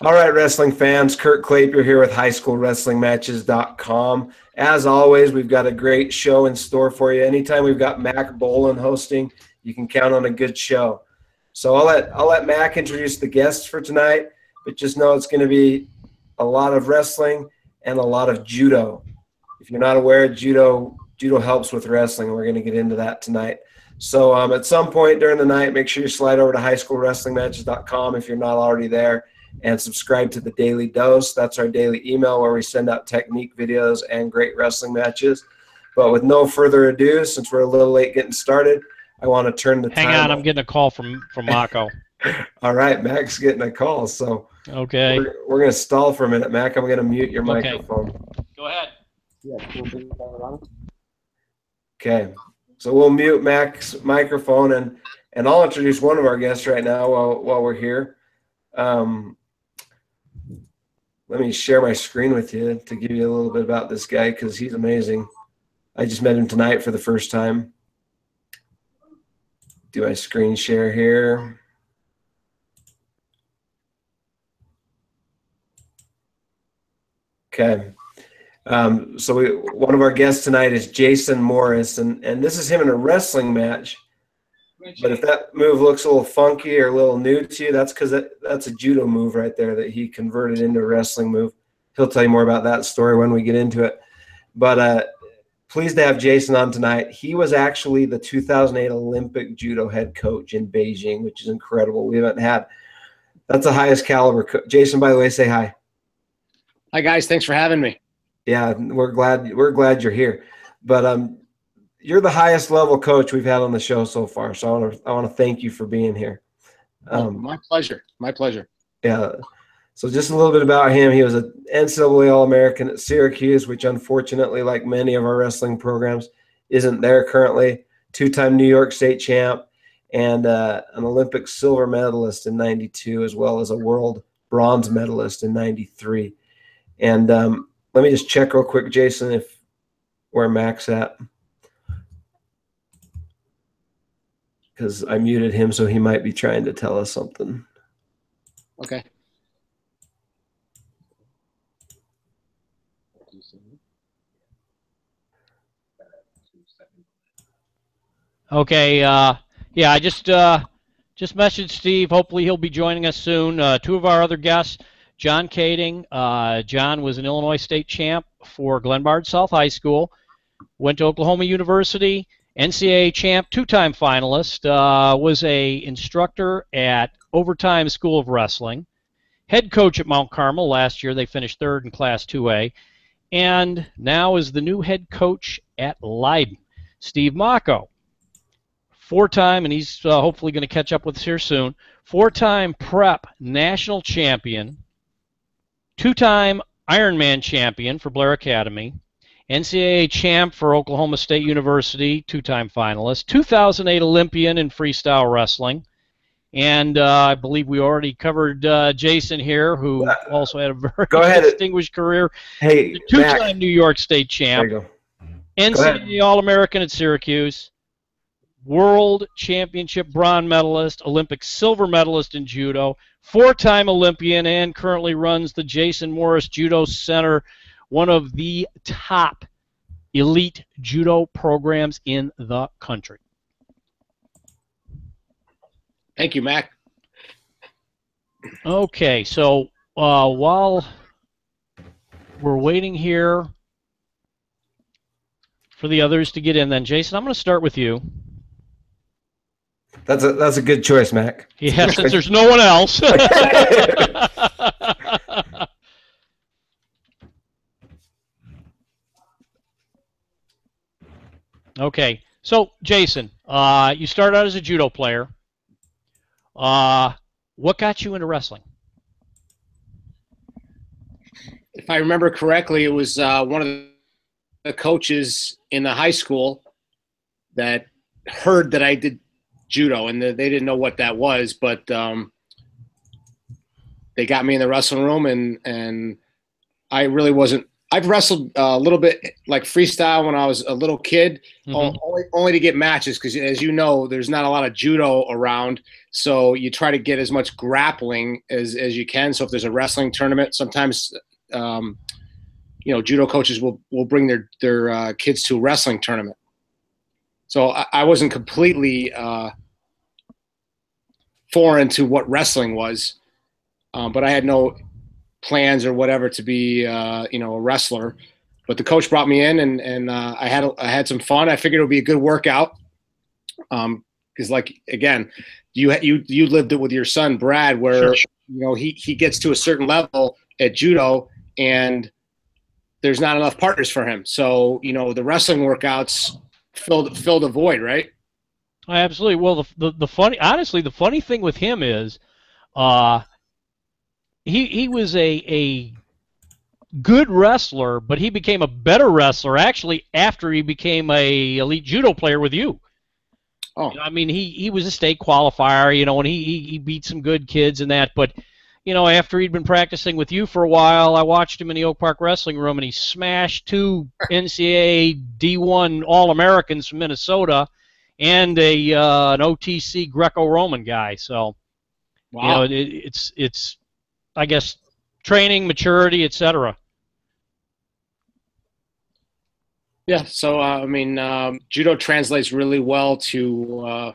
All right, wrestling fans, Kurt Clapier here with highschoolwrestlingmatches.com. As always, we've got a great show in store for you. Anytime we've got Mack Bolen hosting, you can count on a good show. So I'll let I'll let Mac introduce the guests for tonight, but just know it's going to be a lot of wrestling and a lot of judo. If you're not aware, judo judo helps with wrestling. We're going to get into that tonight. So um, at some point during the night, make sure you slide over to highschoolwrestlingmatches.com if you're not already there and subscribe to the Daily Dose. That's our daily email where we send out technique videos and great wrestling matches. But with no further ado, since we're a little late getting started, I want to turn the Hang time. on, I'm getting a call from from Mocco. All right, Mac's getting a call, so Okay. we're, we're going to stall for a minute. Mac, I'm going to mute your Okay. microphone. Go ahead. Okay, so we'll mute Mac's microphone and and I'll introduce one of our guests right now while while we're here. Um, let me share my screen with you to give you a little bit about this guy because he's amazing. I just met him tonight for the first time. Do my screen share here. Okay. Um, so we, one of our guests tonight is Jason Morris, and, and this is him in a wrestling match. But if that move looks a little funky or a little new to you, that's because that, that's a judo move right there that he converted into a wrestling move. He'll tell you more about that story when we get into it. But uh, pleased to have Jason on tonight. He was actually the 2008 Olympic judo head coach in Beijing, which is incredible. We haven't had that's the highest caliber. Co- Jason, by the way, say hi. Hi guys, thanks for having me. Yeah, we're glad we're glad you're here. But um, you're the highest level coach we've had on the show so far. So I want to I want to thank you for being here. Um, My pleasure. My pleasure. yeah. So just a little bit about him. He was an NCAA All American at Syracuse, which unfortunately, like many of our wrestling programs, isn't there currently. Two-time New York State champ and uh, an Olympic silver medalist in '92, as well as a world bronze medalist in '93. And um, let me just check real quick, Jason, if where Mac's at, because I muted him, so he might be trying to tell us something. Okay. Okay. Uh, yeah, I just uh, just messaged Steve. Hopefully, he'll be joining us soon. Uh, two of our other guests, John Kading. Uh, John was an Illinois State champ for Glenbard South High School. Went to Oklahoma University. NCAA champ, two-time finalist. Uh, was a instructor at Overtime School of Wrestling. Head coach at Mount Carmel last year. They finished third in Class 2A. And now is the new head coach at Leyden, Steve Mocco four-time, and he's uh, hopefully going to catch up with us here soon. Four-time prep national champion, two-time Ironman champion for Blair Academy, NCAA champ for Oklahoma State University, two-time finalist, 2008 Olympian in freestyle wrestling, and uh, I believe we already covered uh, Jason here, who also had a very Go ahead. distinguished career. Hey, Two-time Mac. New York State There champ. NCAA All-American at Syracuse, World Championship bronze medalist, Olympic silver medalist in judo, four-time Olympian, and currently runs the Jason Morris Judo Center, one of the top elite judo programs in the country. Thank you, Mac. Okay, so uh, while we're waiting here for the others to get in, then Jason, I'm going to start with you. That's a that's a good choice, Mac. Yeah, since there's no one else. okay, so Jason, uh, you started out as a judo player. Uh, what got you into wrestling? If I remember correctly, it was uh, one of the coaches in the high school that heard that I did judo, and they didn't know what that was, but um, they got me in the wrestling room, and and I really wasn't I've wrestled uh, a little bit like freestyle when I was a little kid, Mhm. only, only to get matches because, as you know, there's not a lot of judo around. So you try to get as much grappling as, as you can. So if there's a wrestling tournament, sometimes um, you know judo coaches will will bring their their uh, kids to a wrestling tournament. So I, I wasn't completely uh, foreign to what wrestling was, um, but I had no plans or whatever to be uh, you know a wrestler. But the coach brought me in, and and uh, I had I had some fun. I figured it would be a good workout. Um, because like again, you you you lived it with your son Brad, where Sure. you know he he gets to a certain level at judo, and there's not enough partners for him. So you know the wrestling workouts filled filled a void, right? Absolutely. Well, the, the the funny, honestly, the funny thing with him is, uh, he he was a a good wrestler, but he became a better wrestler actually after he became a elite judo player with you. Oh. I mean, he he was a state qualifier, you know, and he he, he beat some good kids and that, but. You know, after he'd been practicing with you for a while, I watched him in the Oak Park Wrestling Room, and he smashed two NCAA D1 All Americans from Minnesota, and a uh, an OTC Greco-Roman guy. So you know, it, it's it's I guess training, maturity, etc. Yeah, so uh, I mean, um, judo translates really well to, uh,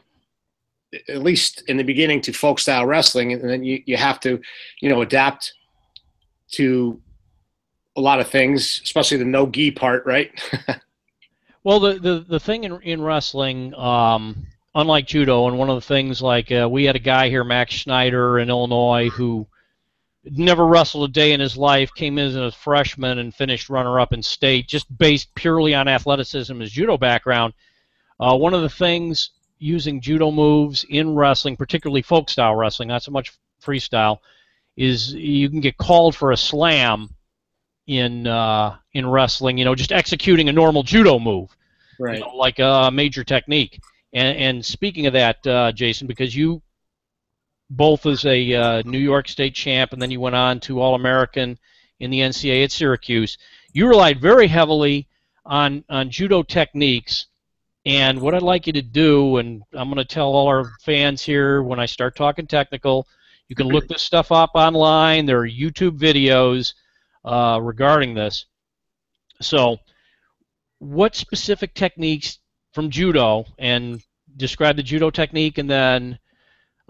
at least in the beginning, to folk style wrestling, and then you, you have to, you know, adapt to a lot of things, especially the no gi part, right? Well, the the, the thing in in wrestling, um, unlike judo, and one of the things like uh, we had a guy here, Max Schneider in Illinois, who never wrestled a day in his life, came in as a freshman and finished runner up in state, just based purely on athleticism, his judo background. Uh, one of the things using judo moves in wrestling, particularly folk style wrestling, not so much freestyle, is you can get called for a slam in uh, in wrestling. You know, just executing a normal judo move, you know, like a major technique. And, and speaking of that, uh, Jason, because you both as a uh, New York State champ, and then you went on to All American in the NCAA at Syracuse, you relied very heavily on on judo techniques. And what I'd like you to do, and I'm going to tell all our fans here when I start talking technical, you can look this stuff up online. There are YouTube videos uh, regarding this. So, what specific techniques from judo and describe the judo technique, and then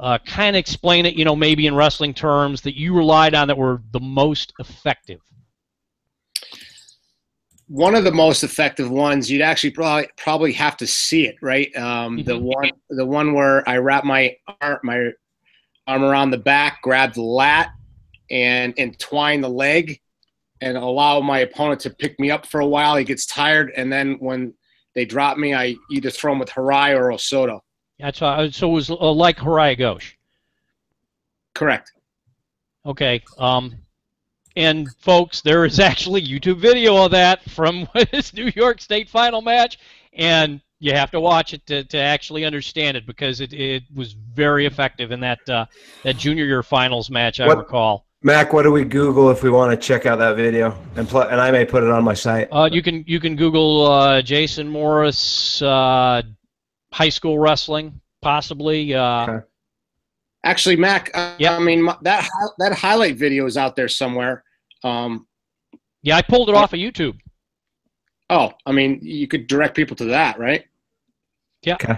uh, kind of explain it, you know, maybe in wrestling terms that you relied on that were the most effective. One of the most effective ones, you'd actually probably probably have to see it, right? Um, The Mhm. one, the one where I wrap my arm, my arm around the back, grab the lat, and entwine the leg, and allow my opponent to pick me up for a while. He gets tired, and then when they drop me, I either throw him with Harai or Osoto. That's why, so it was uh, like Harai goshi. Correct. Okay. Um, and folks, there is actually YouTube video of that from his New York State final match, and you have to watch it to, to actually understand it because it, it was very effective in that uh, that junior year finals match. I What- recall. Mac, what do we Google if we want to check out that video? And pl- and I may put it on my site. Uh, you can you can Google uh, Jason Morris uh, high school wrestling possibly. Uh, Okay. Actually, Mac, uh, Yep. I mean my- that that highlight video is out there somewhere. Um, Yeah, I pulled it off of YouTube. oh, I mean, you could direct people to that, right? Yeah. Okay.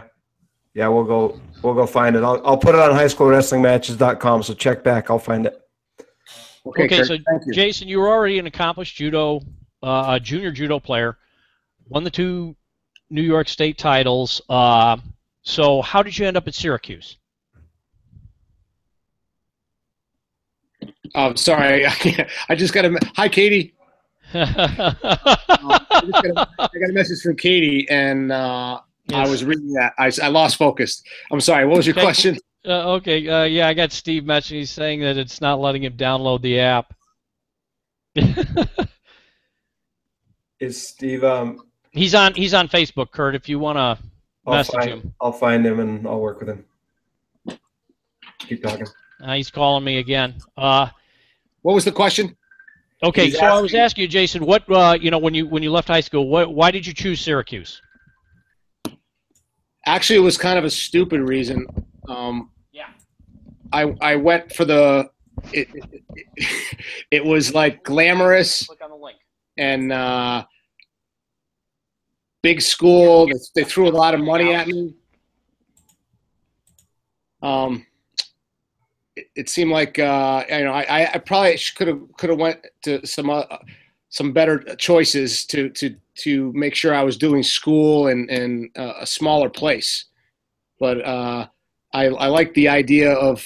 Yeah, we'll go we'll go find it. I'll, I'll put it on highschoolwrestlingmatches.com. So check back. I'll find it. Okay, Kurt, so thank you. Jason, you were already an accomplished judo, uh, a junior judo player, won the two New York State titles. Uh, so how did you end up at Syracuse? Oh, sorry, I just got a hi, Katie. I, got a, I got a message from Katie, and uh, I was reading that. I, I lost focus. I'm sorry. What was your Okay. question? Uh, okay, uh, yeah, I got Steve messaging. He's saying that it's not letting him download the app. Is Steve um he's on he's on Facebook, Kurt. If you want to message find, him, I'll find him and I'll work with him. Keep talking. uh, he's calling me again. Uh, What was the question? Okay, He's so I was asking- asking you, Jason, what uh, you know when you when you left high school, what, why did you choose Syracuse? Actually, it was kind of a stupid reason. Um, Yeah. I I went for the. It, it, it, it was like glamorous Click on the link. and uh, big school. They, they threw a lot of money at me. Um, it, it seemed like uh, you know I, I probably could have could have went to some uh, some better choices to to to make sure I was doing school and and uh, a smaller place, but uh, I I like the idea of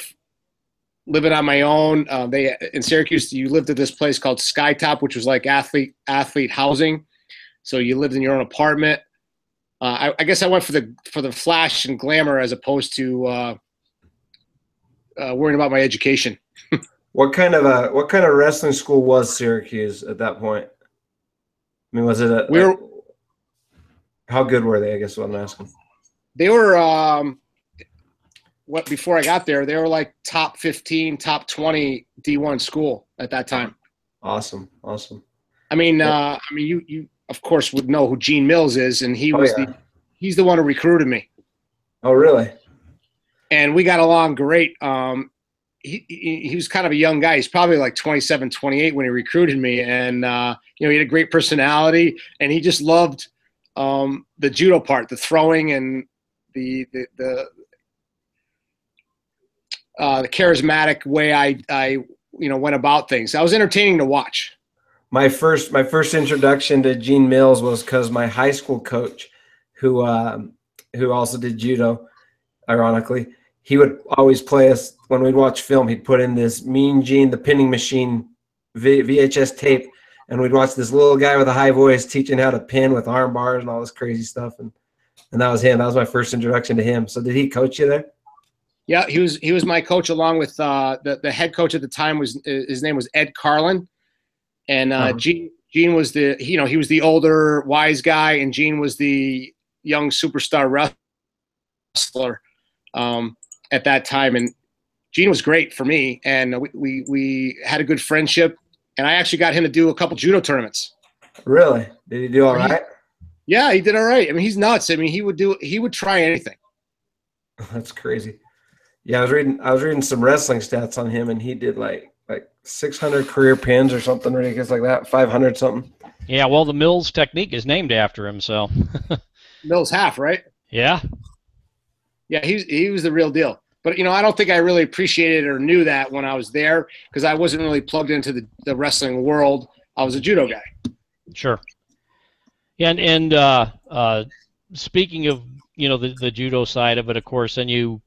living on my own. Uh, they in Syracuse, you lived at this place called Skytop, which was like athlete athlete housing. So you lived in your own apartment. Uh, I, I guess I went for the for the flash and glamour as opposed to uh, uh, worrying about my education. What kind of a what kind of wrestling school was Syracuse at that point? I mean, was it a? We were- how good were they? I guess what I'm asking. They were um, what before I got there. They were like top fifteen, top twenty D1 school at that time. Awesome, awesome. I mean, uh, I mean, you you of course would know who Gene Mills is, and he Oh, was yeah. the he's the one who recruited me. Oh, really? and we got along great. Um, he, he, he was kind of a young guy. He's probably like 27, 28 when he recruited me. And, uh, you know, he had a great personality and he just loved um, the judo part, the throwing and the, the, the, uh, the charismatic way I, I, you know, went about things. I was entertaining to watch. My first my first introduction to Gene Mills was because my high school coach, who um, who also did judo, ironically, he would always play us when we'd watch film. He'd put in this Mean Gene, the pinning machine, v- VHS tape, and we'd watch this little guy with a high voice teaching how to pin with arm bars and all this crazy stuff. And and that was him. That was my first introduction to him. So did he coach you there? Yeah, he was he was my coach along with uh, the the head coach at the time was his name was Ed Carlin, and uh, Uh-huh. Gene Gene was the you know he was the older wise guy, and Gene was the young superstar wrestler um, at that time, and Gene was great for me, and we, we we had a good friendship, and I actually got him to do a couple judo tournaments. Really? Did he do all right? Yeah, he did all right. I mean, he's nuts. I mean, he would do he would try anything. That's crazy. Yeah, I was reading I was reading some wrestling stats on him and he did like like 600 career pins or something ridiculous like that, 500 something. Yeah, well, the Mills technique is named after him, so Mills half, right? yeah. Yeah, he he was the real deal. But you know, I don't think I really appreciated or knew that when I was there because I wasn't really plugged into the, the wrestling world. I was a judo guy. Sure. And and uh, uh, speaking of you know the, the judo side of it, of course, and you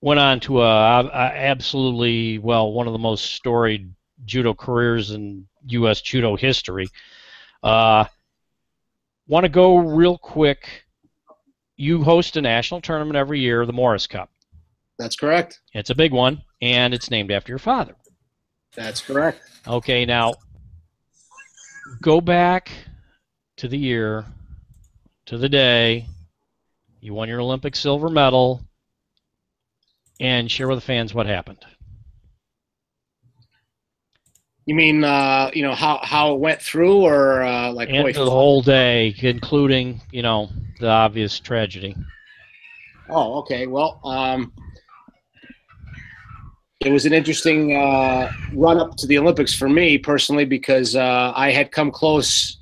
went on to a, a absolutely well one of the most storied judo careers in U.S. judo history. Uh, Want to go real quick? You host a national tournament every year, the Morris Cup. That's correct. It's a big one, and it's named after your father. That's correct. Okay, now go back to the year, to the day you won your Olympic silver medal, and share with the fans what happened. You mean uh, you know how how it went through, or uh, like boy, the whole day, including, you know, the obvious tragedy. Oh, okay. Well, um, it was an interesting uh, run up to the Olympics for me personally because uh, I had come close,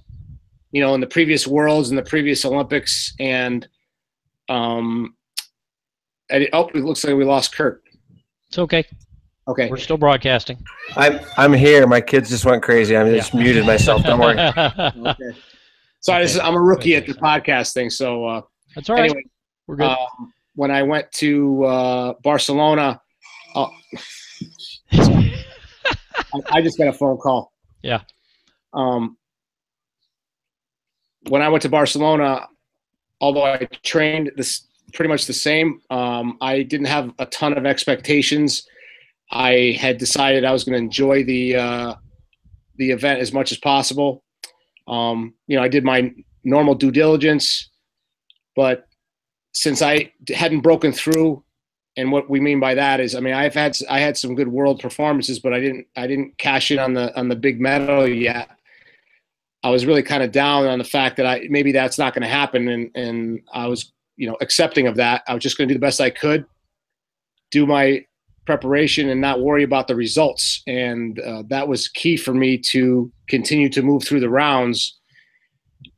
you know, in the previous Worlds and the previous Olympics, and um, and it, oh, it looks like we lost Kurt. It's okay. Okay. We're still broadcasting. I'm I'm here. My kids just went crazy. I just muted myself. Don't worry. okay. Sorry, this is, I'm a rookie at the podcast thing. So uh, That's all right. anyway, We're good. um, when I went to uh, Barcelona, uh, I, I just got a phone call. Yeah. Um, when I went to Barcelona, although I trained this pretty much the same, um, I didn't have a ton of expectations. I had decided I was going to enjoy the uh, the event as much as possible. Um, you know, I did my normal due diligence, but since I hadn't broken through and what we mean by that is, I mean, I've had I had some good world performances, but I didn't I didn't cash in on the on the big medal yet. I was really kind of down on the fact that I maybe that's not going to happen, and and I was you know accepting of that. I was just going to do the best I could, do my preparation, and not worry about the results. And uh, that was key for me to continue to move through the rounds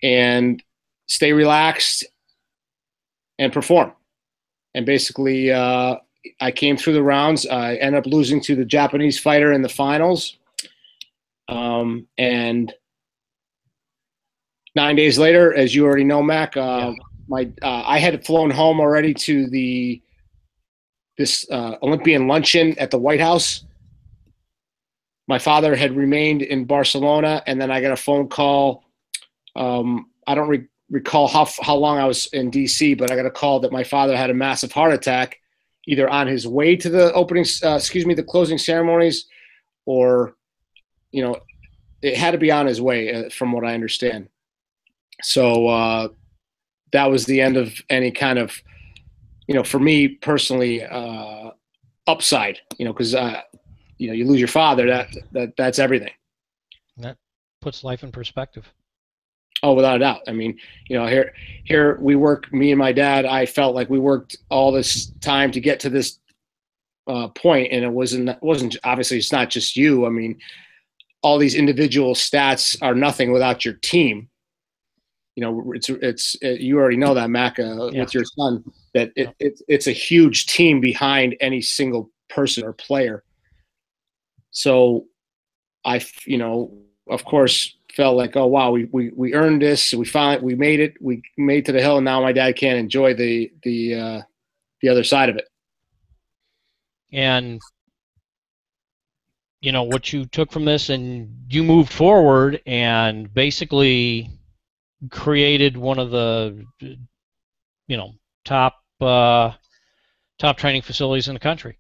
and stay relaxed and perform and basically uh, I came through the rounds. I ended up losing to the Japanese fighter in the finals, um, and nine days later, as you already know, Mac, uh, yeah. My uh, I had flown home already to the this uh, Olympian luncheon at the White House. My father had remained in Barcelona, and then I got a phone call. Um, I don't re- recall how how long I was in DC, but I got a call that my father had a massive heart attack, either on his way to the opening, uh, excuse me, the closing ceremonies, or, you know, it had to be on his way, uh, from what I understand. So uh, that was the end of any kind of, you know, for me personally, uh, upside. You know, because uh, you know you lose your father, that that that's everything. That puts life in perspective. Oh, without a doubt. I mean, you know, here, here we work. Me and my dad. I felt like we worked all this time to get to this uh, point, and it wasn't wasn't obviously it's not just you. I mean, all these individual stats are nothing without your team. You know, it's it's it, you already know that Mac uh, yeah. with your son that it, it it's a huge team behind any single person or player. So, I you know, of course, felt like, oh wow, we we, we earned this. We finally we made it. We made to the hill, and now my dad can't enjoy the the uh, the other side of it. And you know what you took from this, and you moved forward and basically created one of the you know top uh, top training facilities in the country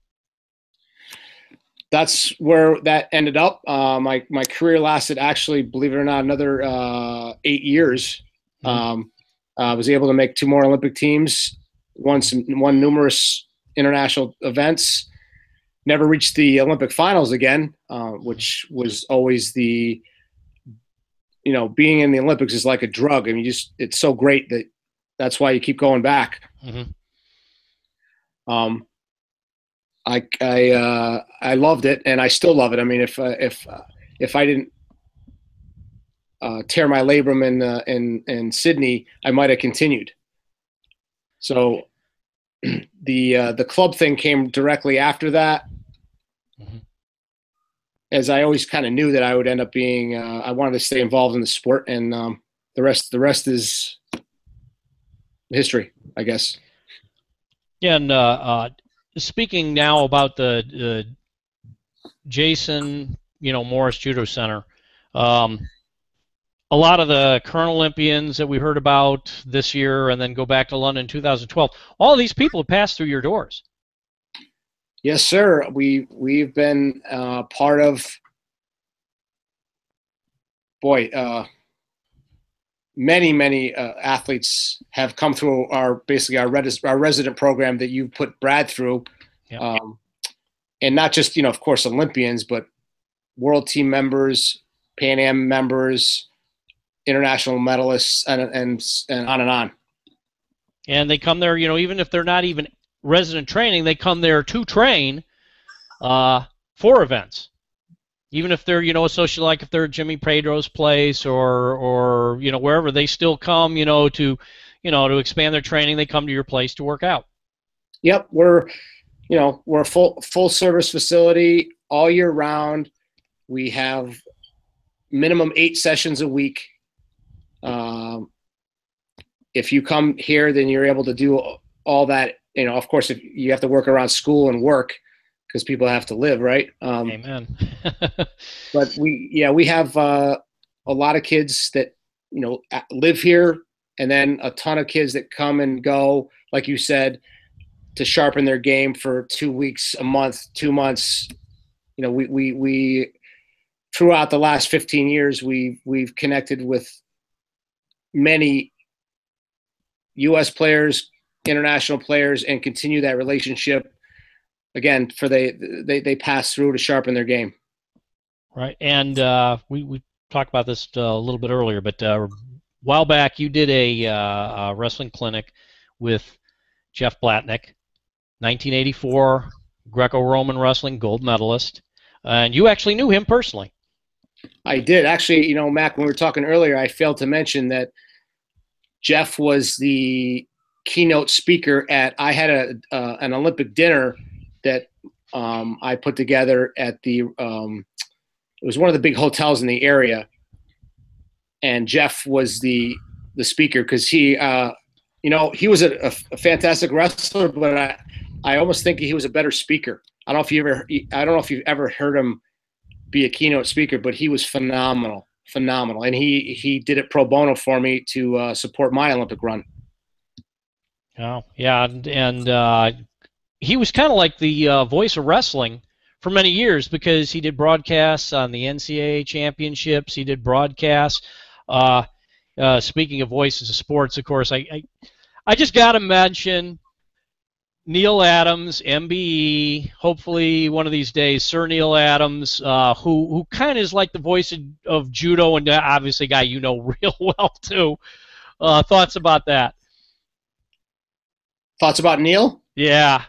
that's where that ended up. Uh, my my career lasted actually, believe it or not, another uh, eight years. Mm-hmm. Um, I was able to make two more Olympic teams, won some, won numerous international events. Never reached the Olympic finals again, uh, which was always the, you know, being in the Olympics is like a drug. I mean, just it's so great that that's why you keep going back. Mm-hmm. Um, I I uh, I loved it, and I still love it. I mean, if uh, if uh, if I didn't uh, tear my labrum in uh, in in Sydney, I might have continued. So the uh, the club thing came directly after that. Mm-hmm. As I always kind of knew that I would end up being, I wanted to stay involved in the sport, and um, the rest the rest is history, I guess. Yeah, and speaking now about the uh, Jason, you know, Morris Judo Center. Um, a lot of the current Olympians that we heard about this year, and then go back to London 2012. All these people have passed through your doors. Yes, sir. We we've been uh, part of. Boy, uh, many many uh, athletes have come through our basically our, res- our resident program that you put Brad through, yep. um, and not just you know of course Olympians, but world team members, Pan Am members, international medalists, and and and on and on. And they come there, you know, even if they're not even resident training, they come there to train uh, for events even if they're you know associated like if they're Jimmy Pedro's place or or you know wherever they still come you know to you know to expand their training they come to your place to work out. Yep, we're you know we're a full full service facility all year round. We have minimum eight sessions a week. Um, if you come here, then you're able to do all that. You know, of course, if you have to work around school and work, because people have to live, right? Um, Amen. but we, yeah, we have uh, a lot of kids that you know live here, and then a ton of kids that come and go, like you said, to sharpen their game for two weeks, a month, two months. You know, we we we throughout the last 15 years, we we've connected with many U.S. players, international players, and continue that relationship again, for they they they pass through to sharpen their game. Right, and uh, we we talked about this uh, a little bit earlier, but uh, a while back you did a, uh, a wrestling clinic with Jeff Blatnick, 1984 Greco-Roman wrestling gold medalist, and you actually knew him personally. I did actually. You know, Mac, when we were talking earlier, I failed to mention that Jeff was the keynote speaker at. I had a uh, an Olympic dinner that um, I put together at the. Um, it was one of the big hotels in the area, and Jeff was the the speaker because he, uh, you know, he was a, a, a fantastic wrestler, but I, I almost think he was a better speaker. I don't know if you ever, I don't know if you've ever heard him be a keynote speaker, but he was phenomenal, phenomenal, and he he did it pro bono for me to uh, support my Olympic run. Oh yeah, and, and uh, he was kind of like the uh, voice of wrestling for many years because he did broadcasts on the NCAA championships. He did broadcasts. Uh, uh, speaking of voices of sports, of course, I I, I just got to mention Neil Adams, MBE, hopefully one of these days, Sir Neil Adams, uh, who who kind of is like the voice of, of, judo, and obviously a guy you know real well too. Uh, thoughts about that? Thoughts about Neil? Yeah.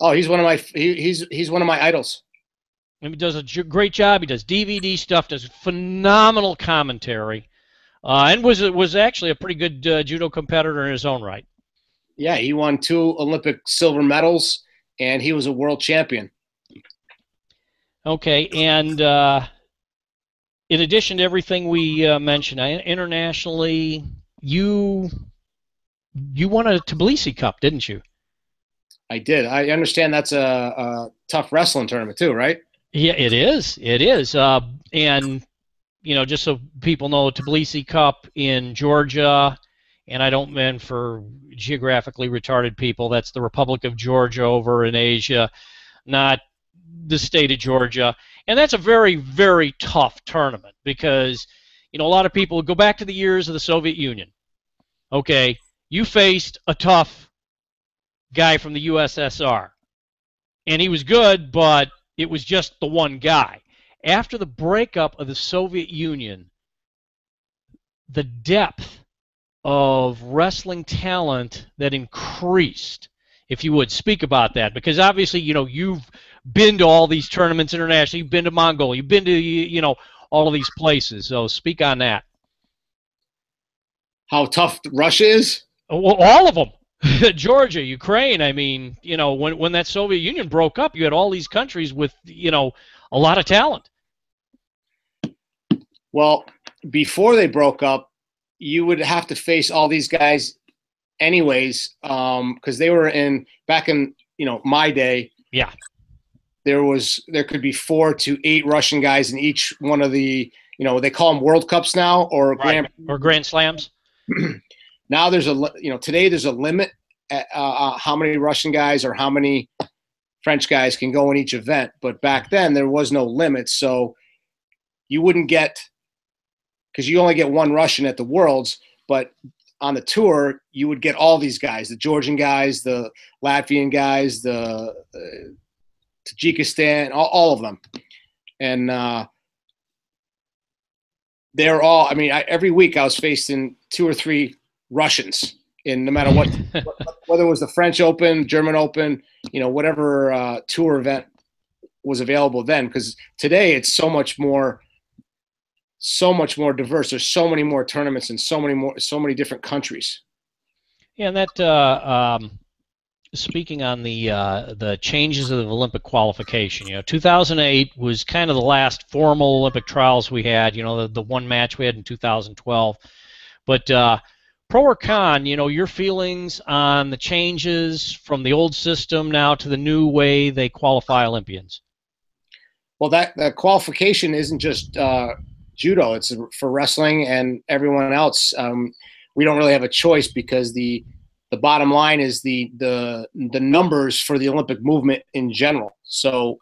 Oh, he's one of my he, he's he's one of my idols. And he does a great job. He does DVD stuff. Does phenomenal commentary, uh, and was was actually a pretty good uh, judo competitor in his own right. Yeah, he won two Olympic silver medals, and he was a world champion. Okay, and uh, in addition to everything we uh, mentioned internationally, you you won a Tbilisi Cup, didn't you? I did. I understand that's a, a tough wrestling tournament too, right? Yeah, it is. It is. Uh, and you know, just so people know, Tbilisi Cup in Georgia and I don't mean for geographically retarded people. That's the Republic of Georgia over in Asia, not the state of Georgia. And that's a very, very tough tournament because, you know, a lot of people go back to the years of the Soviet Union. Okay, you faced a tough guy from the USSR. And he was good, but it was just the one guy. After the breakup of the Soviet Union, the depth of wrestling talent that increased if you would speak about that. Because obviously you know you've been to all these tournaments internationally. You've been to mongolia. You've been to you know all of these places. So speak on that. How tough russia is well, all of them georgia ukraine i mean you know when, when that soviet union broke up you had all these countries with you know a lot of talent. Well before they broke up you would have to face all these guys anyways because um, they were in back in you know my day. Yeah. There was there could be four to eight russian guys in each one of the you know they call them world cups now or right. grand or grand slams now there's a you know today there's a limit at, uh, uh, how many russian guys or how many french guys can go in each event but back then there was no limit so you wouldn't get because you only get one Russian at the Worlds, but on the tour you would get all these guys, the Georgian guys, the Latvian guys, the uh, Tajikistan, all, all, of them, and uh, they're all. I mean, I, every week I was facing two or three Russians in no matter what, whether it was the French Open, German Open, you know, whatever uh, tour event was available then. Because today it's so much more so much more diverse. There's so many more tournaments in so many more, so many different countries. Yeah, and that uh, um, speaking on the uh, the changes of the Olympic qualification. You know, 2008 was kind of the last formal Olympic trials we had. You know, the, the one match we had in 2012, but. Pro or con, you know, your feelings on the changes from the old system now to the new way they qualify Olympians? Well, that, that qualification isn't just uh, judo. It's for wrestling and everyone else. Um, we don't really have a choice because the the bottom line is the the the numbers for the Olympic movement in general. So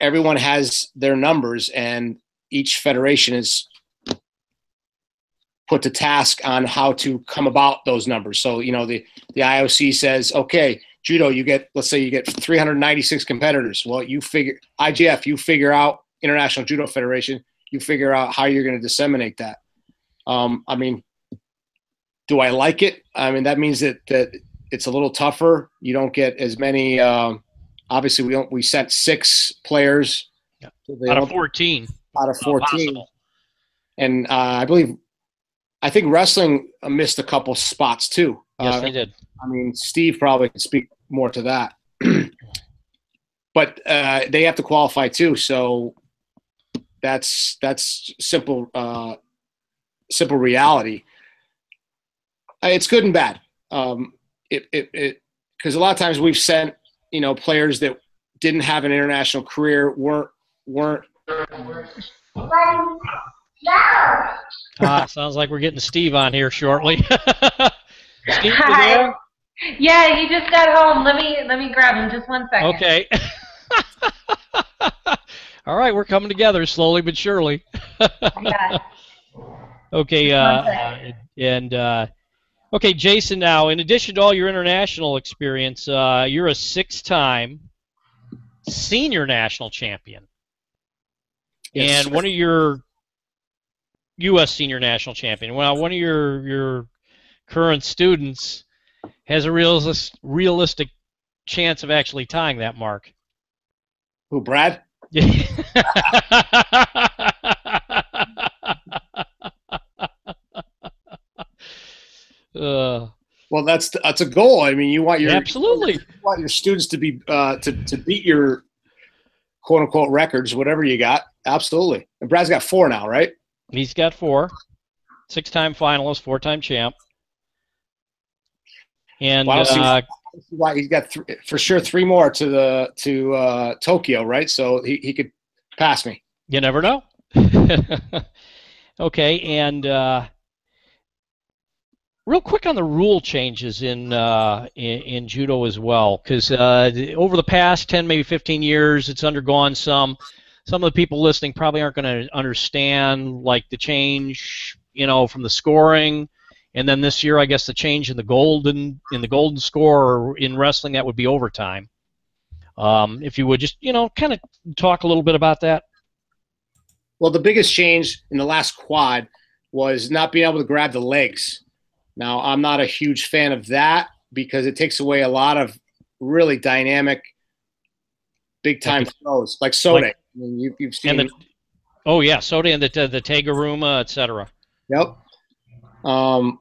everyone has their numbers, and each federation is put to task on how to come about those numbers. So you know the the IOC says, okay, judo, you get let's say you get 396 competitors. Well, you figure IJF, you figure out International Judo Federation, you figure out how you're going to disseminate that. Um, I mean, do I like it? I mean, that means that that it's a little tougher. You don't get as many. Um, obviously, we don't. We sent six players yeah. out of 14. Out of 14. And uh, I believe, I think wrestling missed a couple spots too. Yes, uh, they did. I mean, Steve probably can speak more to that. but uh, they have to qualify too, so that's that's simple uh, simple reality. Uh, it's good and bad. Um, it it because a lot of times we've sent you know players that didn't have an international career weren't weren't. Ah, sounds like we're getting Steve on here shortly. Steve, Hi. Yeah, he just got home. Let me let me grab him just one second. Okay. All right, we're coming together slowly but surely. yeah. Okay, uh, and uh, okay, Jason. Now, in addition to all your international experience, uh, you're a six-time senior national champion, yes, and sir. one of your U.S. senior national champion. Well, one of your your current students has a realistic realistic chance of actually tying that mark. Who, Brad? uh, well, that's that's a goal. I mean, you want your absolutely you want your students to be uh, to to beat your quote unquote records, whatever you got. Absolutely. And Brad's got four now, right? He's got four. Six-time finalist, four-time champ. And uh, why he's got th- for sure three more to the to uh, Tokyo, right? So he, he could pass me. You never know. okay, and uh, real quick on the rule changes in uh, in, in, judo as well, because uh, over the past ten, maybe fifteen years, it's undergone some. Some of the people listening probably aren't going to understand like the change, you know, from the scoring and then this year, I guess the change in the golden in the golden score in wrestling that would be overtime. Um, if you would just you know kind of talk a little bit about that. Well, the biggest change in the last quad was not being able to grab the legs. Now, I'm not a huge fan of that because it takes away a lot of really dynamic, big time like throws, like Sode. Like, I mean, you, have seen. The, oh yeah, Sode and the the Teguruma, etc. Yep. Um,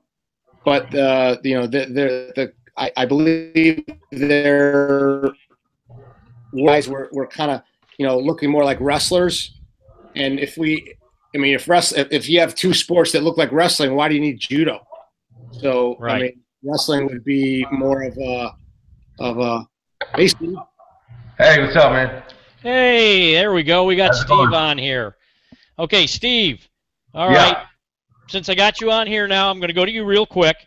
but uh, you know, the, the, the I, I believe their guys were, were kind of you know looking more like wrestlers. And if we, I mean, if rest, if you have two sports that look like wrestling, why do you need judo? So right. I mean, wrestling would be more of a of a. Hey, Steve. Hey, what's up, man? Hey, there we go. We got How's Steve on here. Okay, Steve. All yeah. right since I got you on here now, I'm going to go to you real quick.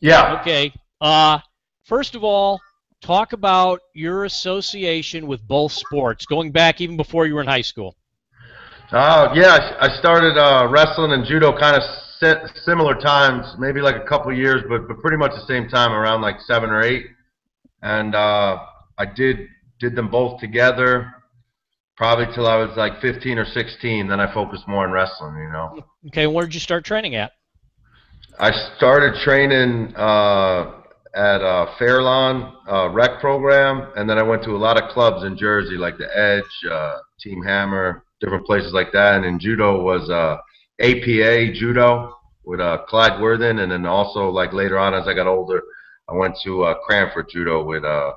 Yeah. Okay. Uh, first of all, talk about your association with both sports, going back even before you were in high school. Uh, yeah, I started uh, wrestling and judo kind of similar times, maybe like a couple years, but but pretty much the same time, around like seven or eight. And uh, I did did them both together probably till I was like 15 or 16. Then I focused more on wrestling, you know. Okay, where did you start training at? I started training uh, at uh, Fairlawn uh, rec program, and then I went to a lot of clubs in Jersey, like the Edge, uh, Team Hammer, different places like that. And in judo was uh, APA judo with uh, Clyde Worthen, and then also like later on as I got older, I went to uh, Cranford judo with uh,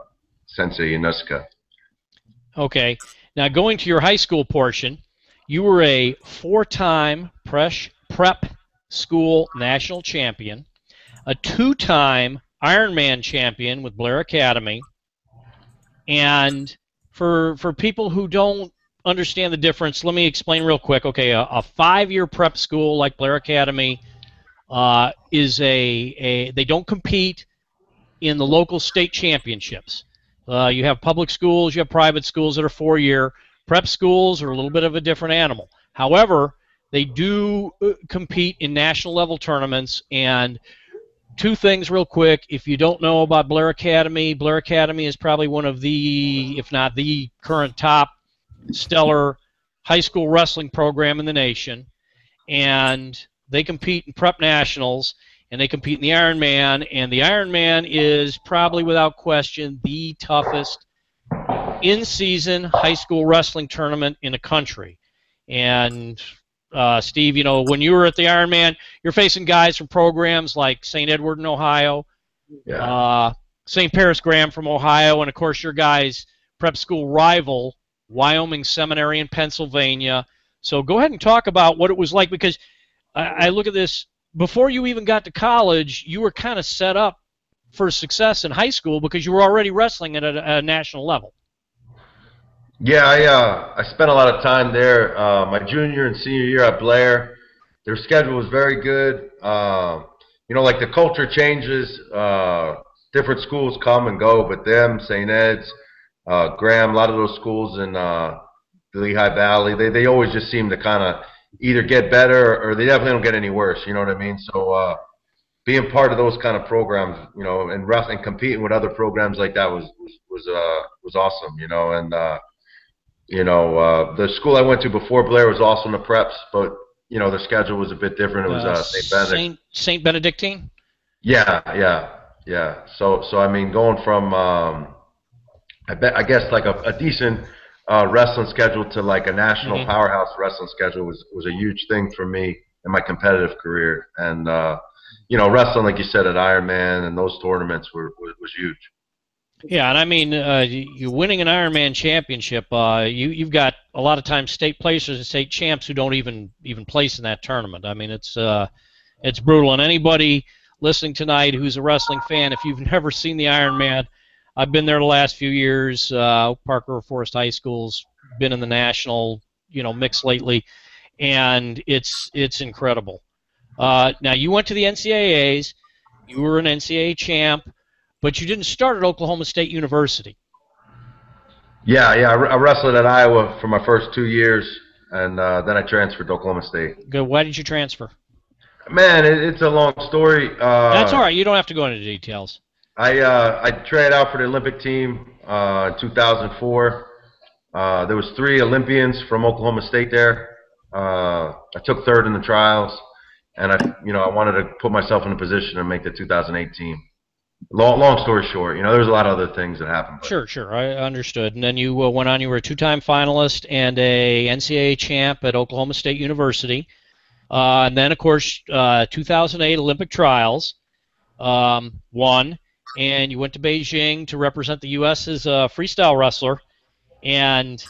Sensei Yanuska. Okay, now, going to your high school portion, you were a four-time prep school national champion, a two-time Ironman champion with Blair Academy, and for for people who don't understand the difference, let me explain real quick. Okay, a, a five-year prep school like Blair Academy uh, is a, a they don't compete in the local state championships. Uh, you have public schools, you have private schools that are four year. Prep schools are a little bit of a different animal. However, they do uh, compete in national level tournaments, and two things real quick. If you don't know about Blair Academy, Blair Academy is probably one of the, if not the current top stellar high school wrestling program in the nation. And they compete in prep nationals and they compete in the Ironman. And the Ironman is probably without question the toughest in season high school wrestling tournament in the country. And uh, Steve, you know, when you were at the Ironman, you're facing guys from programs like St. Edward in Ohio, yeah. uh, St. Paris Graham from Ohio, and of course your guys' prep school rival, Wyoming Seminary in Pennsylvania. So go ahead and talk about what it was like because I, I look at this before you even got to college, you were kind of set up for success in high school because you were already wrestling at a, a national level. Yeah, I uh, I spent a lot of time there. Uh, my junior and senior year at Blair, their schedule was very good. Uh, you know, like the culture changes. Uh, different schools come and go, but them, St. Ed's, uh, Graham, a lot of those schools in uh, the Lehigh Valley, they they always just seem to kind of either get better or they definitely don't get any worse. You know what I mean? So uh, being part of those kind of programs, you know, and and competing with other programs like that was was was, uh, was awesome. You know, and uh, you know, uh, the school I went to before Blair was also in the preps, but you know, the schedule was a bit different. It was uh, St. Benedict. Saint, Saint Benedictine. Yeah, yeah, yeah. So, so I mean, going from, um, I bet, I guess, like a, a decent uh, wrestling schedule to like a national mm-hmm. powerhouse wrestling schedule was was a huge thing for me in my competitive career. And uh, you know, wrestling, like you said, at Ironman and those tournaments were was, was huge. Yeah, and I mean, uh, you winning an Ironman championship, uh, you you've got a lot of times state placers and state champs who don't even even place in that tournament. I mean, it's uh, it's brutal. And anybody listening tonight who's a wrestling fan, if you've never seen the Ironman, I've been there the last few years. Uh, Parker Forest High School's been in the national, you know, mix lately, and it's it's incredible. Uh, now you went to the NCAA's, you were an NCAA champ but you didn't start at Oklahoma State University. Yeah, yeah, I, wrestled at Iowa for my first two years, and uh, then I transferred to Oklahoma State. Good. Why did you transfer? Man, it, it's a long story. Uh, That's all right. You don't have to go into details. I uh, I tried out for the Olympic team uh, in 2004. Uh, there was three Olympians from Oklahoma State there. Uh, I took third in the trials, and I you know I wanted to put myself in a position to make the 2008 team long, long story short, you know, there's a lot of other things that happened. But. Sure, sure, I understood. And then you uh, went on. You were a two-time finalist and a NCAA champ at Oklahoma State University. Uh, and then, of course, uh, 2008 Olympic trials, um, won, and you went to Beijing to represent the U.S. as a freestyle wrestler. And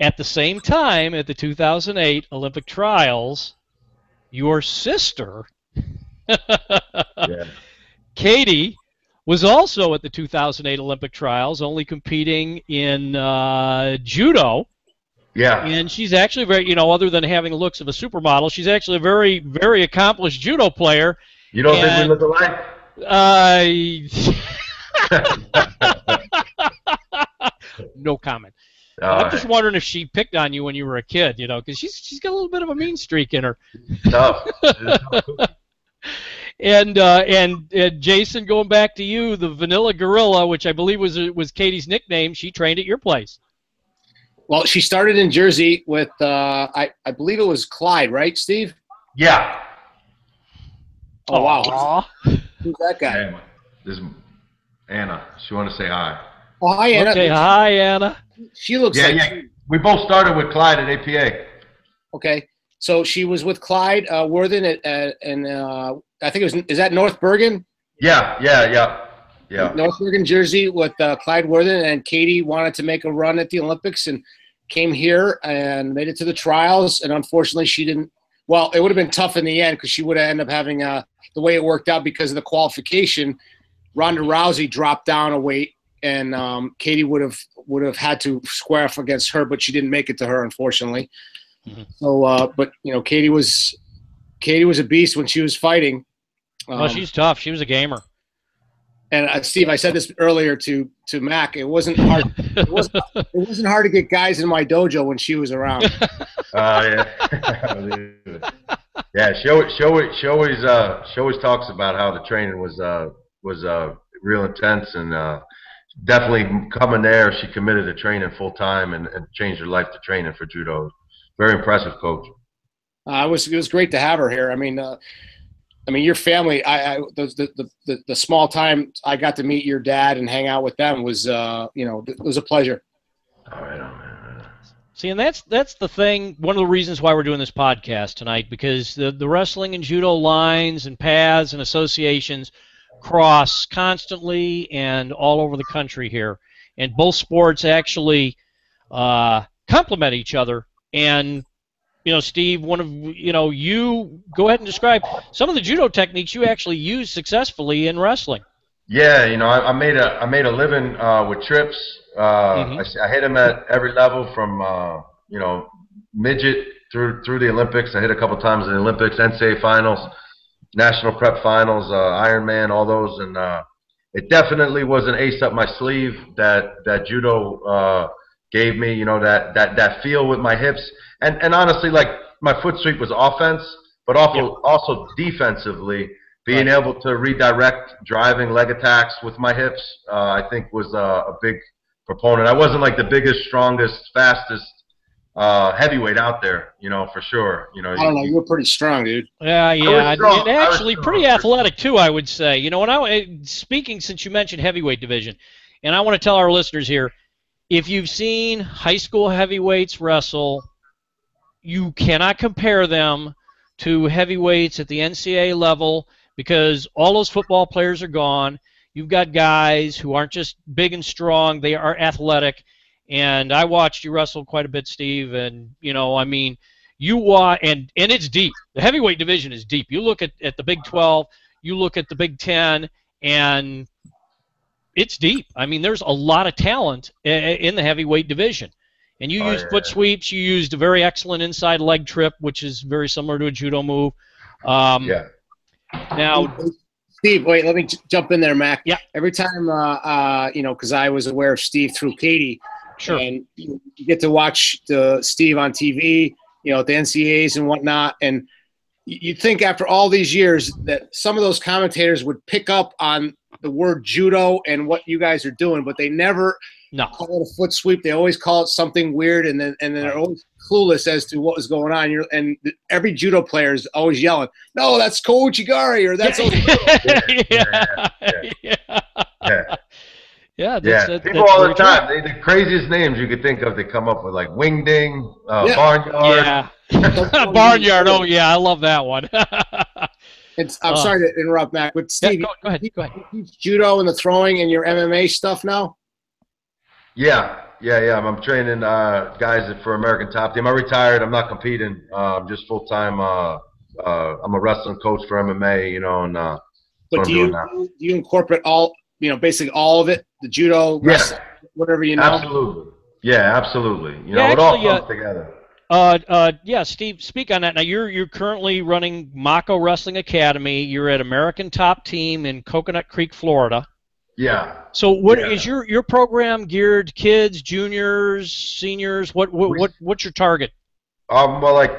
at the same time, at the 2008 Olympic trials, your sister, yeah. Katie, was also at the 2008 Olympic trials, only competing in uh, judo. Yeah. And she's actually very, you know, other than having the looks of a supermodel, she's actually a very, very accomplished judo player. You don't and, think we look alike? Uh, no comment. All I'm right. just wondering if she picked on you when you were a kid, you know, because she's she's got a little bit of a mean streak in her. Tough. and uh, and and Jason, going back to you, the Vanilla Gorilla, which I believe was was Katie's nickname, she trained at your place. Well, she started in Jersey with uh, I I believe it was Clyde, right, Steve? Yeah. Oh wow. Who's that guy? This is Anna. She want to say hi. Oh hi Anna. Okay, hi Anna. She looks yeah, like yeah. We both started with Clyde at APA. Okay. So she was with Clyde uh, Worthen at, at and uh, I think it was is that North Bergen? Yeah, yeah, yeah, yeah. North Bergen, Jersey, with uh, Clyde Worthen and Katie wanted to make a run at the Olympics and came here and made it to the trials. And unfortunately, she didn't. Well, it would have been tough in the end because she would have ended up having uh, the way it worked out because of the qualification. Ronda Rousey dropped down a weight, and um, Katie would have would have had to square off against her, but she didn't make it to her, unfortunately. Mm-hmm. So, uh, but you know, Katie was Katie was a beast when she was fighting, um, well, she's tough. She was a gamer. And uh, Steve, I said this earlier to to Mack. It wasn't hard. it, wasn't, it wasn't hard to get guys in my dojo when she was around. Oh uh, yeah. Yeah, she always she always always, uh, she always talks about how the training was uh, was uh, real intense and uh, definitely coming there. She committed to training full time and, and changed her life to training for judo. Very impressive coach. Uh, it was it was great to have her here. I mean, uh, I mean your family. I, I the, the, the the small time I got to meet your dad and hang out with them was uh, you know it was a pleasure. All right, on. See, and that's that's the thing. One of the reasons why we're doing this podcast tonight because the the wrestling and judo lines and paths and associations cross constantly and all over the country here, and both sports actually uh, complement each other. And you know, Steve, one of you know, you go ahead and describe some of the judo techniques you actually use successfully in wrestling. Yeah, you know, I, I made a I made a living uh, with trips. Uh, Mhm. I, I hit him at every level from uh, you know midget through through the Olympics. I hit a couple times in the Olympics, NCAA finals, national prep finals, uh, Ironman, all those, and uh, it definitely was an ace up my sleeve that that judo uh, gave me. You know that that that feel with my hips, and and honestly, like my foot sweep was offense, but also also defensively being able to redirect driving leg attacks with my hips, uh, I think was uh, a big proponent. I wasn't like the biggest, strongest, fastest uh, heavyweight out there, you know, for sure. You know, I don't know. You were pretty strong, dude. Yeah, yeah, and, strong. and I was actually pretty athletic too, I would say. You know, when I eh, speaking since you mentioned heavyweight division, and I want to tell our listeners here, if you've seen high school heavyweights wrestle, you cannot compare them to heavyweights at the NCAA level because all those football players are gone. You've got guys who aren't just big and strong; they are athletic. And I watched you wrestle quite a bit, Steve. And you know, I mean, you watch, and and it's deep. The heavyweight division is deep. You look at, at the Big 12, you look at the Big 10, and it's deep. I mean, there's a lot of talent i- i- in the heavyweight division. And you Oh, used yeah. foot sweeps. You used a very excellent inside leg trip, which is very similar to a judo move. Um, yeah. Now, Steve, wait, let me j- jump in there, Mack. Yeah. Every time, uh, uh, you know, because I was aware of Steve through Katie, sure. and you get to watch the Steve on TV, you know, at the NCAAs and whatnot, and you'd think after all these years that some of those commentators would pick up on the word judo and what you guys are doing, but they never No. call it a foot sweep. They always call it something weird, and then and then they're always clueless as to what was going on. You're, and every judo player is always yelling, "No, that's Ko Uchigari," or "That's yeah. yeah, yeah. Yeah. Yeah, that's, Yeah, that- people that's all the time. They, the craziest names you could think of, they come up with like Wing Ding, uh, Yeah. Barnyard. Yeah. Barnyard. Oh, yeah, I love that one. It's, I'm Oh. sorry to interrupt, Mack, but Yeah, Steve, go, go ahead. Go ahead. you teach judo and the throwing and your MMA stuff now. Yeah, yeah, yeah. I'm, I'm training uh, guys for American Top Team. I retired. I'm not competing. Uh, I'm just full time. Uh, uh, I'm a wrestling coach for MMA. You know, and uh, But do you now. do you incorporate all you know, basically all of it, the judo, Yeah. wrestling, whatever you know? absolutely. Yeah, absolutely. You know, Yeah, it all actually, uh, comes together. Uh, uh, yeah, Steve, speak on that. Now, you're you're currently running Mocco Wrestling Academy. You're at American Top Team in Coconut Creek, Florida. Yeah. So, what is Yeah. your your program geared kids, juniors, seniors? What what what what's your target? Um, well, like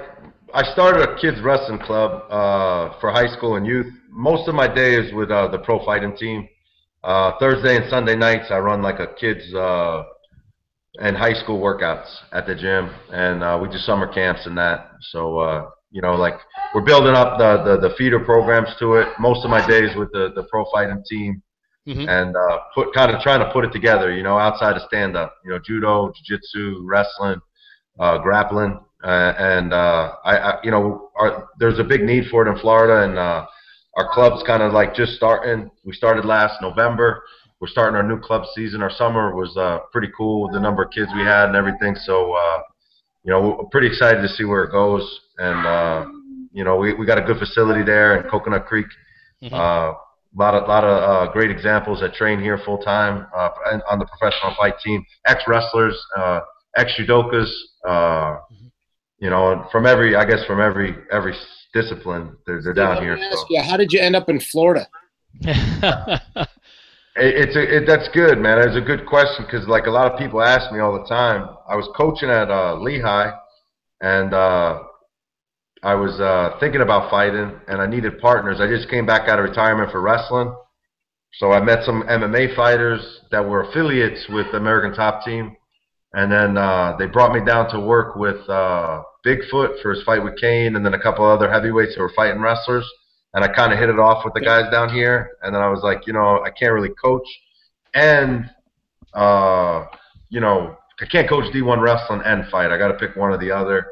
I started a kids wrestling club uh, for high school and youth. Most of my day is with uh, the pro fighting team. Uh, Thursday and Sunday nights, I run like a kids uh, and high school workouts at the gym, and uh, we do summer camps and that. So uh, you know, like we're building up the, the the feeder programs to it. Most of my days with the the pro fighting team Mhm. and uh, put kind of trying to put it together. You know, outside of stand up. You know, judo, jiu-jitsu, wrestling, uh, grappling, uh, and uh, I, I, you know, our, there's a big need for it in Florida, and uh, our club's kind of like just starting. We started last November. We're starting our new club season. Our summer was uh, pretty cool with the number of kids we had and everything. So, uh, you know, we're pretty excited to see where it goes. And uh, you know, we, we got a good facility there in Coconut Creek. Mhm. Uh, lot of lot of uh, great examples that train here full time uh, on the professional fight team. Ex wrestlers, uh, ex judokas. Uh, you know, from every I guess from every every discipline, they're, they're down here. me So. you, how did you end up in Florida? It, it's a, it, that's good, man. It's a good question because like a lot of people ask me all the time. I was coaching at uh, Lehigh, and uh, I was uh, thinking about fighting, and I needed partners. I just came back out of retirement for wrestling, so I met some MMA fighters that were affiliates with the American Top Team, and then uh, they brought me down to work with uh, Bigfoot for his fight with Cain, and then a couple other heavyweights who were fighting wrestlers. And I kind of hit it off with the guys down here, and then I was like, you know, I can't really coach, and uh, you know, I can't coach D1 wrestling and fight. I got to pick one or the other.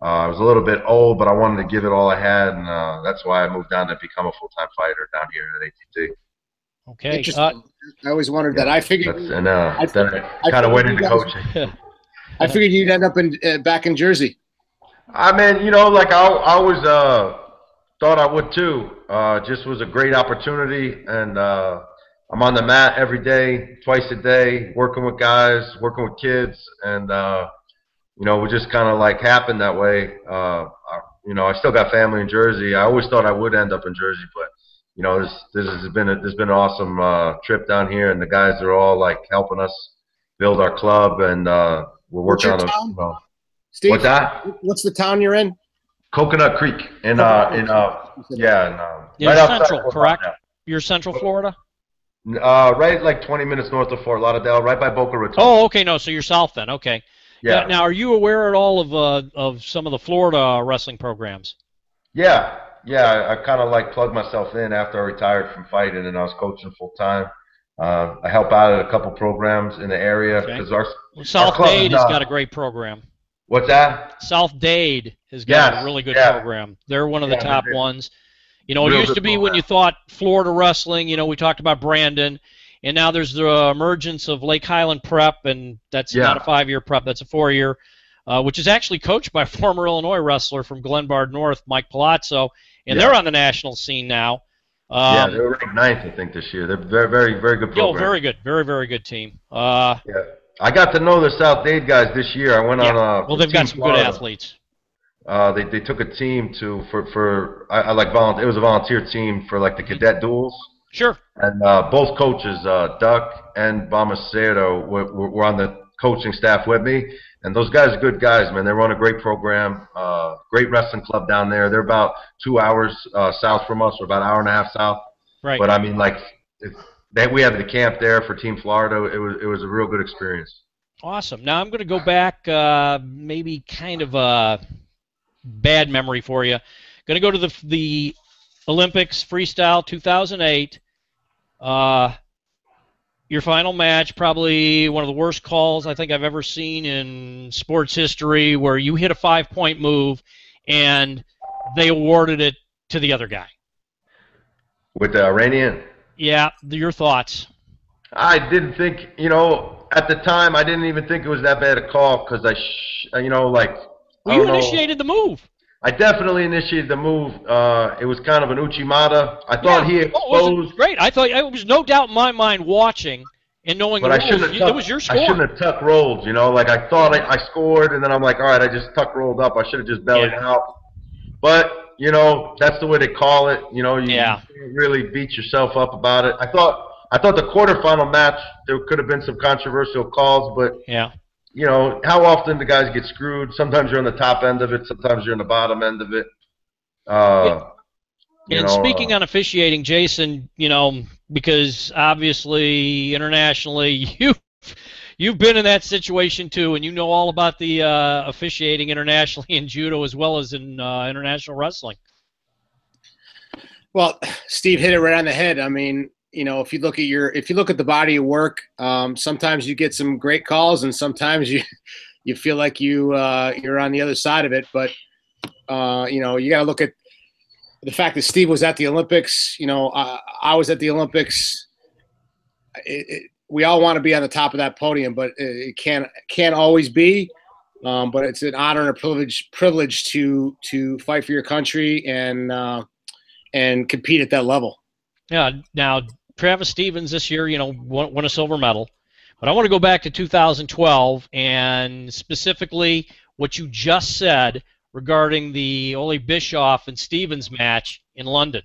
Uh, I was a little bit old, but I wanted to give it all I had, and uh, that's why I moved down to become a full-time fighter down here at ATT. Okay. Uh, I always wondered yeah, that. I figured, and uh, I, then I, I kind of went into coaching. I figured you'd end up in uh, back in Jersey. I mean, you know, like I, I always uh, thought I would too. Uh, just was a great opportunity, and uh, I'm on the mat every day, twice a day, working with guys, working with kids, and uh, you know, it just kind of like happened that way. Uh, I, you know, I still got family in Jersey. I always thought I would end up in Jersey, but you know, this this has been a, this has been an awesome uh, trip down here, and the guys are all like helping us build our club, and uh, we're working on a. Well, Steve, what's that? What's the town you're in? Coconut Creek in uh in uh yeah in, uh, yeah right central correct. You're Central Florida. Uh, right like 20 minutes north of Fort Lauderdale, right by Boca Raton. Oh, okay, no, so you're south then. Okay. Yeah. Now, are you aware at all of uh, of some of the Florida wrestling programs? Yeah, yeah. I, kind of like plugged myself in after I retired from fighting, and I was coaching full time. Uh, I help out at a couple programs in the area because okay. our well, South our Dade has got a great program. What's that? South Dade has got yes, a really good yeah. program. They're one of yeah, the top ones. You know, it used to be program. when you thought Florida wrestling. You know, we talked about Brandon and now there's the emergence of Lake Highland Prep, and that's yeah. not a five-year prep; that's a four-year, uh, which is actually coached by a former Illinois wrestler from Glenbard North, Mike Palazzo, and yeah. they're on the national scene now. Um, yeah, they were ranked ninth, I think, this year. They're very, very, very good program. Oh, very good, very, very good team. Uh, yeah, I got to know the South Dade guys this year. I went yeah. on a well, they've got some Florida. good athletes. Uh, they they took a team to for for I, I like volunteer. It was a volunteer team for like the cadet duels. Sure. And uh, both coaches, uh, Duck and Balmacero, were, were, on the coaching staff with me. And those guys are good guys, man. They run a great program, uh, great wrestling club down there. They're about two hours uh, south from us, or about an hour and a half south. Right. But I mean, like, they, we had the camp there for Team Florida. It was it was a real good experience. Awesome. Now I'm going to go back, uh, maybe kind of a bad memory for you. Going to go to the the Olympics freestyle 2008. Uh, your final match, probably one of the worst calls I think I've ever seen in sports history, where you hit a five point move and they awarded it to the other guy. With the Iranian? Yeah, your thoughts. I didn't think, you know, at the time, I didn't even think it was that bad a call because I, sh- you know, like. Well, you initiated know. the move. I definitely initiated the move. Uh, it was kind of an Uchimata. I thought yeah. he exposed. Oh, great. I thought it was no doubt in my mind watching and knowing but I shouldn't have tuck, it was your score. I shouldn't have tuck rolled. You know, like I thought I, I scored, and then I'm like, all right, I just tuck rolled up. I should have just bellied yeah. out. But you know, that's the way they call it. You know, you, yeah. you really beat yourself up about it. I thought. I thought the quarterfinal match there could have been some controversial calls, but yeah, you know, how often the guys get screwed? Sometimes you're on the top end of it, sometimes you're on the bottom end of it. Uh, and know, speaking uh, on officiating, Jason, you know, because obviously internationally, you you've been in that situation too, and you know all about the uh, officiating internationally in judo as well as in uh, international wrestling. Well, Steve hit it right on the head. I mean, you know, if you look at your if you look at the body of work, um, sometimes you get some great calls, and sometimes you you feel like you uh, you're on the other side of it. But uh, you know, you got to look at the fact that Steve was at the Olympics. You know, I, I was at the Olympics. It, it, we all want to be on the top of that podium, but it, can't can't always be. Um, but it's an honor and a privilege privilege to to fight for your country and uh, and compete at that level. Yeah. Now, Travis Stevens this year, you know, won, won a silver medal. But I want to go back to 2012 and specifically what you just said regarding the Ole Bischof and Stevens match in London.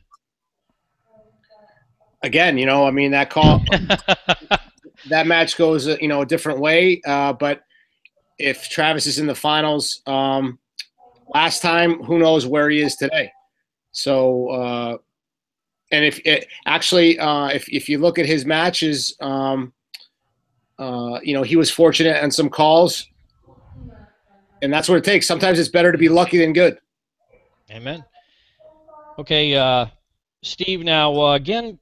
Again, you know, I mean that call, that match goes, you know, a different way. Uh, but if Travis is in the finals, um, last time, who knows where he is today. So, uh, and if it, actually, uh, if if you look at his matches, um, uh, you know, he was fortunate on some calls, and that's what it takes. Sometimes it's better to be lucky than good. Amen. Okay, uh, Steve. Now uh, again,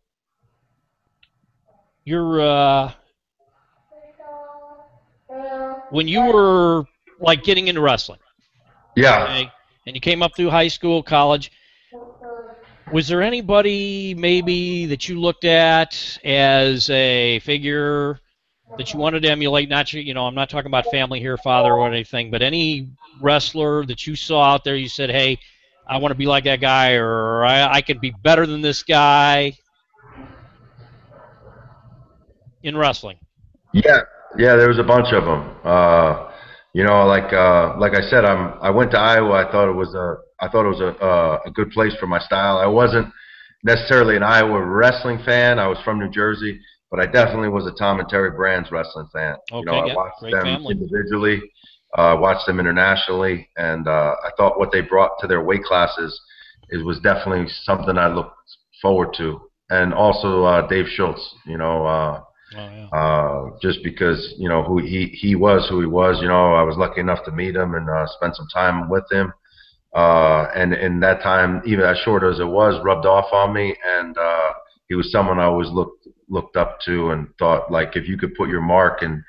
you're uh, when you were like getting into wrestling. Yeah. Okay, and you came up through high school, college. Was there anybody maybe that you looked at as a figure that you wanted to emulate? Not you know, I'm not talking about family here, father or anything, but any wrestler that you saw out there, you said, "Hey, I want to be like that guy," or "I, I could be better than this guy." In wrestling. Yeah, yeah, there was a bunch of them. Uh, you know, like uh, like I said, I'm I went to Iowa. I thought it was a I thought it was a uh, a good place for my style. I wasn't necessarily an Iowa wrestling fan. I was from New Jersey, but I definitely was a Tom and Terry Brands wrestling fan. Okay, you know, yeah, I watched them family. individually, uh, watched them internationally, and uh, I thought what they brought to their weight classes is was definitely something I looked forward to. And also uh, Dave Schultz, you know. Uh, Oh, yeah. uh, just because you know who he he was, who he was. You know, I was lucky enough to meet him and uh, spend some time with him. Uh, and in that time, even as short as it was, rubbed off on me, and uh, he was someone I always looked looked up to and thought like if you could put your mark and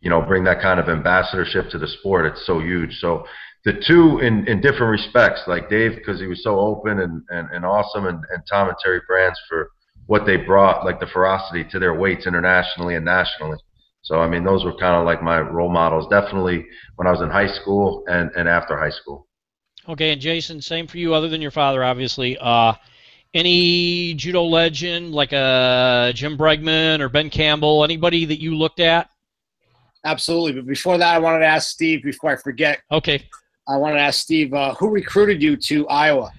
you know bring that kind of ambassadorship to the sport, it's so huge. So the two in in different respects, like Dave because he was so open and and, and awesome, and, and Tom and Terry Brands for what they brought, like the ferocity to their weights internationally and nationally. So I mean, those were kind of like my role models, definitely when I was in high school and and after high school. Okay, and Jason, same for you, other than your father, obviously. Uh, any judo legend like uh, Jim Bregman or Ben Campbell, anybody that you looked at? Absolutely. But before that, I wanted to ask Steve. Before I forget, Okay, I wanted to ask Steve uh, who recruited you to Iowa.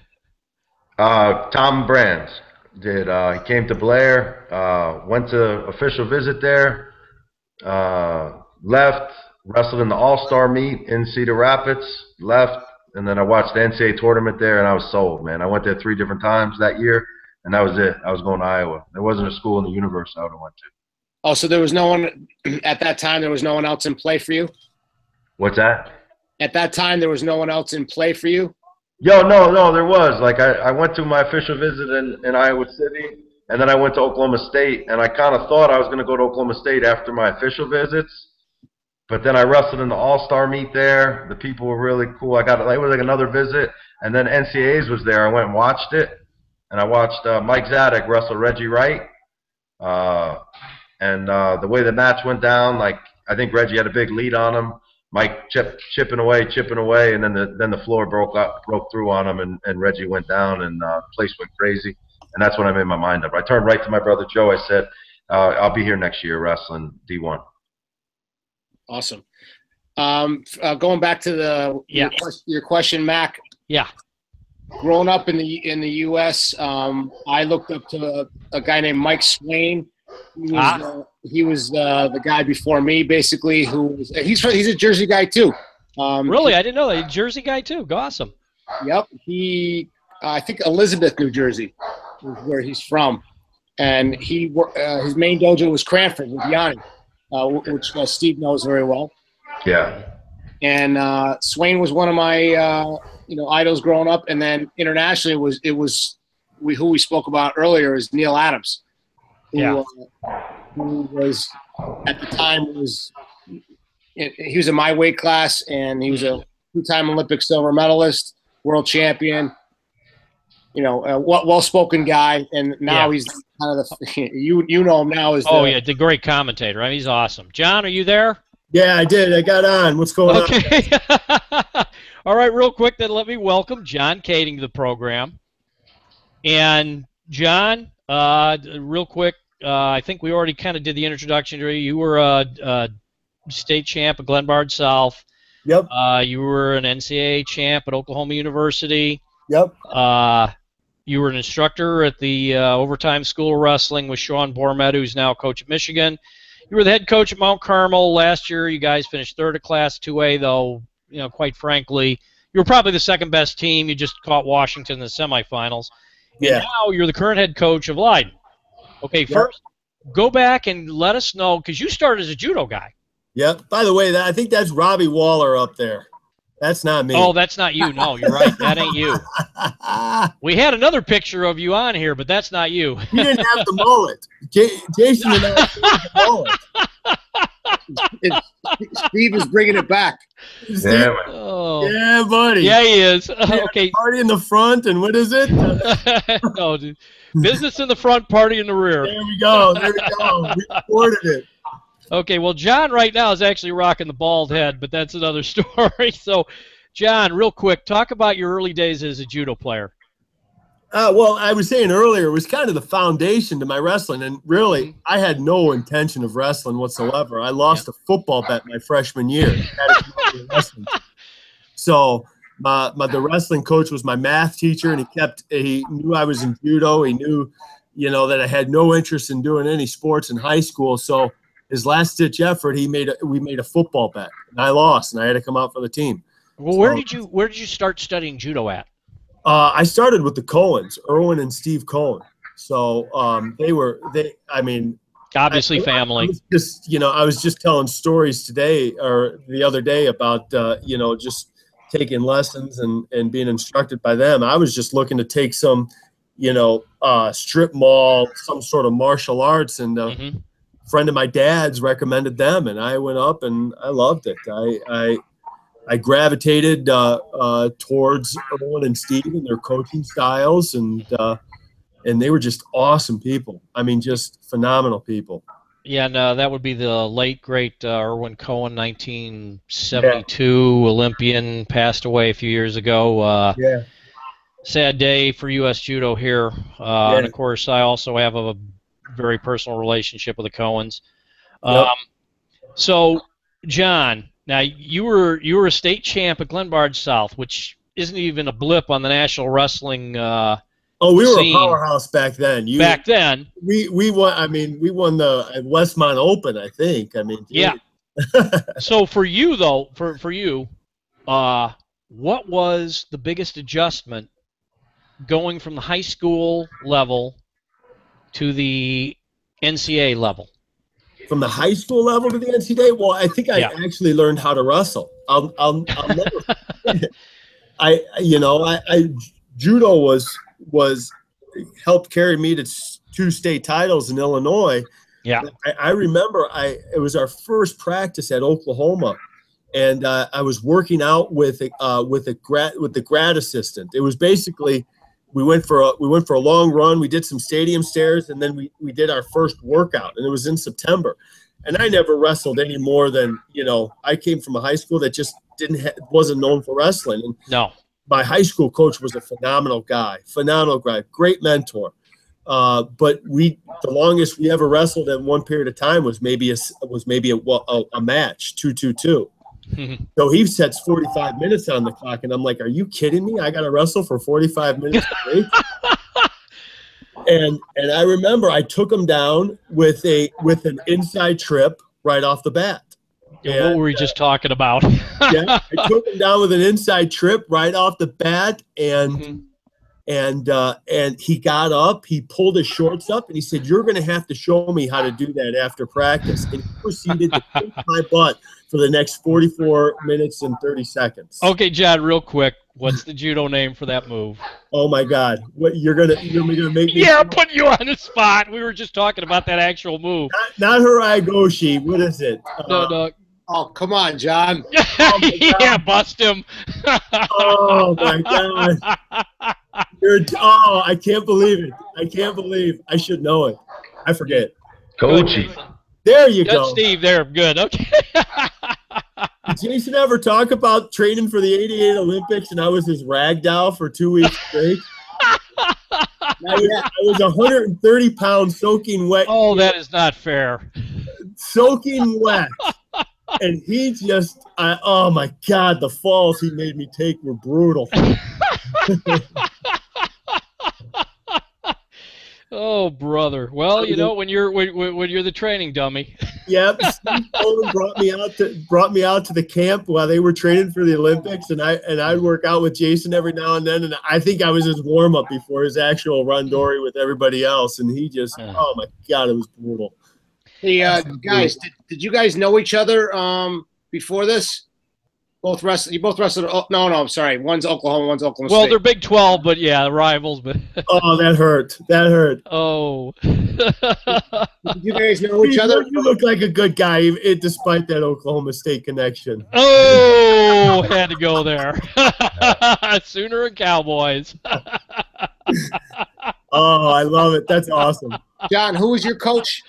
Uh, Tom Brands did. Uh, he came to Blair, uh, went to official visit there, uh, left, wrestled in the All Star meet in Cedar Rapids, left, and then I watched the NCAA tournament there, and I was sold, man. I went there three different times that year, and that was it. I was going to Iowa. There wasn't a school in the universe I would have went to. Oh, so there was no one at that time. There was no one else in play for you. What's that? At that time, there was no one else in play for you. Yo, no, no, there was. Like I, I went to my official visit in, in Iowa City, and then I went to Oklahoma State, and I kind of thought I was going to go to Oklahoma State after my official visits, but then I wrestled in the All Star meet there. The people were really cool. I got it was like another visit, and then NCAA's was there. I went and watched it, and I watched uh, Mike Zadick wrestle Reggie Wright, uh, and uh, the way the match went down, like I think Reggie had a big lead on him. Mike chip, chipping away, chipping away, and then the then the floor broke up, broke through on him, and, and Reggie went down, and uh, the place went crazy. And that's when I made my mind up. I turned right to my brother Joe. I said, uh, "I'll be here next year wrestling D1." Awesome. Um, uh, going back to the Yeah. your, question, your question, Mack. Yeah. Growing up in the in the U.S., um, I looked up to a, a guy named Mike Swain. He was, Ah. uh, he was uh, the guy before me, basically. Who was, he's he's a Jersey guy too. Um, really, I didn't know that. Jersey guy too. Awesome. Yep. He, I think Elizabeth, New Jersey, is where he's from, and he uh, his main dojo was Cranford with Yanni, uh, which uh, Steve knows very well. Yeah, And uh, Swain was one of my uh, you know idols growing up, and then internationally it was it was we who we spoke about earlier is Neil Adams, who, Yeah. uh, who was at the time was he was in my weight class, and he was a two-time Olympic silver medalist, world champion. You know, a well- well-spoken guy, and now Yeah. he's kind of the you you know him now as Oh the, yeah, the great commentator. I mean, he's awesome. John, are you there? Yeah, I did. I got on. What's going on? Okay. All right, real quick, then let me welcome John Kading to the program. And John, uh, real quick, I think we already kind of did the introduction to you. You were a, a state champ at Glenbard South. Yep, Uh, you were an NCAA champ at Oklahoma University. yep. Uh, you were an instructor at the uh, Overtime School of Wrestling with Sean Bormet, who's now coach at Michigan. You were the head coach at Mount Carmel last year. You guys finished third of Class 2A, though. You know, quite frankly, you were probably the second best team. You just caught Washington in the semifinals. Yeah. And now you're the current head coach of Leyden. Okay, first, go back and let us know because you started as a judo guy. Yep. By the way, that, I think that's Robbie Waller up there. That's not me. Oh, that's not you. No, you're right. That ain't you. we had another picture of you on here, but that's not you. you didn't have the mullet. J- Jason and I the mullet. Steve is bringing it back. Yeah, oh. yeah, buddy. Yeah, he is. Yeah, okay. Party in the front, and what is it? no, dude. Business in the front, party in the rear. There we go. There we go. We recorded it. Okay, well, John right now is actually rocking the bald head, but that's another story. So, John, real quick, talk about your early days as a judo player. Uh, well, I was saying earlier, it was kind of the foundation to my wrestling, and really, Mm-hmm. I had no intention of wrestling whatsoever. I lost a football bet my freshman year. so, my, my the wrestling coach was my math teacher, and he kept he knew I was in judo. He knew, you know, that I had no interest in doing any sports in high school. So, his last ditch effort, he made a, we made a football bet, and I lost, and I had to come out for the team. Well, where So- did you where did you start studying judo at? Uh, I started with the Cohens, Erwin and Steve Cohen. So um, they were they. I mean, Obviously, I- I family. was just you know, I was just telling stories today or the other day about uh, you know just taking lessons and and being instructed by them. I was just looking to take some, you know, uh, strip mall, some sort of martial arts, and uh, Mhm. friend of my dad's recommended them, and I went up and I loved it. I I, I gravitated uh, uh, towards Erwin and Steve and their coaching styles, and uh, and they were just awesome people. I mean, just phenomenal people. Yeah, and uh, that would be the late great uh, Erwin Cohen, 1972 Olympian, passed away a few years ago. Uh, Yeah. sad day for U.S. Judo here, uh, and of course, I also have a very personal relationship with the Cohens. Yep. Um, so, John, now you were you were a state champ at Glenbard South, which isn't even a blip on the national wrestling uh, Oh, we were Scene. a powerhouse back then. You, back then. we we won. I mean, we won the Westmont Open. I think. I mean, Yeah. so for you though, for for you, uh, what was the biggest adjustment going from the high school level to the NCAA level? from the high school level to the NCAA. Well, I think I Yeah. actually learned how to wrestle. I'll, I'll, I'll never. I, you know, I, I judo was was helped carry me to two state titles in Illinois. Yeah. I, I remember I it was our first practice at Oklahoma, and uh, I was working out with a, uh, with a grad with the grad assistant. It was basically we went for a we went for a long run. We did some stadium stairs, and then we we did our first workout, and it was in September. And I never wrestled any more than you know. I came from a high school that just didn't ha- wasn't known for wrestling, and No. My high school coach was a phenomenal guy, phenomenal guy, great mentor. Uh, but we, the longest we ever wrestled at one period of time was maybe a was maybe a, a, a match, two two two. So he sets forty five minutes on the clock, and I'm like, "Are you kidding me? I got to wrestle for forty five minutes and and I remember I took him down with a with an inside trip right off the bat. What were we just talking about? yeah, I took him down with an inside trip right off the bat, and Mhm. and uh, and he got up, he pulled his shorts up, and he said, "You're going to have to show me how to do that after practice." And he proceeded to kick my butt for the next 44 minutes and 30 seconds. okay, John, real quick, what's the judo name for that move? Oh my God! What you're gonna you're gonna make me? Yeah, I'm you on the spot. We were just talking about that actual move. Not, not Harai Goshi. What is it? No, Uh, no. Oh, come on, John. yeah, bust him. Oh my God! You're oh, I can't believe it. I can't believe I should know it. I forget. Kouchi. There you Good, go. Steve. There, good. Okay. Did Jason ever talk about training for the 88 Olympics and I was his rag doll for two weeks straight? I was, I was 130 pounds soaking wet, oh, that is not fair. soaking wet. And he just, I, oh my God, the falls he made me take were brutal. Oh, brother. Well, you know when you're when, when when you're the training dummy. Yep, Steve brought me out to brought me out to the camp while they were training for the Olympics, and I and I'd work out with Jason every now and then, and I think I was his warm up before his actual randori with everybody else, and he just oh my god, it was brutal. Hey uh, guys, did, did you guys know each other um, before this? Both wrestled. You both wrestled. Oh, no, no. I'm sorry. One's Oklahoma. One's Oklahoma. Well, State. they're Big Twelve, but yeah, rivals. But oh, that hurt. That hurt. Oh. Did you guys know each other? You look like a good guy, it, despite that Oklahoma State connection. Oh, had to go there. Sooner and Cowboys. oh, I love it. That's awesome. John, who was your coach?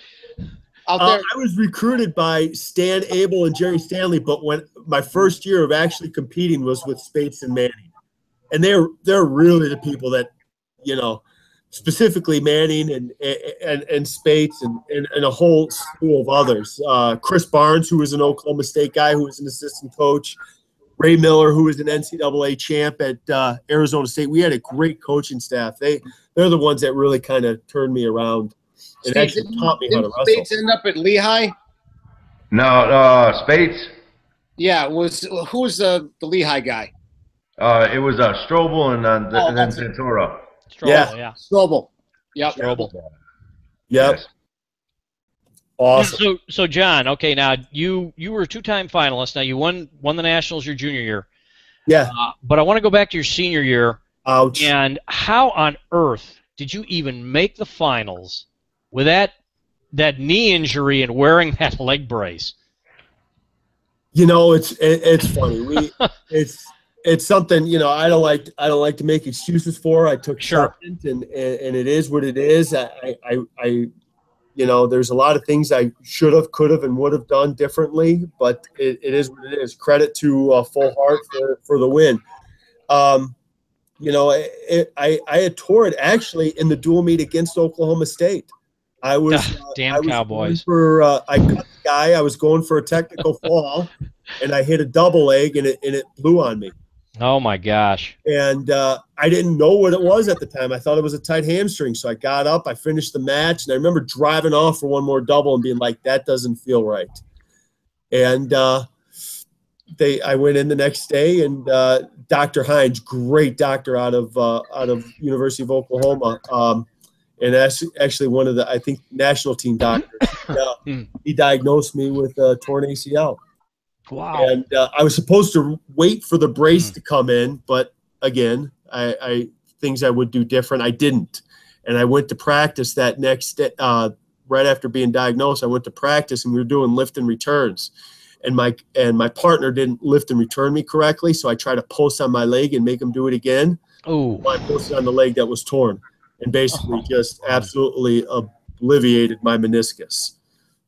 Uh, I was recruited by Stan Abel and Jerry Stanley, but when my first year of actually competing was with Spates and Manning, and they're they're really the people that, you know, specifically Manning and and and Spates and, and, and a whole slew of others. Uh, Chris Barnes, who was an Oklahoma State guy, who was an assistant coach. Ray Miller, who was an NCAA champ at uh, Arizona State. We had a great coaching staff. They they're the ones that really kind of turned me around it actually taught me how to wrestle. Spates end up at Lehigh? No, uh, Spates. Yeah, was who was the the Lehigh guy? Uh, it was uh, Strobel and, uh, Oh, and then that's it. Santoro. Strobel, Yeah. yeah. Strobel. Yep. Strobel. Yep. Yes. Awesome. So, so John, okay, now you you were a two-time finalist. Now you won won the nationals your junior year, Yeah. uh, but I want to go back to your senior year. Ouch. And how on earth did you even make the finals with that that knee injury and wearing that leg brace? You know, it's it, it's funny. We it's it's something you know. I don't like I don't like to make excuses for. I took Sure. and, and and it is what it is. I I I you know, there's a lot of things I should have, could have, and would have done differently, but it, it is what it is. Credit to uh, Full Heart for for the win. Um, you know, it, it, I I had tore it actually in the dual meet against Oklahoma State. I was Ah, uh, damn I was Cowboys. For uh, I cut the guy. I was going for a technical fall, and I hit a double leg, and it and it blew on me. Oh my gosh! And uh, I didn't know what it was at the time. I thought it was a tight hamstring. So I got up, I finished the match, and I remember driving off for one more double and being like, "That doesn't feel right." And uh, they, I went in the next day, and uh, Dr. Hines, great doctor out of uh, out of University of Oklahoma, um, and that's actually one of the I think national team doctors. uh, he diagnosed me with a torn ACL. Wow. And uh, I was supposed to wait for the brace to come in, but again, I, I things I would do different. I didn't, and I went to practice that next day. Uh, right after being diagnosed, I went to practice, and we were doing lift and returns. And my and my partner didn't lift and return me correctly, so I tried to post on my leg and make him do it again. Oh, I posted on the leg that was torn, and basically uh-huh. just absolutely obliterated my meniscus.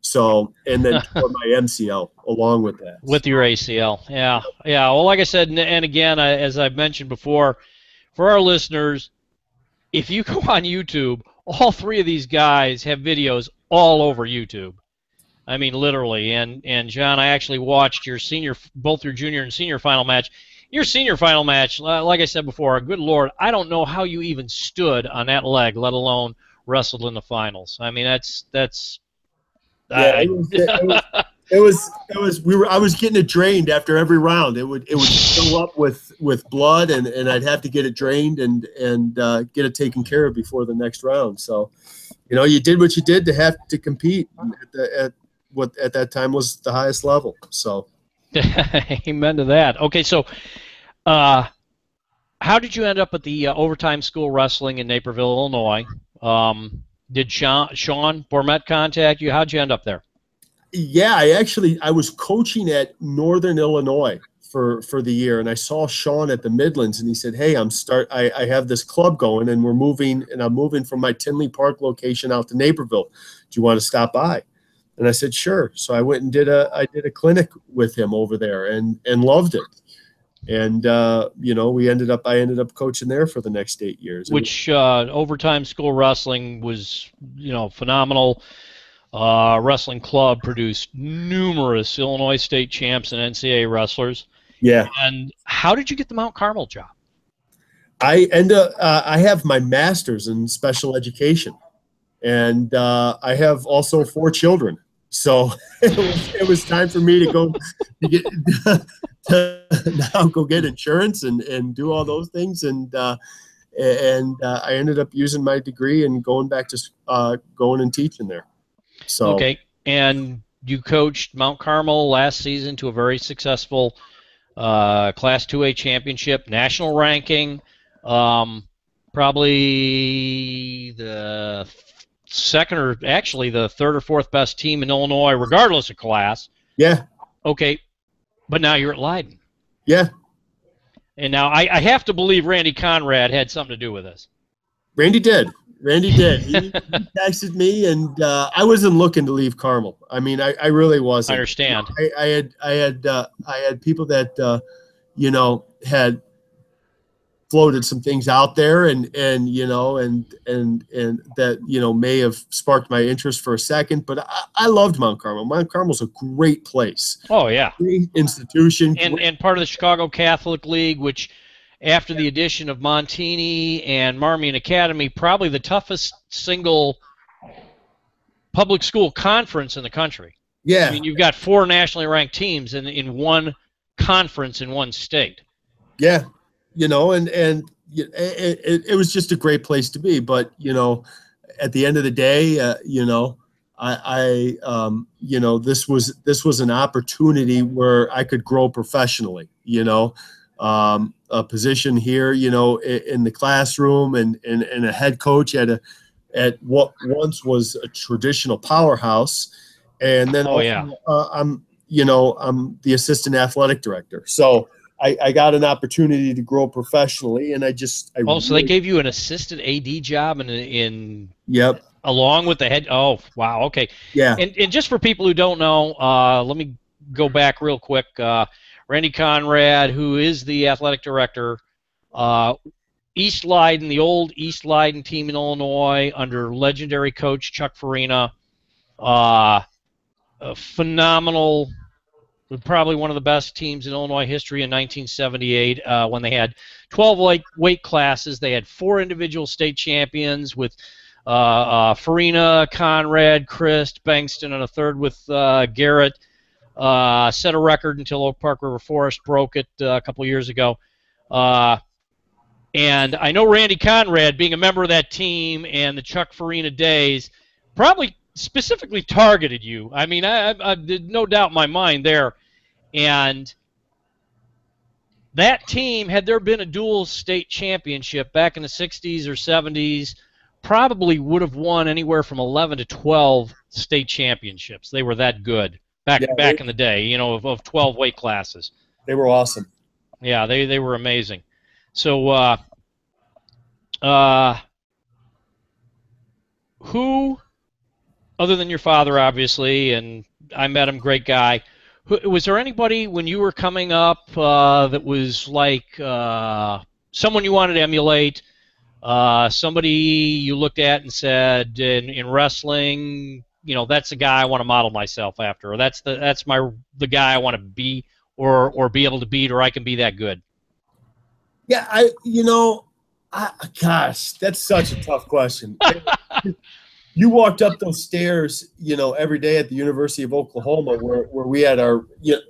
So, and then tore my MCL along with that. with your ACL. Yeah, yeah. Well, like I said, and, and again, I, as I've mentioned before, for our listeners, if you go on YouTube, all three of these guys have videos all over YouTube. I mean, literally. And and John, I actually watched your senior, both your junior and senior final match. Your senior final match, like I said before, good lord, I don't know how you even stood on that leg, let alone wrestled in the finals. I mean, that's that's. Yeah, I- it was, it was it was it was we were I was getting it drained after every round. It would it would fill up with with blood and and I'd have to get it drained and and uh, get it taken care of before the next round. So, you know, you did what you did to have to compete at, the, at what at that time was the highest level. So, Amen to that. Okay, so uh, how did you end up at the uh, Overtime School Wrestling in Naperville, Illinois? Um, did Sean, Sean Bormet contact you? How'd you end up there? yeah, I actually I was coaching at Northern Illinois for for the year, and I saw Sean at the Midlands, and he said, "Hey, I'm start. I, I have this club going, and we're moving, and I'm moving from my Tinley Park location out to Naperville. Do you want to stop by?" And I said, "Sure." So I went and did a I did a clinic with him over there, and and loved it. And uh, you know, we ended up I ended up coaching there for the next eight years. Which uh, Overtime School Wrestling was, you know, phenomenal. Uh, wrestling club produced numerous Illinois state champs and NCAA wrestlers. yeah, And how did you get the Mount Carmel job? I end up uh, I have my master's in special education, and uh, I have also four children. So it was, it was time for me to go to get to now go get insurance and and do all those things and. Uh, and uh, I ended up using my degree and going back to uh, going and teaching there. So okay, and you coached Mount Carmel last season to a very successful uh, Class 2A championship, national ranking, um, probably the second or actually the third or fourth best team in Illinois, regardless of class. Yeah. Okay, but now you're at Leyden. Yeah. And now I, I have to believe Randy Conrad had something to do with this. Randy did. Randy did. He, he texted me, and uh, I wasn't looking to leave Carmel. I mean, I, I really wasn't. I understand. I, I had I had uh, I had people that uh, you know had floated some things out there, and and you know, and and and that you know may have sparked my interest for a second. But I, I loved Mount Carmel. Mount Carmel's a great place. Oh yeah, great institution, and and part of the Chicago Catholic League, which after the addition of Montini and Marmion Academy, probably the toughest single public school conference in the country. Yeah. I mean, you've got four nationally ranked teams in, in one conference in one state. Yeah. You know, and, and it, it, it was just a great place to be. But, you know, at the end of the day, uh, you know, I, I um, you know, this was, this was an opportunity where I could grow professionally, you know, um, a position here, you know, in, in the classroom and, and, and a head coach at a at what once was a traditional powerhouse, and then oh, also, yeah. uh, I'm you know I'm the assistant athletic director, so I, I, got an opportunity to grow professionally, and I just I oh, so they gave you an assistant AD job in in yep along with the head. Oh, wow, okay, yeah, and and just for people who don't know, uh, let me go back real quick. Uh, Randy Conrad, who is the athletic director. Uh, East Leyden, the old East Leyden team in Illinois, under legendary coach Chuck Farina. Uh, phenomenal, probably one of the best teams in Illinois history in 1978 uh, when they had 12 weight, weight classes. They had four individual state champions with uh, uh, Farina, Conrad, Christ, Bankston, and a third with uh, Garrett. Uh, set a record until Oak Park River Forest broke it uh, a couple years ago. And I know Randy Conrad, being a member of that team and the Chuck Farina days, probably specifically targeted you. I mean, I, I, I did no doubt in my mind there. And that team, had there been a dual state championship back in the 60s or 70s, probably would have won anywhere from 11 to 12 state championships. They were that good back yeah, back they, in the day, you know, of, of 12 weight classes. They were awesome. Yeah, they, they were amazing. So, uh, uh, who, other than your father, obviously, and I met him, great guy. Was there anybody when you were coming up uh, that was like uh, someone you wanted to emulate? Uh, somebody you looked at and said, in, in wrestling, you know that's the guy I want to model myself after, or that's the that's my the guy I want to be, or or be able to beat, or I can be that good. Yeah, I you know, I, gosh, that's such a tough question. you walked up those stairs, you know, every day at the University of Oklahoma, where where we had our you know,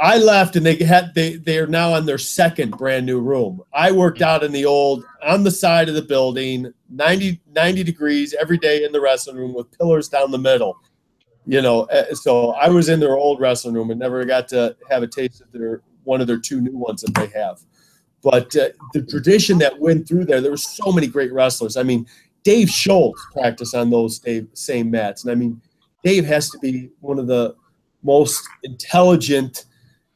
I left and they had they they are now on their second brand new room. I worked out in the old on the side of the building, 90, 90 degrees every day in the wrestling room with pillars down the middle. You know, eh, so I was in their old wrestling room and never got to have a taste of their one of their two new ones that they have. But uh, the tradition that went through there, there were so many great wrestlers. I mean, Dave Schultz practiced on those same mats, and I mean, Dave has to be one of the most intelligent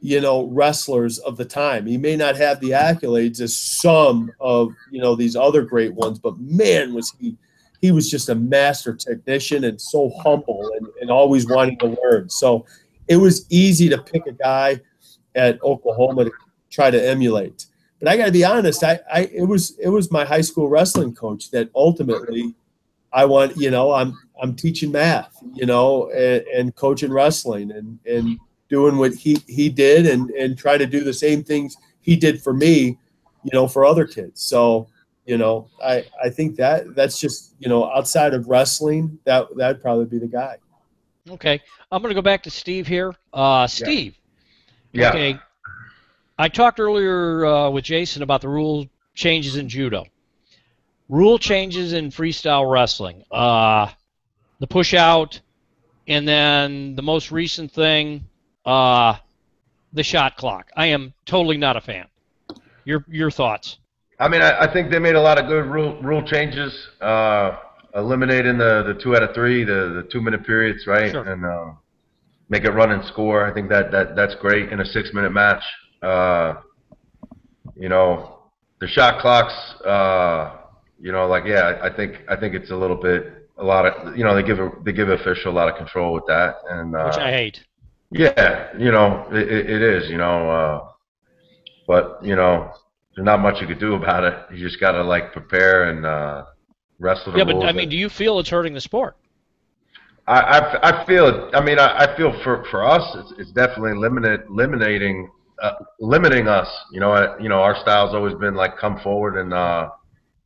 you know wrestlers of the time. He may not have the accolades as some of you know these other great ones, but man, was he he was just a master technician and so humble and, and always wanting to learn. So it was easy to pick a guy at Oklahoma to try to emulate. But I got to be honest, I, I it was it was my high school wrestling coach that ultimately I want you know I'm I'm teaching math you know and, and coaching wrestling and and doing what he he did and and try to do the same things he did for me, you know, for other kids. So you know, I I think that that's just you know outside of wrestling that that'd probably be the guy. Okay, I'm going to go back to Steve here. Uh, Steve. Yeah. Okay. I talked earlier uh, with Jason about the rule changes in judo. Rule changes in freestyle wrestling. Uh, the push out, and then the most recent thing, uh, the shot clock. I am totally not a fan. Your your thoughts? I mean, I, I think they made a lot of good rule rule changes, uh, eliminating the, the two out of three, the, the two minute periods, right, Sure. and uh, make it run and score. I think that, that that's great in a six minute match. Uh, you know, the shot clocks. Uh, you know, like yeah, I, think I think it's a little bit a lot of you know they give a, they give official a lot of control with that, and uh, Which I hate. yeah, you know, it, it is, you know, uh, but you know, there's not much you could do about it. You just got to like prepare and uh, wrestle the Yeah, but. I mean, do you feel it's hurting the sport? I, I, I feel it. I mean, I, I feel for for us, it's, it's definitely limited, eliminating, uh, limiting us. You know, uh, you know, our style's always been like come forward and uh,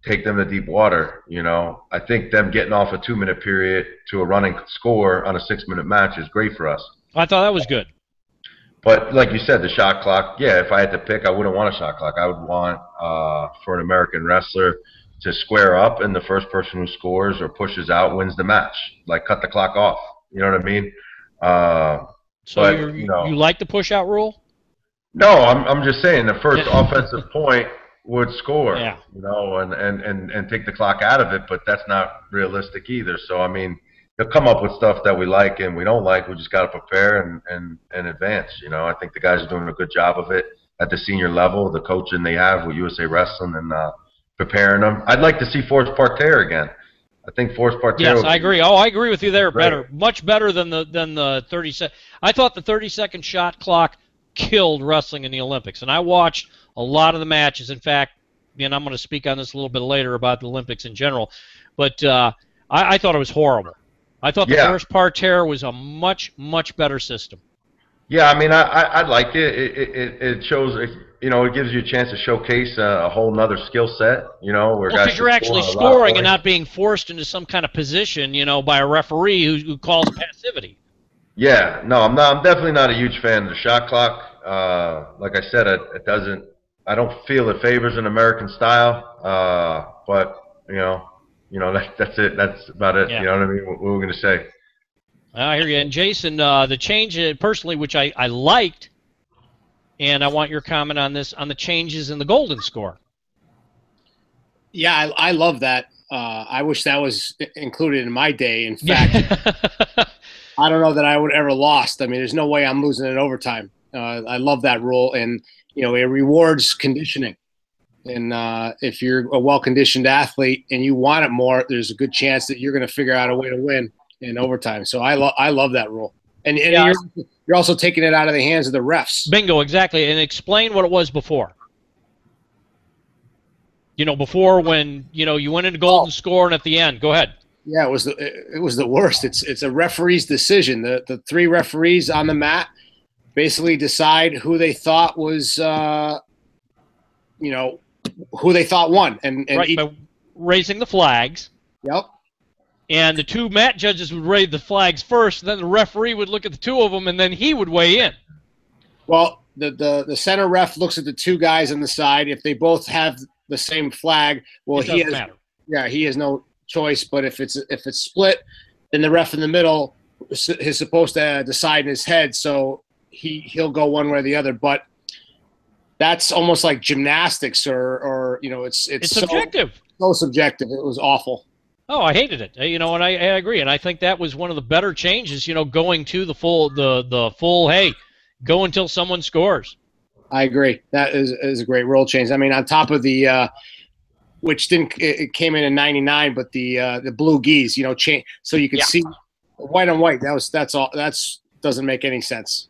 take them to deep water. You know, I think them getting off a two minute period to a running score on a six minute match is great for us. I thought that was good. But like you said, the shot clock. Yeah, if I had to pick, I wouldn't want a shot clock. I would want uh, for an American wrestler to square up, and the first person who scores or pushes out wins the match. Like cut the clock off. You know what I mean? Uh, So But, you're, you know- you like the push out rule? No, I'm I'm just saying the first offensive point would score. Yeah. You know, and, and and and take the clock out of it, but that's not realistic either. So I mean. They'll come up with stuff that we like and we don't like. We just got to prepare and, and, and advance. You know, I think the guys are doing a good job of it at the senior level, the coaching they have with USA Wrestling and uh, preparing them. I'd like to see Force Parterre again. I think Force Parterre. Yes, I agree. Oh, I agree with you there. Better, much better than the than the 30 sec. I thought the 30 second shot clock killed wrestling in the Olympics, and I watched a lot of the matches. In fact, and I'm going to speak on this a little bit later about the Olympics in general, but uh, I, I thought it was horrible. I thought the Yeah. first parterre was a much much better system. Yeah, I mean, I, I, I like it. It, it. it shows, you know, it gives you a chance to showcase a, a whole nother skill set, you know, where Well, because you're actually score a lot of scoring and not being forced into some kind of position, you know, by a referee who, who calls passivity. Yeah, no, I'm not. I'm definitely not a huge fan of the shot clock. Uh, like I said, it, it doesn't. I don't feel it favors an American style. Uh, but you know, you know that, that's it. That's about it. Yeah. You know what I mean? What, what we're gonna say? I hear you. And Jason, uh, the change uh, personally, which I, I liked, and I want your comment on this on the changes in the golden score. Yeah, I, I love that. Uh, I wish that was included in my day. In fact, I don't know that I would ever lost. I mean, there's no way I'm losing in overtime. Uh, I love that rule, and you know, it rewards conditioning. And uh, if you're a well-conditioned athlete and you want it more, there's a good chance that you're going to figure out a way to win in overtime. So I love I love that rule. And, and Yeah, you're, you're also taking it out of the hands of the refs. Bingo, exactly. And explain what it was before. You know, before when you know you went into golden score and at the end. Go ahead. Yeah, it was the it was the worst. It's it's a referee's decision. The the three referees on the mat basically decide who they thought was uh, you know who they thought won, and and right, each, by raising the flags. yep, And the two mat judges would raise the flags first, and then the referee would look at the two of them, and then he would weigh in. Well, the, the the center ref looks at the two guys on the side. If they both have the same flag, well, it he has matter. yeah he has no choice. But if it's if it's split, then the ref in the middle is supposed to decide in his head. So he he'll go one way or the other. But that's almost like gymnastics, or or you know, it's it's, It's so, subjective. so subjective. It was awful. Oh, I hated it. You know, and I, I agree, and I think that was one of the better changes. You know, going to the full the the full hey, go until someone scores. I agree. That is, is a great rule change. I mean, on top of the, uh, which didn't it came in in '99, but the uh, the blue gis, you know, change so you could Yeah. see white on white. That was that's all. That's doesn't make any sense.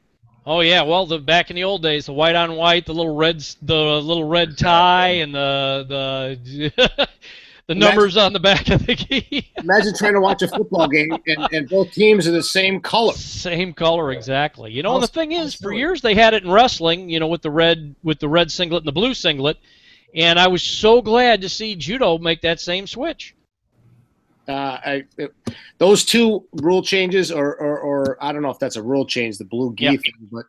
Oh yeah, well, the back in the old days, the white on white, the little red, the little red tie, and the the the numbers on the back of the key. Imagine trying to watch a football game and, and both teams are the same color. Same color exactly. You know, and the thing is, for years they had it in wrestling. You know, with the red with the red singlet and the blue singlet, and I was so glad to see judo make that same switch. Uh, I, it, those two rule changes, or, or, or, I don't know if that's a rule change, the blue gi yep. thing, but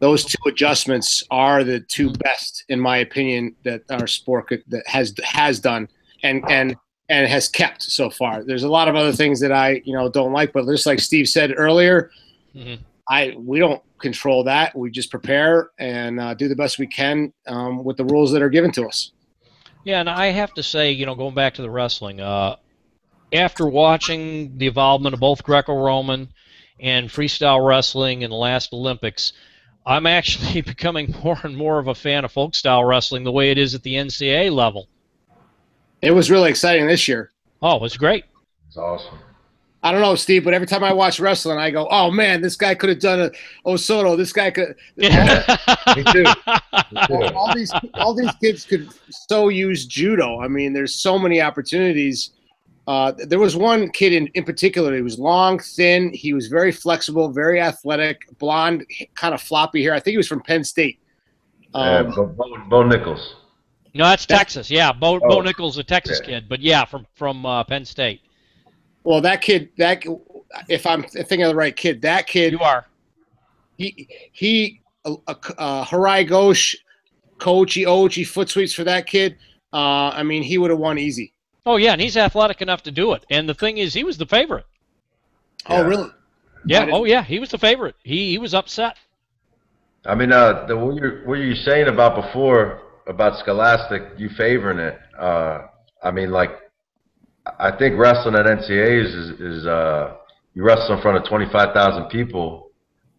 those two adjustments are the 2 mm-hmm. best, in my opinion, that our sport could, that has has done and and and has kept so far. There's a lot of other things that I you know don't like, but just like Steve said earlier, mm-hmm. I we don't control that. We just prepare and uh, do the best we can um, with the rules that are given to us. Yeah, and I have to say, you know, going back to the wrestling, uh, after watching the involvement of both Greco-Roman and freestyle wrestling in the last Olympics, I'm actually becoming more and more of a fan of folk style wrestling the way it is at the NCAA level. It was really exciting this year. Oh, it was great. It's awesome. I don't know, Steve, but every time I watch wrestling, I go, "Oh man, this guy could have done a Osoto. This guy could." Yeah. Me too. Me too. All these, all these kids could so use judo. I mean, there's so many opportunities. Uh, there was one kid in, in particular. He was long, thin. He was very flexible, very athletic, blonde, kind of floppy hair. I think he was from Penn State. Um, Bo, Bo, Bo, Nickal. No, that's Texas. Yeah, Bo, oh. Bo Nickal, a Texas yeah. kid, but yeah, from from uh, Penn State. Well, that kid, that if I'm thinking of the right kid, that kid. You are. He he, uh, uh, Harai goshi, Kouchi Ouchi foot sweeps for that kid. Uh, I mean, he would have won easy. Oh yeah, and he's athletic enough to do it. And the thing is, he was the favorite. Oh really? Yeah. Oh yeah, he was the favorite. He he was upset. I mean, uh, the what you what you saying about before about Scholastic, you favoring it? Uh, I mean, like, I think wrestling at NCAA's is is uh, you wrestle in front of twenty five thousand people.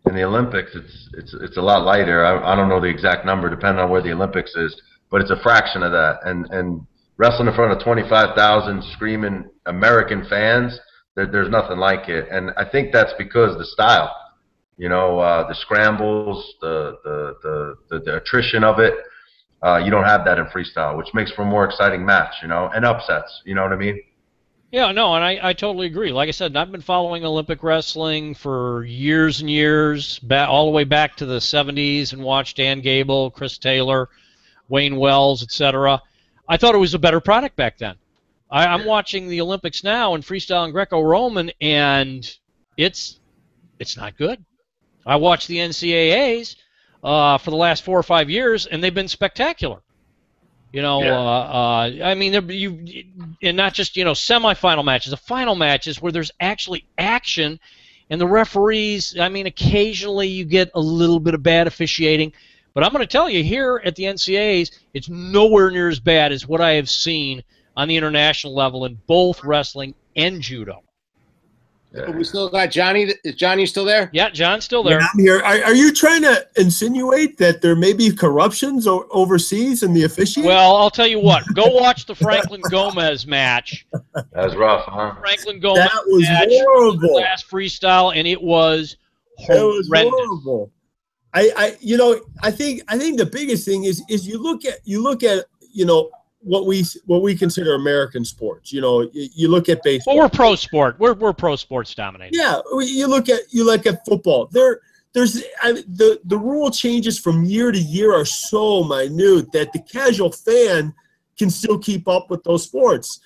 In the Olympics, it's it's it's a lot lighter. I, I don't know the exact number, depending on where the Olympics is, but it's a fraction of that. And and wrestling in front of 25,000 screaming American fans, there, there's nothing like it. And I think that's because the style, you know, uh, the scrambles, the, the, the, the, the attrition of it. Uh, you don't have that in freestyle, which makes for a more exciting match, you know, and upsets. You know what I mean? Yeah, no, and I, I totally agree. Like I said, I've been following Olympic wrestling for years and years, back, all the way back to the 70s, and watched Dan Gable, Chris Taylor, Wayne Wells, etc. I thought it was a better product back then. I, I'm watching the Olympics now in freestyle and Greco-Roman, and it's it's not good. I watched the NCAA's uh, for the last four or five years, and they've been spectacular. You know, yeah. uh, uh, I mean, there, you and not just you know semifinal matches, the final matches where there's actually action, and the referees. I mean, occasionally you get a little bit of bad officiating, but I'm going to tell you here at the NCAAs, it's nowhere near as bad as what I have seen on the international level in both wrestling and judo. Yeah. We still got Johnny. Is Johnny still there? Yeah, John's still there. Yeah, I'm here. Are, are, you trying to insinuate that there may be corruptions o- overseas in the officiating? Well, I'll tell you what. Go watch the Franklin Gomez match. That was rough, huh? Franklin Gomez. That was match, horrible. Last freestyle, and it was horrendous. It was horrible. I, I, you know, I think I think the biggest thing is is you look at you look at you know what we what we consider American sports. You know, you, you look at baseball. Well, we're pro sport. We're we're pro sports dominated. Yeah, you look at you look at football. There, there's I, the the rule changes from year to year are so minute that the casual fan can still keep up with those sports.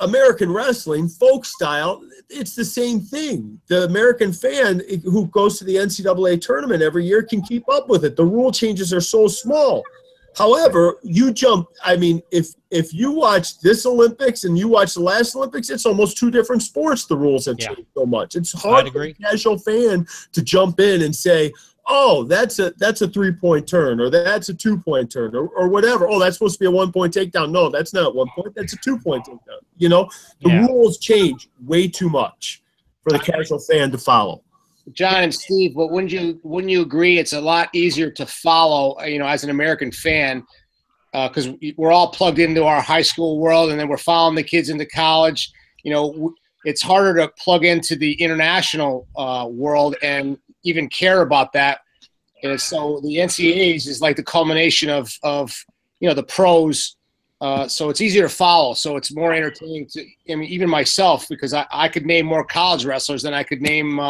American wrestling, folk style, it's the same thing. The American fan who goes to the NCAA tournament every year can keep up with it. The rule changes are so small. However, you jump. I mean, if if you watch this Olympics and you watch the last Olympics, it's almost two different sports. The rules have changed so much. It's hard for a casual fan to jump in and say, oh, that's a that's a three point turn, or that's a two point turn, or, or whatever. Oh, that's supposed to be a one point takedown. No, that's not one point. That's a two point takedown. You know, the yeah. rules change way too much for the casual fan to follow. John and Steve, but wouldn't you wouldn't you agree? It's a lot easier to follow, you know, as an American fan, because uh, we're all plugged into our high school world, and then we're following the kids into college. You know, it's harder to plug into the international uh, world and even care about that. And so the NCAAs is like the culmination of of you know the pros. Uh, so it's easier to follow. So it's more entertaining to I mean even myself because I, I could name more college wrestlers than I could name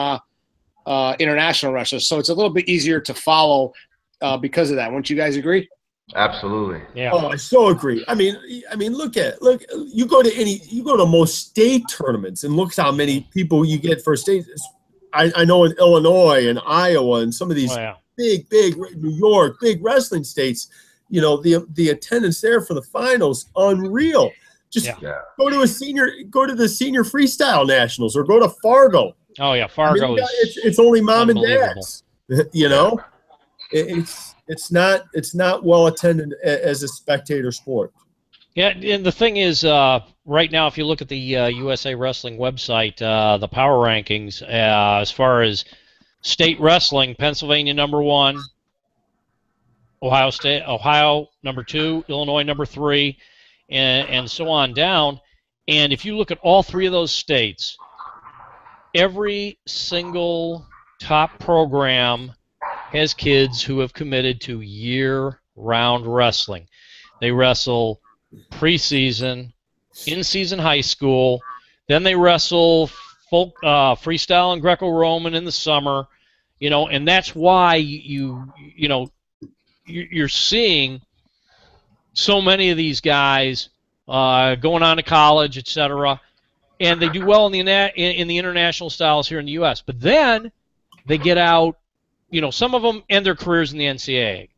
uh, international wrestlers. So it's a little bit easier to follow uh, because of that. Wouldn't you guys agree? Absolutely. Yeah. Oh, I so agree. I mean, I mean, look at look. You go to any, you go to most state tournaments, and look how many people you get for state. I, I know in Illinois and Iowa and some of these Oh, yeah. big, big New York, big wrestling states. You know, the the attendance there for the finals, unreal. Just Yeah. Yeah. go to a senior, go to the senior freestyle nationals, or go to Fargo. Oh yeah. I mean, Fargo it's it's only mom and dads. You know, it's it's not it's not well attended as a spectator sport. Yeah, and the thing is, uh, right now, if you look at the uh, USA Wrestling website, uh, the power rankings, uh, as far as state wrestling, Pennsylvania number one, Ohio State, Ohio number two, Illinois number three, and, and so on down. And if you look at all three of those states, every single top program has kids who have committed to year-round wrestling. They wrestle preseason, in-season high school. Then they wrestle folk, uh, freestyle and Greco-Roman in the summer. You know, and that's why you you know you- you're seeing so many of these guys uh, going on to college, etc. And they do well in the in in the international styles here in the U.S. But then they get out. You know, some of them end their careers in the NCAA.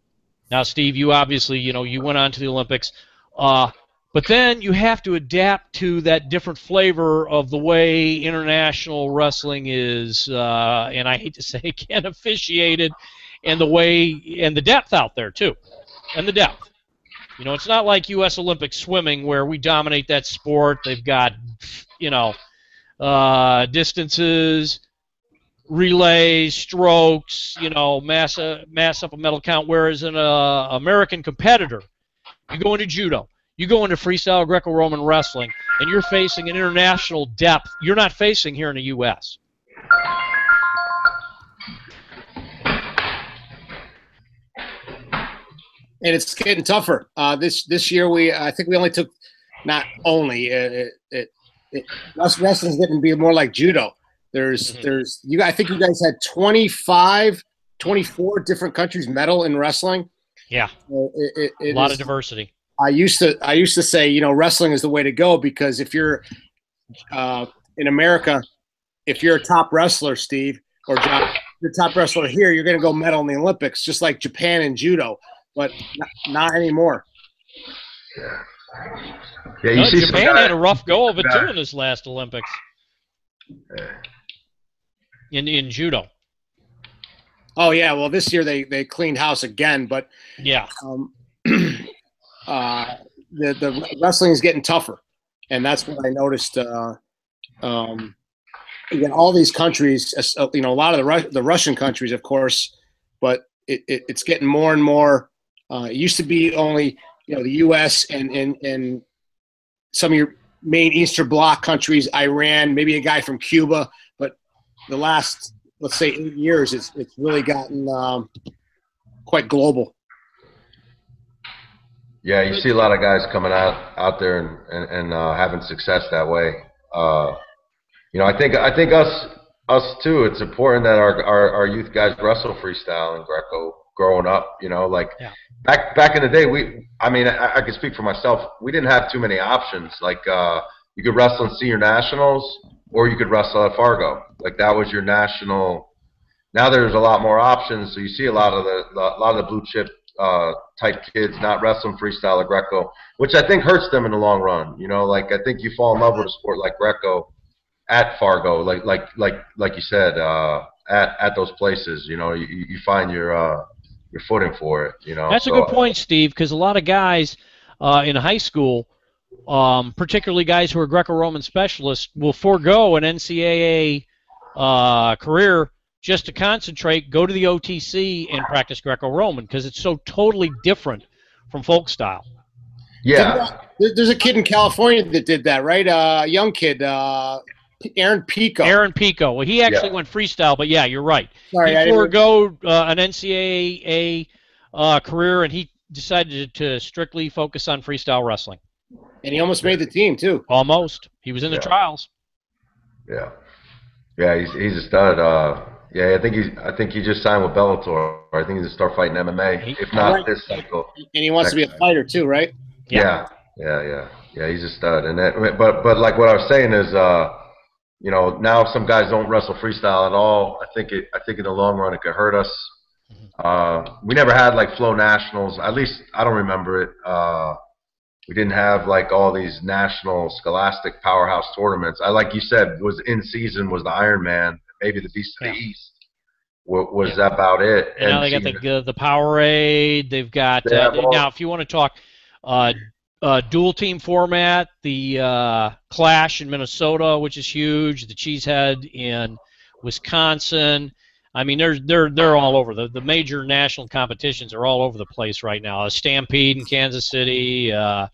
Now, Steve, you obviously, you know, you went on to the Olympics. Uh, but then you have to adapt to that different flavor of the way international wrestling is, uh, and I hate to say again, officiated, and the way and the depth out there too, and the depth. You know, it's not like U.S. Olympic swimming where we dominate that sport. They've got, you know, uh, distances, relays, strokes, you know, mass uh, mass up a medal count. Whereas an uh, American competitor, you go into judo, you go into freestyle Greco-Roman wrestling, and you're facing an international depth you're not facing here in the U.S. and it's getting tougher. Uh, this this year we I think we only took not only uh, it, it, it us wrestling's getting to be more like judo. There's Mhm. there's you I think you guys had 25 24 different countries medal in wrestling. Yeah, So it, it, a lot is- of diversity. I used to I used to say you know wrestling is the way to go because if you're uh, in America, if you're a top wrestler, Steve or John, you're top wrestler here, you're going to go medal in the Olympics, just like Japan and judo, but not, not anymore. Yeah. Yeah, you No, see Japan guys- had a rough go of it too in this last Olympics in in judo. Oh yeah, well this year they they cleaned house again, but Yeah, um, uh, the the wrestling is getting tougher, and that's what I noticed. Uh, um, again, all these countries, uh, you know, a lot of the Ru- the Russian countries, of course, but it, it, it's getting more and more. Uh, it used to be only you know the U.S. and and and some of your main Eastern Bloc countries, Iran, maybe a guy from Cuba, but the last let's say eight years, it's it's really gotten um, quite global. Yeah, you see a lot of guys coming out out there and and, and uh, having success that way. Uh, you know, I think I think us us too. It's important that our our, our youth guys wrestle freestyle and Greco growing up. You know, like Yeah. back back in the day, we. I mean, I, I can speak for myself. We didn't have too many options. Like uh, you could wrestle in senior nationals, or you could wrestle at Fargo. Like that was your national. Now there's a lot more options, so you see a lot of the, the a lot of the blue chip uh, type kids not wrestling freestyle or Greco, which I think hurts them in the long run. You know, like I think you fall in love with a sport like Greco at Fargo, like like like like you said, uh, at at those places. You know, you, you find your uh, your footing for it. You know, that's a good point, Steve, because a lot of guys uh, in high school, um, particularly guys who are Greco-Roman specialists, will forego an NCAA uh, career just to concentrate, go to the OTC, and practice Greco-Roman because it's so totally different from folk style. Yeah, There's a kid in California that did that, right? Uh, a young kid, uh, Aaron Pico. Aaron Pico, well, he actually Yeah. went freestyle, but yeah, you're right. Sorry, he forego uh, an NCAA uh, career, and he decided to strictly focus on freestyle wrestling. and he almost made the team too. Almost, he was in the Yeah. trials. yeah, yeah. He's he's a stud. Uh, Yeah, I think he's. I think he just signed with Bellator. I think he's gonna start fighting MMA, if not Right. this cycle. And he wants to be a Next fighter too, right? Yeah. yeah, yeah, yeah, He's a stud, and that. But but like what I was saying is, uh, you know, now some guys don't wrestle freestyle at all. I think it. I think in the long run it could hurt us. Uh, we never had like Flo nationals. At least I don't remember it. Uh, we didn't have like all these national scholastic powerhouse tournaments. I like you said was in season was the Ironman, maybe the Beast of Yeah. the East. wa- Was about it? And now they got senior- the the Powerade. They've got They uh, all- now. If you want to talk uh, uh, dual team format, the uh, Clash in Minnesota, which is huge. The Cheesehead in Wisconsin. I mean, they're they're they're all over. The the major national competitions are all over the place right now. A Stampede in Kansas City. Uh,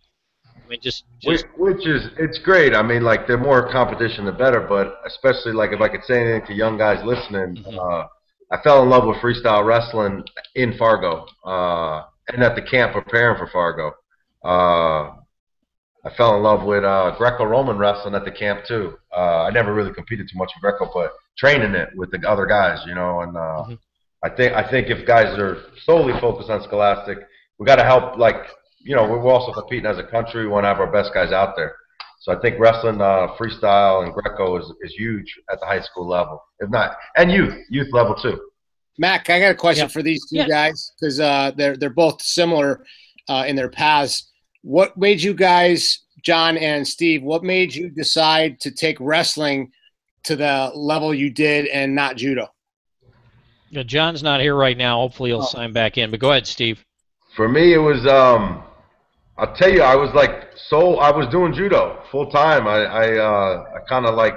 I mean, just Which, just which is it's great. I mean, like the more competition, the better. But especially like if I could say anything to young guys listening, Mhm. uh, I fell in love with freestyle wrestling in Fargo uh, and at the camp preparing for Fargo. Uh, I fell in love with uh, Greco-Roman wrestling at the camp too. Uh, I never really competed too much in Greco, but training it with the other guys, you know. And uh, Mhm. I think I think if guys are solely focused on Scholastic, we got to help. Like you know, we're also competing as a country. We want to have our best guys out there. So I think wrestling, uh, freestyle, and Greco is, is huge at the high school level, if not, and youth, youth level too. Mac, I got a question Yeah. for these two Yeah. guys because uh, they're they're both similar uh, in their paths. What made you guys, John and Steve? What made you decide to take wrestling to the level you did and not judo? uh, John's not here right now. Hopefully, he'll Oh. sign back in. But go ahead, Steve. For me, it was. Um, I'll tell you, I was like so. I was doing judo full time. I I, uh, I kind of like,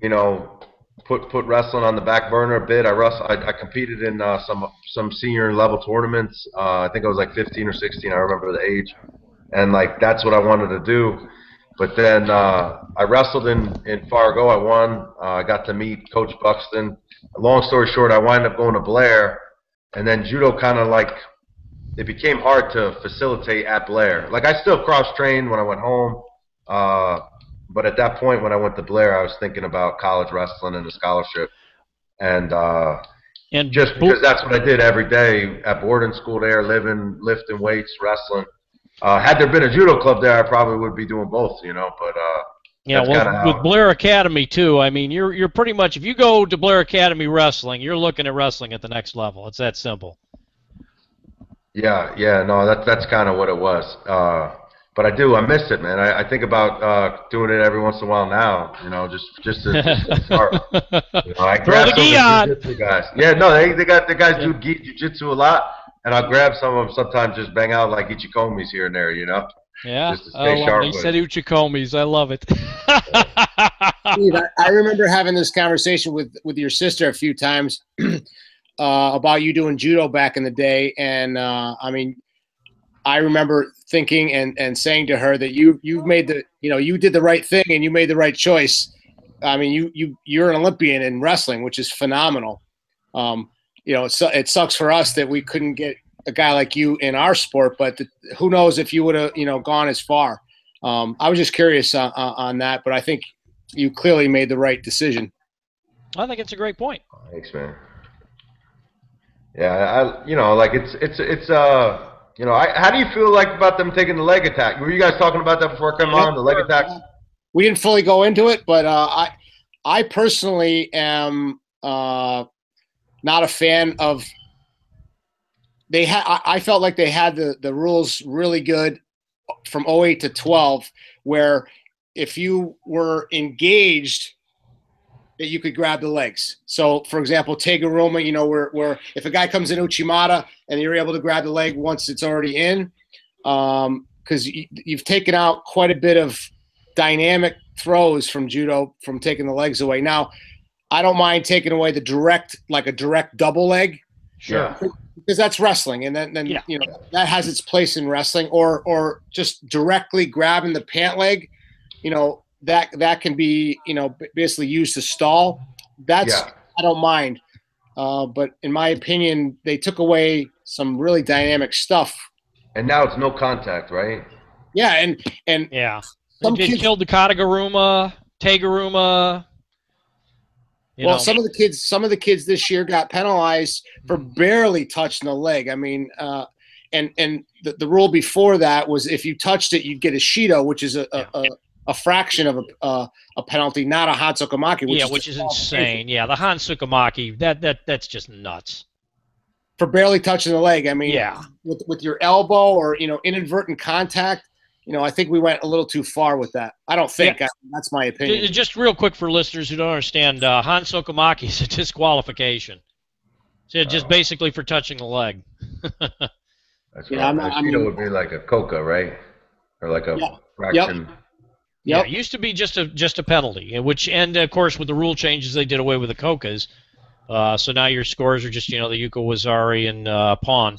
you know, put put wrestling on the back burner a bit. I wrestle. I, I competed in uh, some some senior level tournaments. Uh, I think I was like 15 or 16. I remember the age, and like that's what I wanted to do. But then uh, I wrestled in in Fargo. I won. Uh, I got to meet Coach Buxton. Long story short, I wound up going to Blair, and then judo kind of like it became hard to facilitate at Blair. Like I still cross trained when I went home, uh, but at that point when I went to Blair, I was thinking about college wrestling and a scholarship, and uh, And just because that's what I did every day at boarding school there, living, lifting weights, wrestling. Uh, had there been a judo club there, I probably would be doing both, you know. But uh, Yeah, well, with Blair Academy too. I mean, you're you're pretty much if you go to Blair Academy Wrestling, you're looking at wrestling at the next level. It's that simple. Yeah, yeah, no, that's that's kind of what it was. Uh, but I do, I miss it, man. I, I think about uh, doing it every once in a while now. You know, just just to, just to start. You know, I Throw grab the gi on. guys. Yeah, no, they they got the guys do gi jiu-jitsu a lot, and I'll grab some of them sometimes. Just bang out like uchikomis here and there. You know. yeah, Just to I stay love sharp They with said Uchikomis. I love it. Steve, I, I remember having this conversation with with your sister a few times uh, about you doing judo back in the day, and uh, I mean, I remember thinking and and saying to her that you you've made the you know you did the right thing and you made the right choice. I mean, you you you're an Olympian in wrestling, which is phenomenal. Um, you know, it, su- it sucks for us that we couldn't get a guy like you in our sport, but the, who knows if you would have you know gone as far. Um, I was just curious on, on that, but I think you clearly made the right decision. I think it's a great point. Thanks, man. Yeah, I you know like it's it's it's uh you know I how do you feel like about them taking the leg attack? Were you guys talking about that before I come on the leg attacks? We didn't fully go into it, but uh, I I personally am uh, not a fan of. They had. I I felt like they had the the rules really good from 08 to 12, where if you were engaged, that you could grab the legs. So, for example, Teguruma, you know, where where if a guy comes in Uchimata and you're able to grab the leg once it's already in, um, because you, you've taken out quite a bit of dynamic throws from judo from taking the legs away. Now, I don't mind taking away the direct, like a direct double leg, Sure. because that's wrestling, and then then Yeah. you know that has its place in wrestling, or or just directly grabbing the pant leg, you know that that can be you know basically used to stall. That's Yeah. I don't mind, uh, but in my opinion, they took away some really dynamic stuff. And now it's no contact, right? Yeah, and and Yeah. Some They kids- killed the Kataguruma, Teguruma. well, know? some of the kids, some of the kids this year got penalized for barely touching the leg. I mean, uh, and and the, the rule before that was if you touched it, you'd get a shido, which is a a, a, a fraction of a uh, a penalty, not a Hansokumake. Which yeah, is which is insane. Yeah, the Hansokumake, that that that's just nuts. for barely touching the leg. I mean, Yeah. with with your elbow or you know inadvertent contact. You know, I think we went a little too far with that. I don't think. I, that's my opinion. Just real quick for listeners who don't understand, uh, Hansokumake is a disqualification. So just Oh. basically for touching the leg. That's Yeah, right. I'm not- A I mean- would be like a koka, right? Or like a Yeah. fraction. Yeah, Yep. it used to be just a just a penalty, which and of course with the rule changes they did away with the Kokas. Uh, so now your scores are just you know the Yuko Waza-ari and uh, Pawn.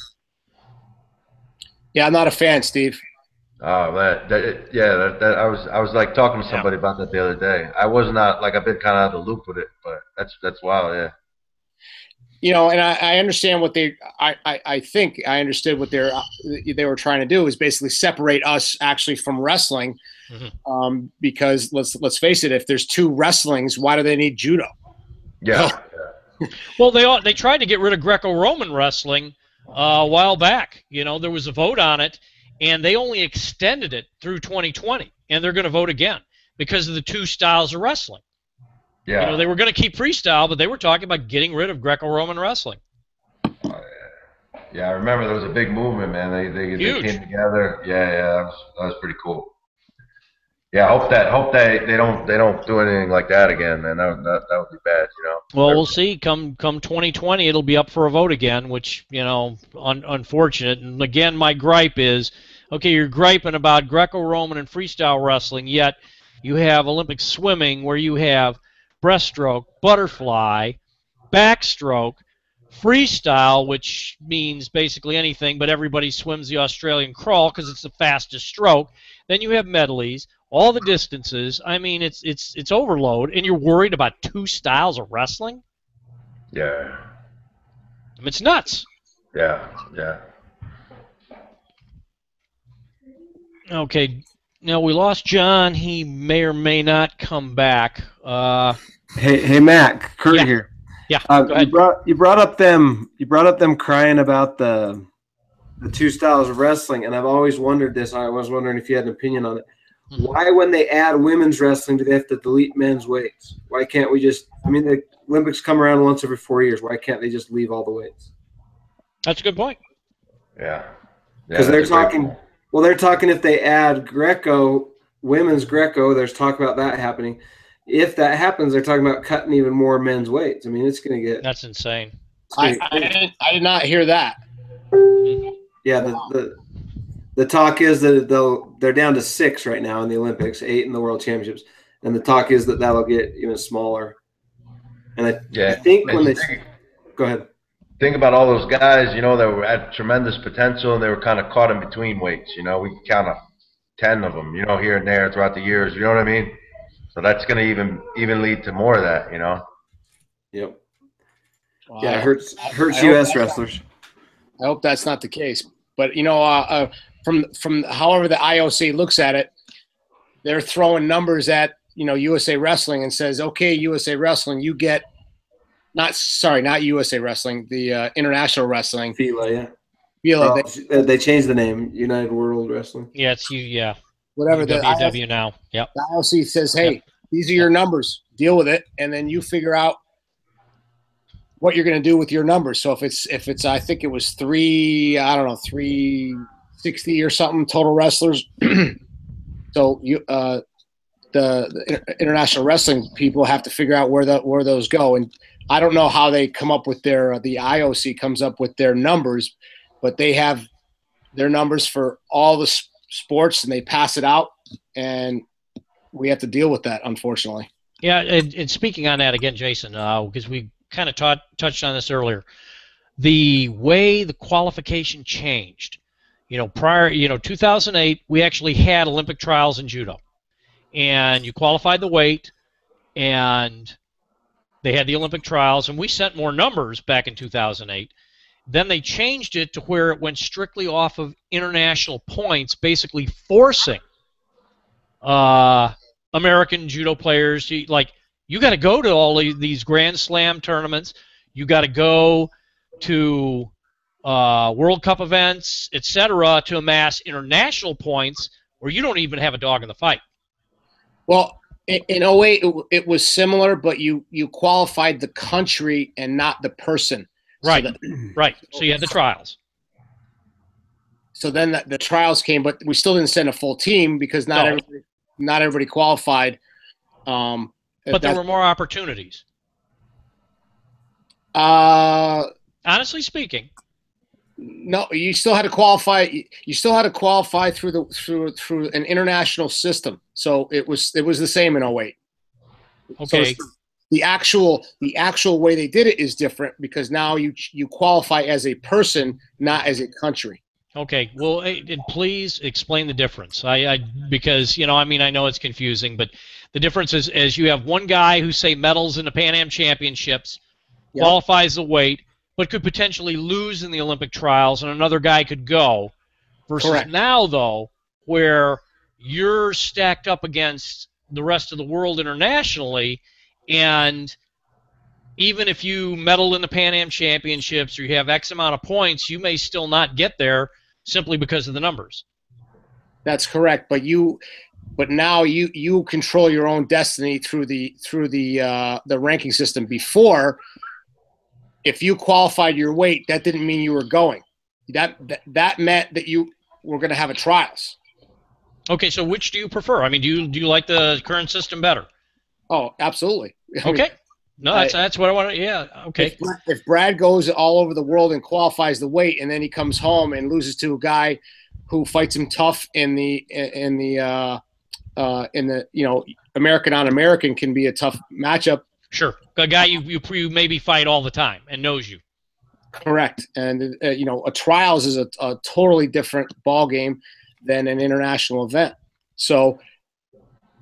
Yeah, I'm not a fan, Steve. Oh man, that, it- yeah, that, that I was I was like talking to Yeah. somebody about that the other day. I was not like I've been kind of out of the loop with it, but that's that's wild, yeah. you know, and I, I understand what they. I, I, I think I understood what they're they were trying to do is basically separate us actually from wrestling, Mhm. um, because let's let's face it, if there's two wrestlings, why do they need judo? Yeah, Well, they all, they tried to get rid of Greco-Roman wrestling uh, a while back. You know, there was a vote on it, and they only extended it through 2020, and they're going to vote again because of the two styles of wrestling. yeah. You know, they were going to keep freestyle, but they were talking about getting rid of Greco-Roman wrestling. Yeah, I remember there was a big movement, man. They they, they came together. Yeah, yeah, that was, that was pretty cool. Yeah, hope that hope they, they don't they don't do anything like that again, man. That would, that, that would be bad, you know. Well, we'll see. Come come 2020, it'll be up for a vote again, which you know, un- unfortunate. And again, my gripe is, okay, you're griping about Greco-Roman and freestyle wrestling, yet you have Olympic swimming where you have breaststroke, butterfly, backstroke, freestyle, which means basically anything, but everybody swims the Australian crawl because it's the fastest stroke. Then you have medleys, all the distances. I mean, it's it's it's overload, and you're worried about two styles of wrestling. Yeah, I mean, it's nuts. yeah, yeah. Okay, now we lost John. He may or may not come back. Uh, Hey, hey, Mac, Kurt Yeah. here. yeah, Uh, you brought you brought up them you brought up them crying about the the two styles of wrestling, and I've always wondered this. I was wondering if you had an opinion on it. Mhm. Why, when they add women's wrestling, do they have to delete men's weights? Why can't we just? I mean, the Olympics come around once every four years. Why can't they just leave all the weights? That's a good point. Yeah. Because Yeah, they're that's a great talking. Well, they're talking if they add Greco, women's Greco. There's talk about that happening. If that happens, they're talking about cutting even more men's weights. I mean, it's going to get. That's insane. I, I, didn't, I did not hear that. Yeah, the, the the talk is that they'll they're down to six right now in the Olympics, eight in the World Championships, and the talk is that that'll get even smaller. And I, I think And when you they think- go ahead, think about all those guys, you know, that were had tremendous potential and they were kind of caught in between weights. You know, we can count up ten of them, you know, here and there throughout the years. You know what I mean? So that's going to even even lead to more of that. You know? yep, Well, yeah, it hurts hurts I hope U.S. that's- wrestlers. I hope that's not the case. But you know, uh, uh, from from however the IOC looks at it, they're throwing numbers at you know USA Wrestling and says, okay, USA Wrestling, you get not sorry, not USA Wrestling, the uh, International Wrestling. FILA, yeah. Feel Oh, they, uh, they changed the name, United World Wrestling. Yeah, it's you. Yeah, whatever the IOC, WW now. Yep. the IOC says, hey, these are your numbers, deal with it, and then you figure out what you're going to do with your numbers. So if it's if it's I think it was three I don't know three sixty or something total wrestlers. so you uh, the, the international wrestling people have to figure out where the where those go, and I don't know how they come up with their the IOC comes up with their numbers, but they have their numbers for all the sports and they pass it out, and we have to deal with that unfortunately. Yeah, and, and speaking on that again, Jason, because we kind of touched on this earlier, the way the qualification changed. You know, prior, you know, 2008, we actually had Olympic trials in judo, and you qualified the weight, and they had the Olympic trials, and we sent more numbers back in 2008. Then they changed it to where it went strictly off of international points, basically forcing uh, American judo players, to, like You got to go to all these Grand Slam tournaments. You got to go to uh, World Cup events, etc., to amass international points where you don't even have a dog in the fight. Well, in, in 08, it, it was similar, but you you qualified the country and not the person. Right, so that, right. So you had the trials. So then the, the, trials came, but we still didn't send a full team because not no. everybody, not everybody qualified. Um, but there were more opportunities. Uh, honestly speaking, no, you still had to qualify. You still had to qualify through the through through an international system. So it was it was the same in 08. Okay. So the actual the actual way they did it is different because now you you qualify as a person, not as a country. Okay. Well, please explain the difference. I, I because you know I mean I know it's confusing, but the difference is is you have one guy who say medals in the Pan Am Championships, yep. qualifies the weight but could potentially lose in the Olympic trials, and another guy could go. Versus Correct. now, though, where you're stacked up against the rest of the world internationally, and even if you medal in the Pan Am Championships or you have X amount of points, you may still not get there simply because of the numbers. That's correct, but you, but now you you control your own destiny through the through the uh, the ranking system. Before, if you qualified your weight, that didn't mean you were going. That that, that meant that you were going to have a trials. Okay, so which do you prefer? I mean, do you do you like the current system better? Oh, absolutely. I okay. Mean, no, that's I, that's what I want to. Yeah. Okay. If, if, Brad goes all over the world and qualifies the weight, and then he comes home and loses to a guy who fights him tough in the in the uh, uh, in the you know American on American can be a tough matchup. Sure, a guy you, you you maybe fight all the time and knows you. Correct, and uh, you know a trials is a, a totally different ball game than an international event. So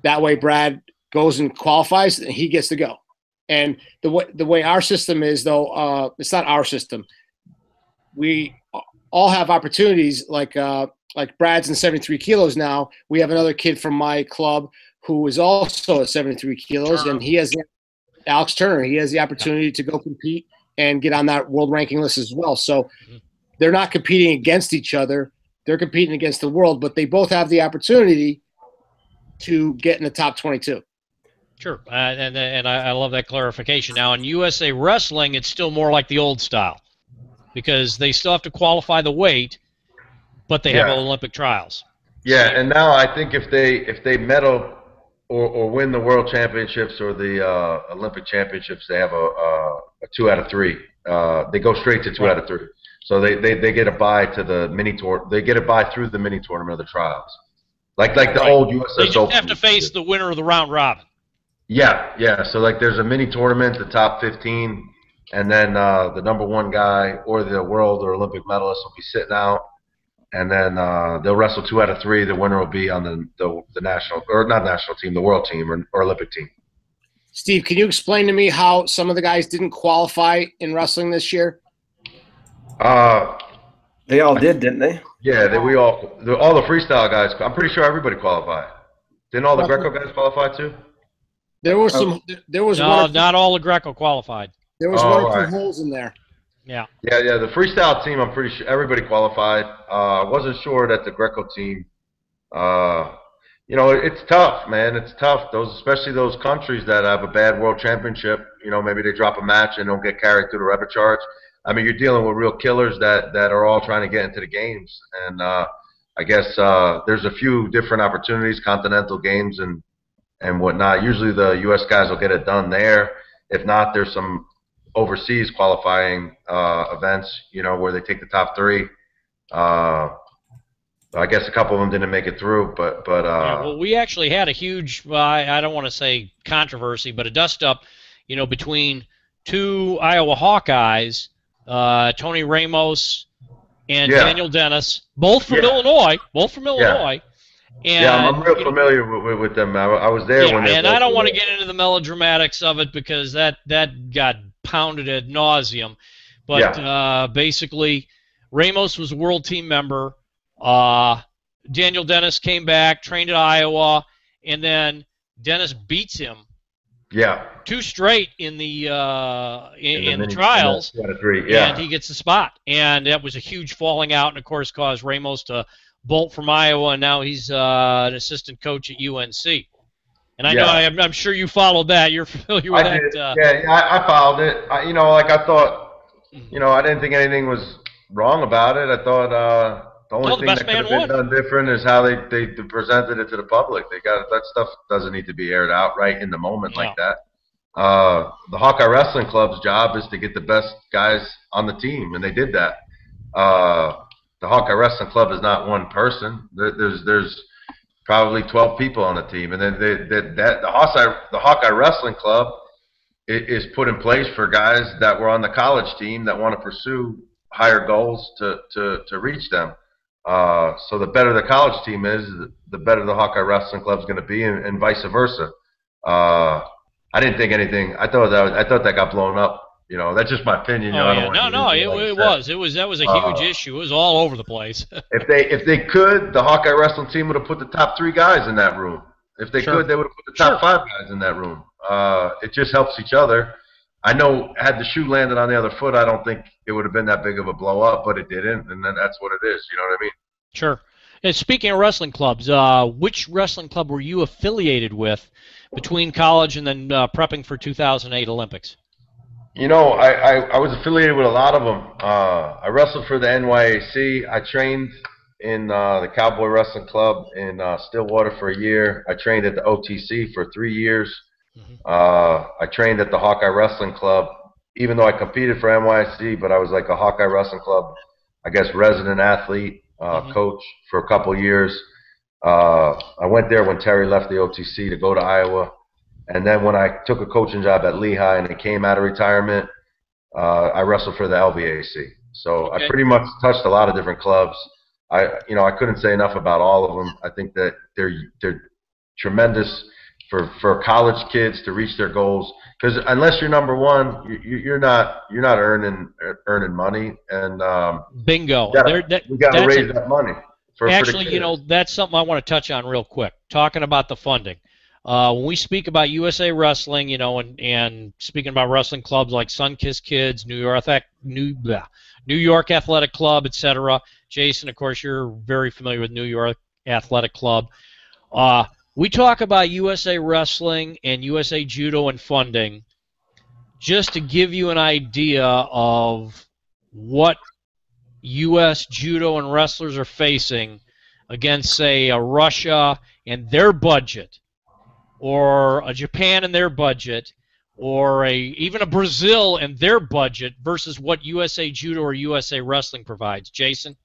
that way, Brad goes and qualifies, and he gets to go. And the way the way our system is, though, uh, it's not our system. We all have opportunities. Like uh, like Brad's in 73 kilos now. We have another kid from my club who is also at 73 kilos, and he has Alex Turner. He has the opportunity to go compete and get on that world ranking list as well. So mm-hmm. they're not competing against each other. They're competing against the world, but they both have the opportunity to get in the top 22. Sure, uh, and and I, I, love that clarification. Now in USA Wrestling, it's still more like the old style because they still have to qualify the weight, but they yeah. have Olympic trials. Yeah, and now I think if they if they medal or, or win the world championships or the uh, Olympic championships, they have a, a, a two out of three. Uh, they go straight to two right. out of three. So they, they, they get a bye to the mini tour. They get a bye through the mini tournament of the trials, like like the right. old USS They just Open. have to face the winner of the round robin. Yeah, yeah. So like there's a mini tournament, the top 15, and then uh, the number one guy or the world or Olympic medalist will be sitting out and then uh, they'll wrestle two out of three. The winner will be on the, the, the national or not national team, the world team or, or, Olympic team. Steve, can you explain to me how some of the guys didn't qualify in wrestling this year? Uh, they all did, didn't they? Yeah, they, we all the, all the freestyle guys. I'm pretty sure everybody qualified. Didn't all the Greco guys qualify too? There was some. There was no, one not all the Greco qualified. There was oh, one or two right. holes in there. Yeah. Yeah, yeah. The freestyle team, I'm pretty sure everybody qualified. Uh, I wasn't sure that the Greco team. Uh, you know, it's tough, man. It's tough. Those, especially those countries that have a bad world championship. You know, maybe they drop a match and don't get carried through the repechage. I mean, you're dealing with real killers that that are all trying to get into the games, and uh, I guess uh, there's a few different opportunities, continental games and and whatnot. Usually, the U.S. guys will get it done there. If not, there's some overseas qualifying uh, events, you know, where they take the top three. Uh, I guess a couple of them didn't make it through, but but uh, yeah, well, we actually had a huge I, I don't want to say controversy, but a dust up, you know, between two Iowa Hawkeyes, uh, Tony Ramos and yeah. Daniel Dennis, both from yeah. Illinois, both from Illinois. And, yeah, I'm, I'm real familiar know, with, with, them. I, I was there yeah, when they. And I don't want to get into the melodramatics of it because that that got pounded ad nauseum. But yeah. uh, basically, Ramos was a world team member. Uh, Daniel Dennis came back, trained at Iowa, and then Dennis beats him Yeah. Two straight in the uh, in, In the trials, in the three, yeah. and he gets the spot. And that was a huge falling out, and of course caused Ramos to bolt from Iowa, and now he's uh, an assistant coach at UNC. And I know Yeah. I'm, I'm sure you followed that. You're familiar with I that. Uh, yeah, yeah, I, I followed it. I, you know, like I thought, you know, I didn't think anything was wrong about it. I thought uh, the only No, the thing that could have been won. done different is how they, they presented it to the public. They got that stuff doesn't need to be aired out right in the moment like that. Uh, the Hawkeye Wrestling Club's job is to get the best guys on the team, and they did that. Uh, the Hawkeye Wrestling Club is not one person. There, there's there's probably 12 people on the team, and then they, that that the Hawkeye the Hawkeye Wrestling Club is put in place for guys that were on the college team that want to pursue higher goals to to to reach them. Uh, so the better the college team is, the- the better the Hawkeye Wrestling Club is going to be, and, and vice versa. Uh, I didn't think anything. I thought that I thought that got blown up. You know, that's just my opinion. You know, Oh I don't yeah, no, no, it, like it was, it was, that was a Uh, huge issue. It was all over the place. If they if they could, the Hawkeye wrestling team would have put the top three guys in that room. If they Sure. could, they would have put the top five guys in that room. Uh, it just helps each other. I know had the shoe landed on the other foot, I don't think it would have been that big of a blow up, but it didn't, and then that's what it is. You know what I mean? Sure. And speaking of wrestling clubs, uh, which wrestling club were you affiliated with between college and then uh, prepping for 2008 Olympics? You know, I, I, I was affiliated with a lot of them. Uh, I wrestled for the NYAC. I trained in uh, the Cowboy Wrestling Club in uh, Stillwater for a year. I trained at the OTC for three years. Uh, I trained at the Hawkeye Wrestling Club, even though I competed for NYC, but I was like a Hawkeye Wrestling Club, I guess, resident athlete, uh, coach for a couple years. Uh, I went there when Terry left the OTC to go to Iowa. And then when I took a coaching job at Lehigh and I came out of retirement, uh, I wrestled for the LVAC. So Okay. I pretty much touched a lot of different clubs. I, you know, I couldn't say enough about all of them. I think that they're they're tremendous for for college kids to reach their goals. Because unless you're number one, you, you- you're not you're not earning earning money, and um, Bingo. we gotta, There- that- we got to that's a- raise that money. For, for Actually, you know, that's something I want to touch on real quick. Talking about the funding. Uh, when we speak about USA Wrestling, you know, and, and speaking about wrestling clubs like Sunkist Kids, New York, New, New York Athletic Club, etc. Jason, of course, you're very familiar with New York Athletic Club. Uh, we talk about USA Wrestling and USA Judo and funding just to give you an idea of what U.S. judo and wrestlers are facing against, say, a Russia and their budget, or a Japan and their budget, or a even a Brazil and their budget versus what USA Judo or USA Wrestling provides. Jason,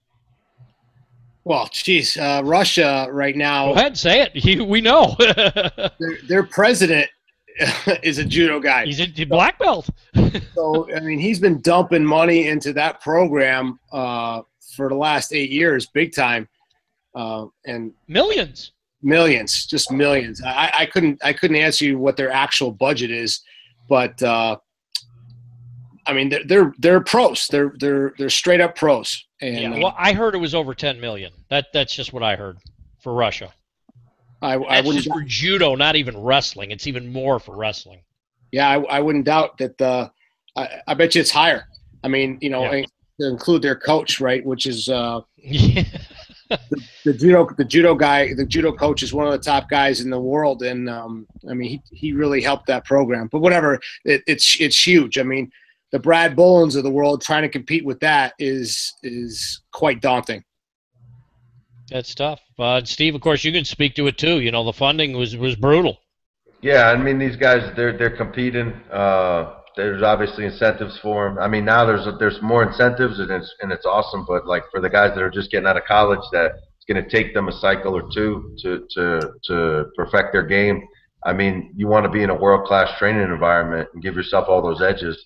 Well, geez, uh, Russia right now, go ahead, and say it. You, we know their, their president is a judo guy. he's a black belt. So I mean, he's been dumping money into that program uh, for the last eight years, big time, uh, and Millions. Millions, just millions. I, I couldn't I couldn't answer you what their actual budget is, but uh, I mean they're, they're they're pros. They're they're they're straight up pros. And Yeah. uh, Well, I heard it was over 10 million. That that's just what I heard for Russia. I, I wouldn't. for judo, not even wrestling. It's even more for wrestling. Yeah, I, I wouldn't doubt that. The, I, I bet you it's higher. I mean, you know, Yeah. to include their coach, right, which is uh, Yeah. the judo the judo guy. The judo coach is one of the top guys in the world, and um, I mean, he he really helped that program. But whatever, it, it's it's huge. I mean, the Brad Bolens of the world trying to compete with that is is quite daunting. That's tough. Uh, Steve, of course, you can speak to it too. You know, the funding was was brutal. Yeah, I mean these guys they're they're competing. Uh, there's obviously incentives for them. I mean now there's there's more incentives and it's and it's awesome. But like for the guys that are just getting out of college, that it's going to take them a cycle or two to to to perfect their game. I mean you want to be in a world class training environment and give yourself all those edges.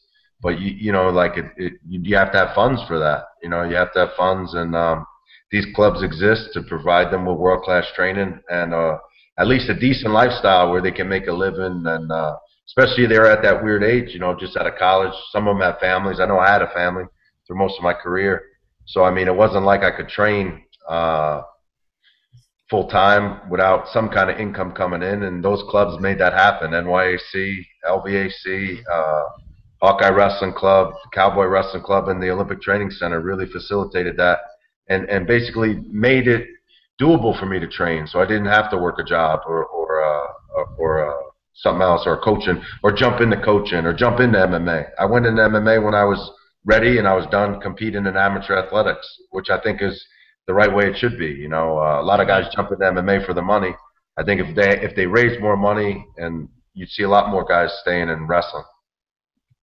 But you you know like it, it you, have to have funds for that. You know you have to have funds and um, these clubs exist to provide them with world class training and uh, at least a decent lifestyle where they can make a living and uh, especially they're at that weird age, you know, just out of college. Some of them have families. I know I had a family through most of my career, so I mean, it wasn't like I could train uh, full time without some kind of income coming in, and those clubs made that happen. NYAC, LVAC, uh, Hawkeye Wrestling Club, Cowboy Wrestling Club, and the Olympic Training Center really facilitated that, and and basically made it doable for me to train, so I didn't have to work a job or or uh, or uh, something else or coaching or jump into coaching or jump into MMA. I went into MMA when I was ready and I was done competing in amateur athletics, which I think is the right way it should be. You know, uh, a lot of guys jump into MMA for the money. I think if they if they raise more money, and you'd see a lot more guys staying in wrestling.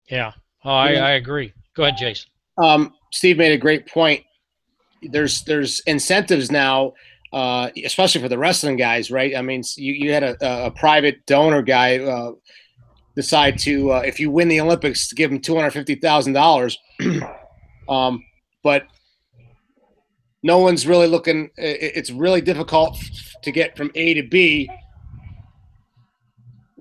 Yeah, oh, I, I agree. Go ahead, Jason. Um, Steve made a great point. There's there's incentives now, uh, especially for the wrestling guys, right? I mean, you, you had a, a private donor guy uh, decide to uh, if you win the Olympics to give him two hundred fifty thousand dollars, um, but no one's really looking. It's really difficult to get from A to B.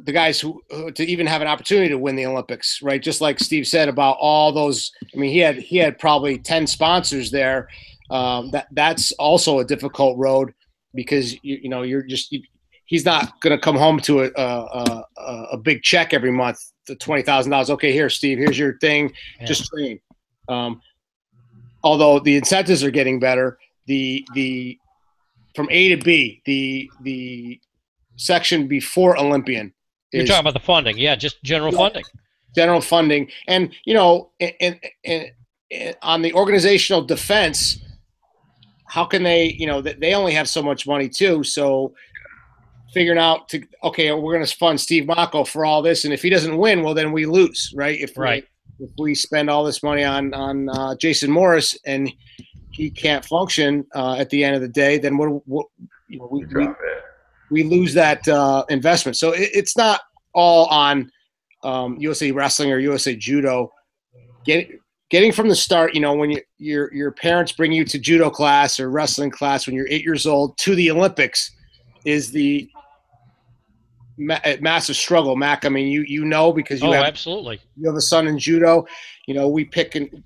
The guys who to even have an opportunity to win the Olympics, right? Just like Steve said about all those. I mean, he had he had probably ten sponsors there. Um, that that's also a difficult road because you you know you're just you, he's not going to come home to a a, a, a big check every month, the twenty thousand dollars. Okay, here, Steve, here's your thing. Yeah. Just train. Um, although the incentives are getting better, the the from A to B, the the section before Olympian. You're talking about the funding, yeah, just general funding. General funding, and you know, and, and, and on the organizational defense, how can they? You know, they only have so much money too, so figuring out to okay, we're going to fund Steve Mocco for all this, and if he doesn't win, well, then we lose, right? If right. We, if we spend all this money on on uh, Jason Morris and he can't function uh, at the end of the day, then what, what you know, we, we, we, lose that uh, investment. So it, it's not all on um, USA Wrestling or USA Judo. Get, getting from the start, you know, when you, your your parents bring you to judo class or wrestling class when you're eight years old to the Olympics is the ma- eh, massive struggle, Mac. I mean, you you know because you oh, have absolutely you have a son in judo. You know, we pick and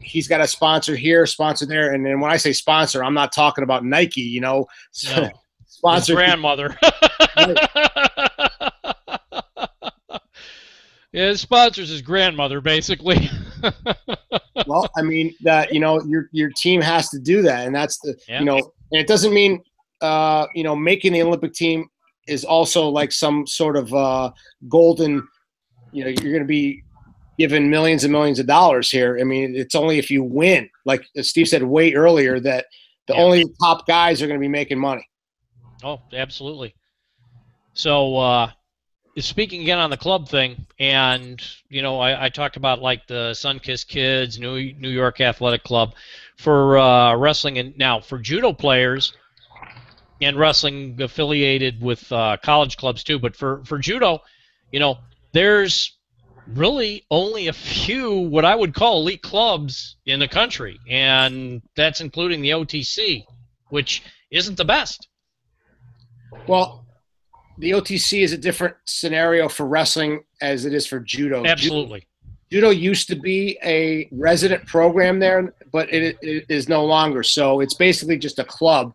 he's got a sponsor here, sponsor there, and then when I say sponsor, I'm not talking about Nike. You know, no. sponsor grandmother. yeah, his sponsors his grandmother, basically. well, I mean that you know your your team has to do that, and that's the yeah. you know, and it doesn't mean uh, you know making the Olympic team is also like some sort of uh, golden. You know, you're going to be given millions and millions of dollars here. I mean, it's only if you win. Like Steve said way earlier, that the yeah. only top guys are going to be making money. Oh, absolutely. So, uh, speaking again on the club thing, and you know, I, I talked about like the Sunkist Kids, New New York Athletic Club, for uh, wrestling, and now for judo players, and wrestling affiliated with uh, college clubs too. But for for judo, you know, there's really only a few what I would call elite clubs in the country, and that's including the OTC, which isn't the best. Well, the OTC is a different scenario for wrestling as it is for judo. Absolutely. Judo, judo used to be a resident program there, but it, it is no longer. So it's basically just a club.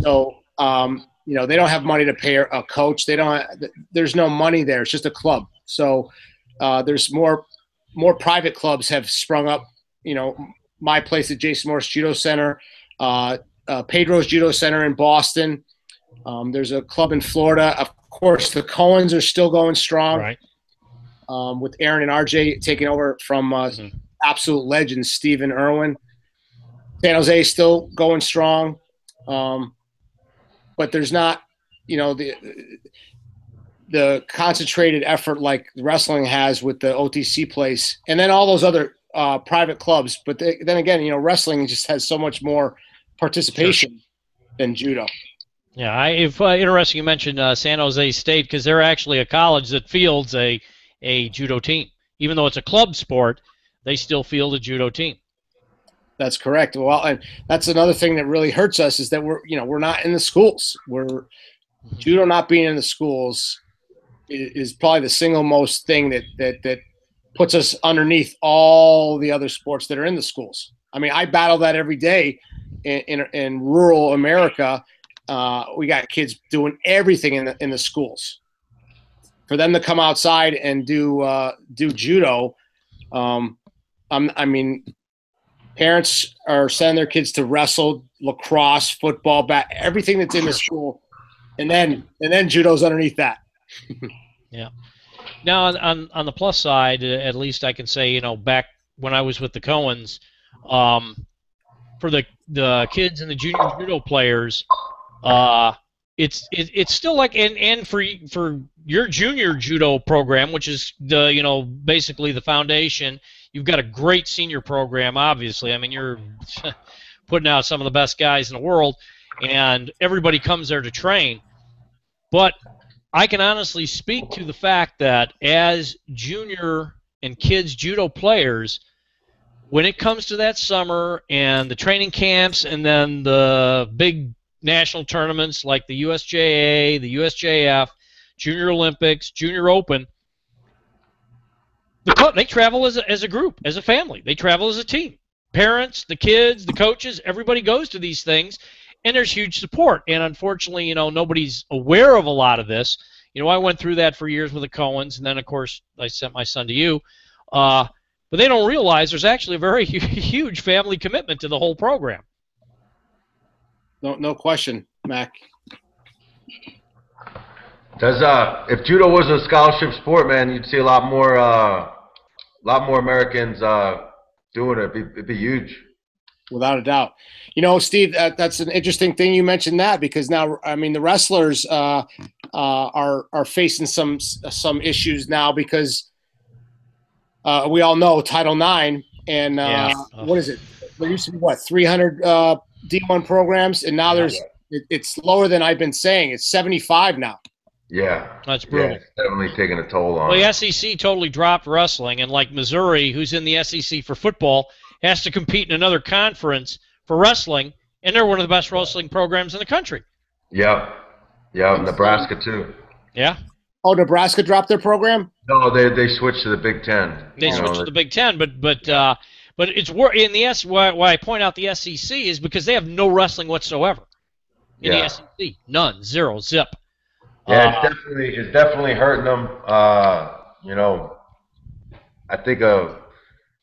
So um, you know they don't have money to pay a coach. They don't. There's no money there. It's just a club. So uh, there's more more private clubs have sprung up. You know, my place at Jason Morris Judo Center, uh, uh, Pedro's Judo Center in Boston. Um, there's a club in Florida. Of course, the Cohens are still going strong. Right. Um, with Aaron and RJ taking over from uh, mm-hmm. absolute legends Stephen Irwin. San Jose is still going strong, um, but there's not, you know, the the concentrated effort like wrestling has with the OTC place, and then all those other uh, private clubs. But they, then again, you know, wrestling just has so much more participation sure. than judo. Yeah, I, if uh, interesting you mentioned uh, San Jose State because they're actually a college that fields a a judo team, even though it's a club sport. They still field a judo team. That's correct. Well, and that's another thing that really hurts us is that we're you know we're not in the schools. We're mm-hmm. judo not being in the schools is probably the single most thing that that that puts us underneath all the other sports that are in the schools. I mean, I battle that every day in, in, in rural America uh, we got kids doing everything in the in the schools. For them to come outside and do uh, do judo, um, I mean, parents are sending their kids to wrestle, lacrosse, football, bat, everything that's in the school, and then and then judo's underneath that. yeah. Now on, on on the plus side, at least I can say you know back when I was with the Cohens, um, for the the kids and the junior judo players, uh, it's it, it's still like and and for for your junior judo program, which is the you know basically the foundation. You've got a great senior program, obviously. I mean, you're putting out some of the best guys in the world, and everybody comes there to train. But I can honestly speak to the fact that as junior and kids judo players, when it comes to that summer and the training camps and then the big national tournaments like the USJA, the USJF, Junior Olympics, Junior Open, the they travel as a, as a group, as a family. They travel as a team. Parents, the kids, the coaches, everybody goes to these things, and there's huge support. And unfortunately, you know, nobody's aware of a lot of this. You know, I went through that for years with the Cohens, and then of course I sent my son to you. Uh, but they don't realize there's actually a very huge family commitment to the whole program. No, no question, Mac. Does uh, if judo was a scholarship sport, man, you'd see a lot more, uh, a lot more Americans uh, doing it. It'd be, it'd be huge. Without a doubt, you know, Steve, that, that's an interesting thing you mentioned that because now, I mean, the wrestlers uh, uh, are are facing some some issues now because uh, we all know Title IX and uh, yeah. what is it? There used to be what 300 uh, D1 programs, and now there's it, it's lower than I've been saying. It's 75 now. Yeah, that's brutal. Yeah, definitely taking a toll on. Well, the SEC totally dropped wrestling, and like Missouri, who's in the SEC for football, has to compete in another conference for wrestling, and they're one of the best wrestling programs in the country. Yeah, yeah, Nebraska too. Yeah. Oh, Nebraska dropped their program. No, they they switched to the Big Ten. They switched know, to the Big Ten, but but uh, but it's in the S. Why, why I point out the SEC is because they have no wrestling whatsoever in yeah. the SEC. None, zero, zip. Yeah, uh, it's definitely it's definitely hurting them. Uh, you know, I think of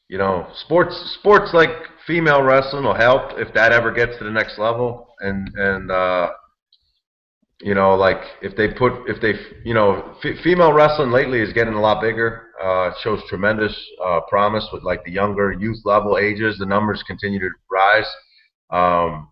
you know sports sports like female wrestling will help if that ever gets to the next level, and and uh, you know like if they put if they you know female wrestling lately is getting a lot bigger uh, shows tremendous uh, promise with like the younger youth level ages. The numbers continue to rise. Um,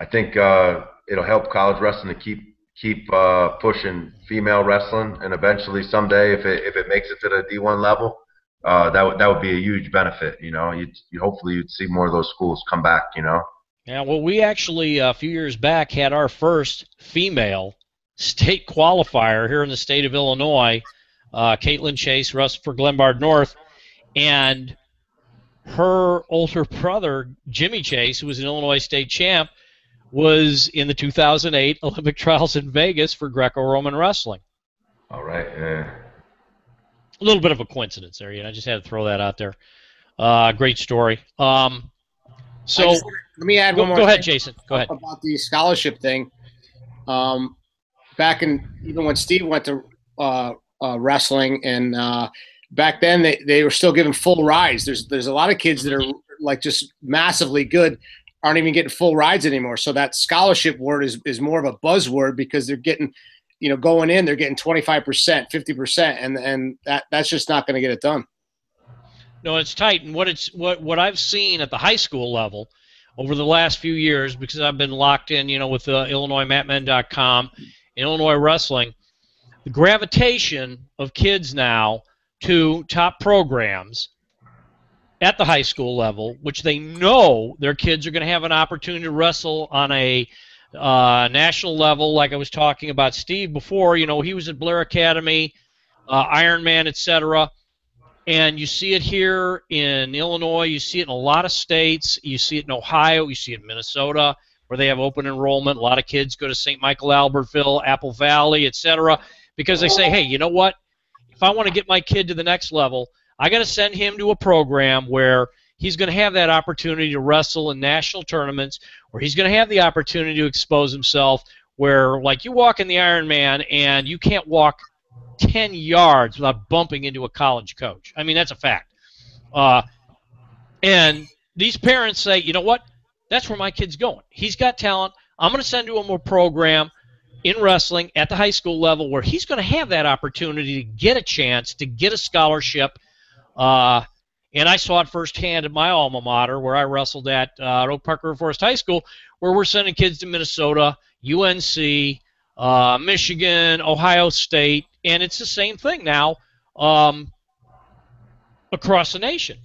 I think uh, it'll help college wrestling to keep keep uh, pushing female wrestling, and eventually someday, if it if it makes it to the D1 level, uh, that would that would be a huge benefit. You know, you hopefully you'd see more of those schools come back. You know. Yeah, well, we actually a few years back had our first female state qualifier here in the state of Illinois uh, Caitlin Chase, Russ for Glenbard North, and her older brother Jimmy Chase, who was an Illinois state champ, was in the 2008 Olympic trials in Vegas for Greco-Roman wrestling. All right. Yeah. A little bit of a coincidence there, you know. I just had to throw that out there. Uh, great story. Um, so just, let me add go, one more. Go ahead, Jason. Go ahead about the scholarship thing. Um, back in even when Steve went to uh, uh, wrestling, and uh, back then they, they were still giving full rides. There's there's a lot of kids that are like just massively good aren't even getting full rides anymore. So that scholarship word is is more of a buzzword because they're getting, you know, going in they're getting 25 percent, 50 percent, and and that that's just not going to get it done. No, it's tight. And what it's what what I've seen at the high school level over the last few years, because I've been locked in, you know, with uh, IllinoisMatmen.com, Illinois Wrestling, the gravitation of kids now to top programs at the high school level, which they know their kids are going to have an opportunity to wrestle on a uh, national level, like I was talking about Steve before. You know, he was at Blair Academy, uh, Ironman, etc. And you see it here in Illinois. You see it in a lot of states. You see it in Ohio. You see it in Minnesota, where they have open enrollment. A lot of kids go to St. Michael, Albertville, Apple Valley, etc because they say, hey, you know what? If I want to get my kid to the next level, I got to send him to a program where he's going to have that opportunity to wrestle in national tournaments, where he's going to have the opportunity to expose himself. Where, like, you walk in the Ironman and you can't walk 10 yards without bumping into a college coach. I mean, that's a fact. Uh, and these parents say, you know what? That's where my kid's going. He's got talent. I'm going to send him a program in wrestling at the high school level where he's going to have that opportunity to get a chance to get a scholarship. Uh, and I saw it firsthand at my alma mater, where I wrestled at uh, Oak Park River Forest High School, where we're sending kids to Minnesota, UNC, uh, Michigan, Ohio State, and it's the same thing now um, across the nation.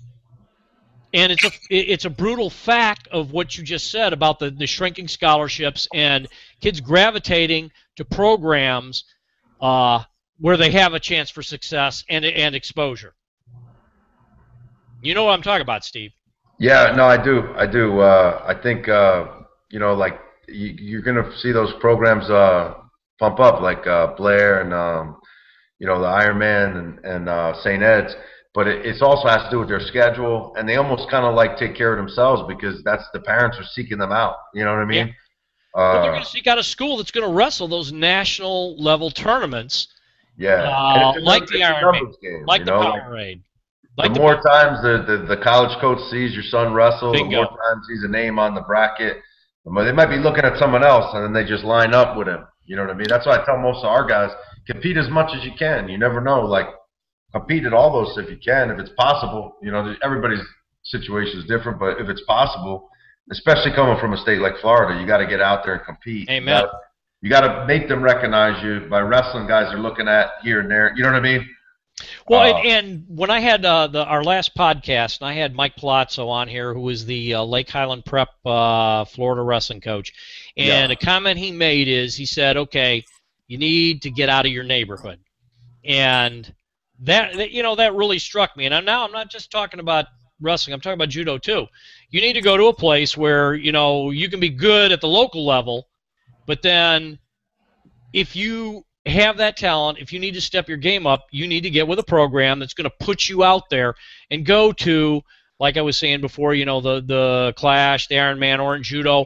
And it's a it's a brutal fact of what you just said about the, the shrinking scholarships and kids gravitating to programs uh, where they have a chance for success and and exposure. You know what I'm talking about, Steve? Yeah, no, I do. I do. Uh, I think uh, you know, like you, are going to see those programs uh, pump up, like uh, Blair and um, you know the Ironman and, and uh, St. Ed's. But it it's also has to do with their schedule, and they almost kind of like take care of themselves because that's the parents are seeking them out. You know what I mean? Yeah. well, they're going to seek out a school that's going to wrestle those national level tournaments. Yeah, uh, like the Ironman, like the Powerade. Like the, the more times the, the, the, college coach sees your son wrestle, Bingo. the more times he's a name on the bracket. They might be looking at someone else, and then they just line up with him. You know what I mean? That's why I tell most of our guys compete as much as you can. You never know. Like compete at all those if you can, if it's possible. You know, everybody's situation is different, but if it's possible, especially coming from a state like Florida, you got to get out there and compete. Amen. You got to make them recognize you by wrestling guys are looking at here and there. You know what I mean? Well, uh, and, and, when I had uh, the, our last podcast, and I had Mike Palazzo on here, who was the uh, Lake Highland Prep uh, Florida wrestling coach, and yeah. a comment he made is he said, "Okay, you need to get out of your neighborhood," and that, that you know that really struck me. And I'm, now I'm not just talking about wrestling; I'm talking about judo too. You need to go to a place where you know you can be good at the local level, but then if you have that talent, if you need to step your game up, you need to get with a program that's going to put you out there and go to, like I was saying before, you know, the the Clash, the Ironman, Orange Judo,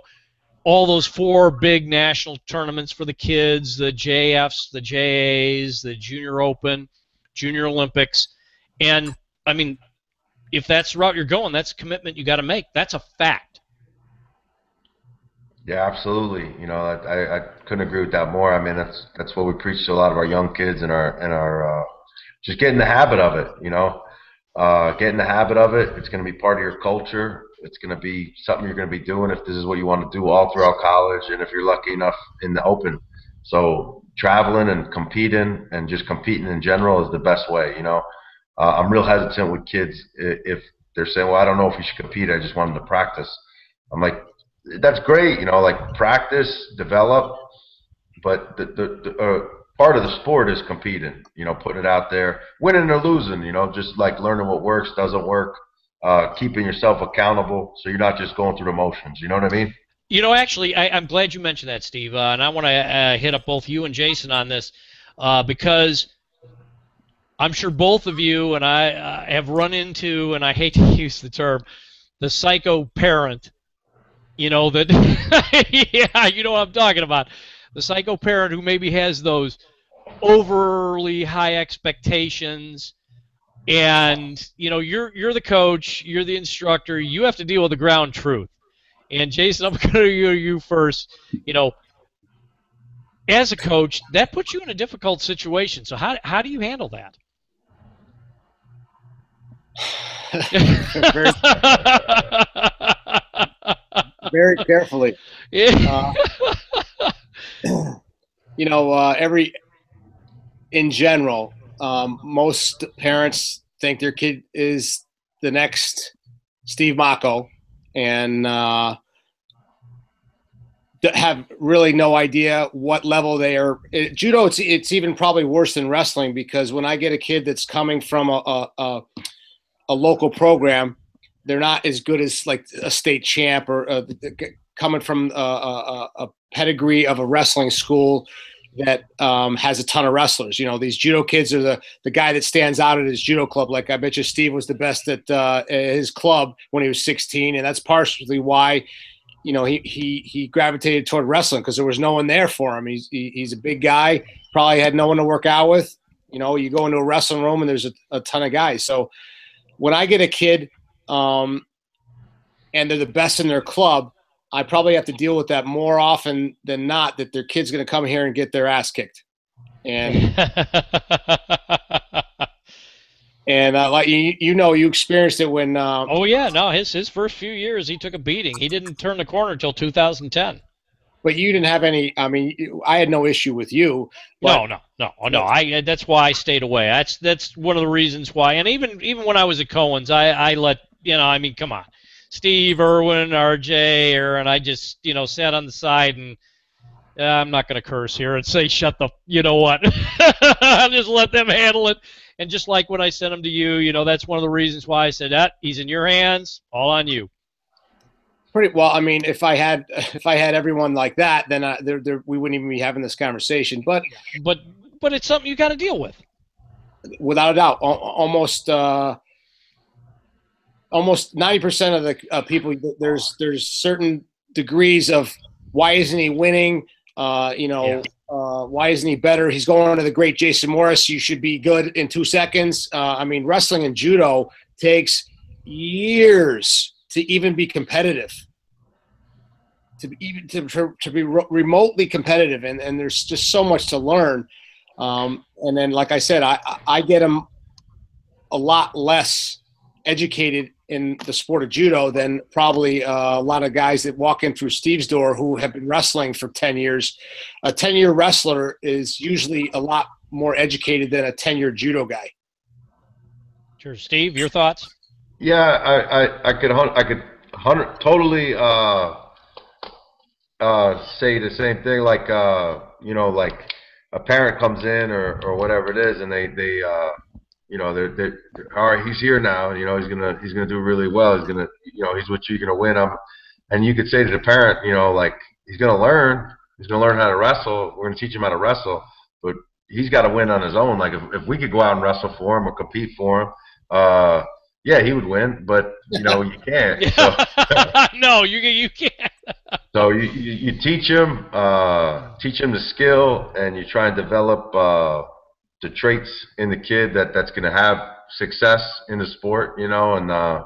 all those four big national tournaments for the kids, the JFs, the JAs, the Junior Open, Junior Olympics, and I mean, if that's the route you're going, that's a commitment you got to make. That's a fact. Yeah, absolutely. You know, I, I couldn't agree with that more. I mean, that's that's what we preach to a lot of our young kids and our and our uh, just get in the habit of it. You know, uh, get in the habit of it. It's going to be part of your culture. It's going to be something you're going to be doing if this is what you want to do all throughout college, and if you're lucky enough in the open. So traveling and competing and just competing in general is the best way. You know, uh, I'm real hesitant with kids if they're saying, "Well, I don't know if you should compete. I just want them to practice." I'm like, that's great, you know, like practice, develop, but the the, the uh, part of the sport is competing, you know, putting it out there, winning or losing, you know, just like learning what works, doesn't work, uh, keeping yourself accountable, so you're not just going through the motions. You know what I mean? You know, actually, I, am glad you mentioned that, Steve, uh, and I want to uh, hit up both you and Jason on this uh, because. I'm sure both of you and I uh, have run into, and I hate to use the term, the psycho parent you know that yeah you know what i'm talking about the psycho parent who maybe has those overly high expectations and you know you're you're the coach you're the instructor you have to deal with the ground truth. And jason i'm going to you you first. You know as a coach that puts you in a difficult situation. So how, how do you handle that? Very carefully. Uh, you know, uh, every in general, um, most parents think their kid is the next Steve Mocco, and uh, have really no idea what level they are. It, judo, it's it's even probably worse than wrestling because when I get a kid that's coming from a, a, a, a local program they're not as good as like a state champ or uh, coming from a, a, a, pedigree of a wrestling school. That um, has a ton of wrestlers. You know, these judo kids are the the guy that stands out at his judo club. Like I bet you Steve was the best at, uh, his club when he was 16, and that's partially why. You know, he he he gravitated toward wrestling because there was no one there for him. He's he, he's a big guy, probably had no one to work out with. You know, you go into a wrestling room and there's a, a ton of guys. So when I get a kid um, and they're the best in their club, I probably have to deal with that more often than not. That their kid's going to come here and get their ass kicked, and and uh, like you, you know, you experienced it when. Um, oh yeah, no, his his first few years he took a beating. He didn't turn the corner until 2010. But you didn't have any. I mean, I had no issue with you. no, no, no, no. I that's why I stayed away. That's that's one of the reasons why. And even even when I was at Cohen's, I I let you know. I mean, come on Steve Irwin, RJ, or and I just you know sat on the side and uh, I'm not going to curse here and say shut the you know what. I'll just let them handle it. And just like when I sent him to you, you know that's one of the reasons why I said that he's in your hands, all on you. Pretty well. I mean, if I had if I had everyone like that, then I, there, there, we wouldn't even be having this conversation. But but but it's something you got to deal with. Without a doubt, almost. Uh, almost 90% of the uh, people there's there's certain degrees of why isn't he winning? Uh, you know yeah. uh, why isn't he better? He's going to the great jason morris. You should be good in two seconds. Uh, i mean wrestling and judo takes years to even be competitive. To be even to, to be re- remotely competitive and, and there's just so much to learn. Um, and then like i said i i get them a lot less educated in the sport of judo than probably uh, a lot of guys that walk in through Steve's door who have been wrestling for 10 years. A 10 year wrestler is usually a lot more educated than a 10 year judo guy. Sure. Steve, your thoughts? Yeah, I, I, I could, I could hundred, totally uh, uh, say the same thing. Like, uh, you know, like a parent comes in or, or whatever it is and they, they, uh, you know, they're, they're, all right, he's here now. You know, he's gonna he's gonna do really well. He's gonna, you know, he's what you're gonna win him. And you could say to the parent, you know, like he's gonna learn. He's gonna learn how to wrestle. We're gonna teach him how to wrestle, but he's got to win on his own. Like if, if we could go out and wrestle for him or compete for him, uh, yeah, he would win. But you know, you can't. So, no, you you can't. so you, you you teach him, uh, teach him the skill, and you try and develop. Uh, the traits in the kid that that's going to have success in the sport, you know, and uh,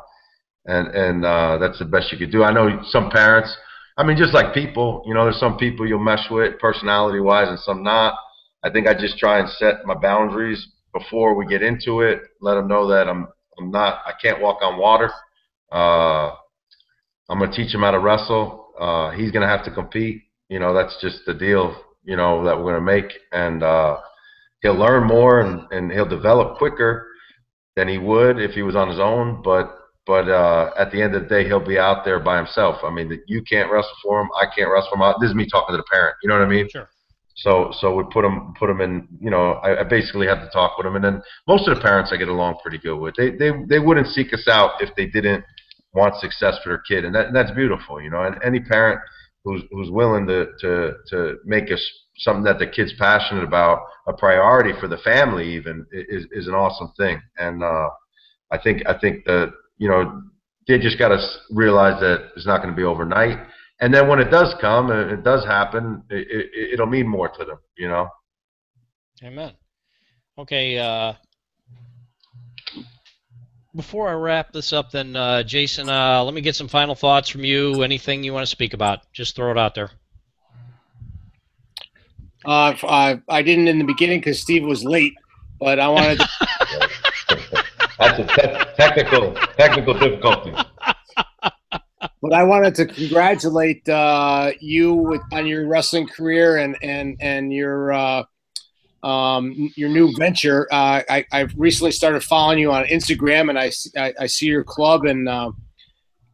and and uh, that's the best you could do. I know some parents. I mean, just like people, you know, there's some people you'll mesh with personality-wise, and some not. I think I just try and set my boundaries before we get into it. Let them know that I'm I'm not I can't walk on water. Uh, I'm gonna teach him how to wrestle. Uh, he's gonna have to compete. You know, that's just the deal. You know that we're gonna make, and uh, he'll learn more and, and he'll develop quicker than he would if he was on his own. But but uh, at the end of the day, he'll be out there by himself. I mean, you can't wrestle for him. I can't wrestle for him. This is me talking to the parent. You know what I mean? Sure. So so we put him put him in. You know, I, I basically have to talk with him, and then most of the parents I get along pretty good with. They they they wouldn't seek us out if they didn't want success for their kid, and that and that's beautiful. You know, and any parent who's who's willing to to to make us something that the kid's passionate about, a priority for the family even is is an awesome thing. And uh, I think I think that you know they just got to realize that it's not going to be overnight. And then when it does come, and it does happen, it, it, it'll mean more to them. You know. Amen. Okay. Uh, before I wrap this up, then, uh, Jason, uh, let me get some final thoughts from you. Anything you want to speak about? Just throw it out there. Uh, I, I didn't in the beginning because Steve was late, but I wanted. To... That's a te- technical technical difficulty. But I wanted to congratulate uh, you with, on your wrestling career and and and your uh, um, your new venture. Uh, I I recently started following you on Instagram, and I I, I see your club, and uh,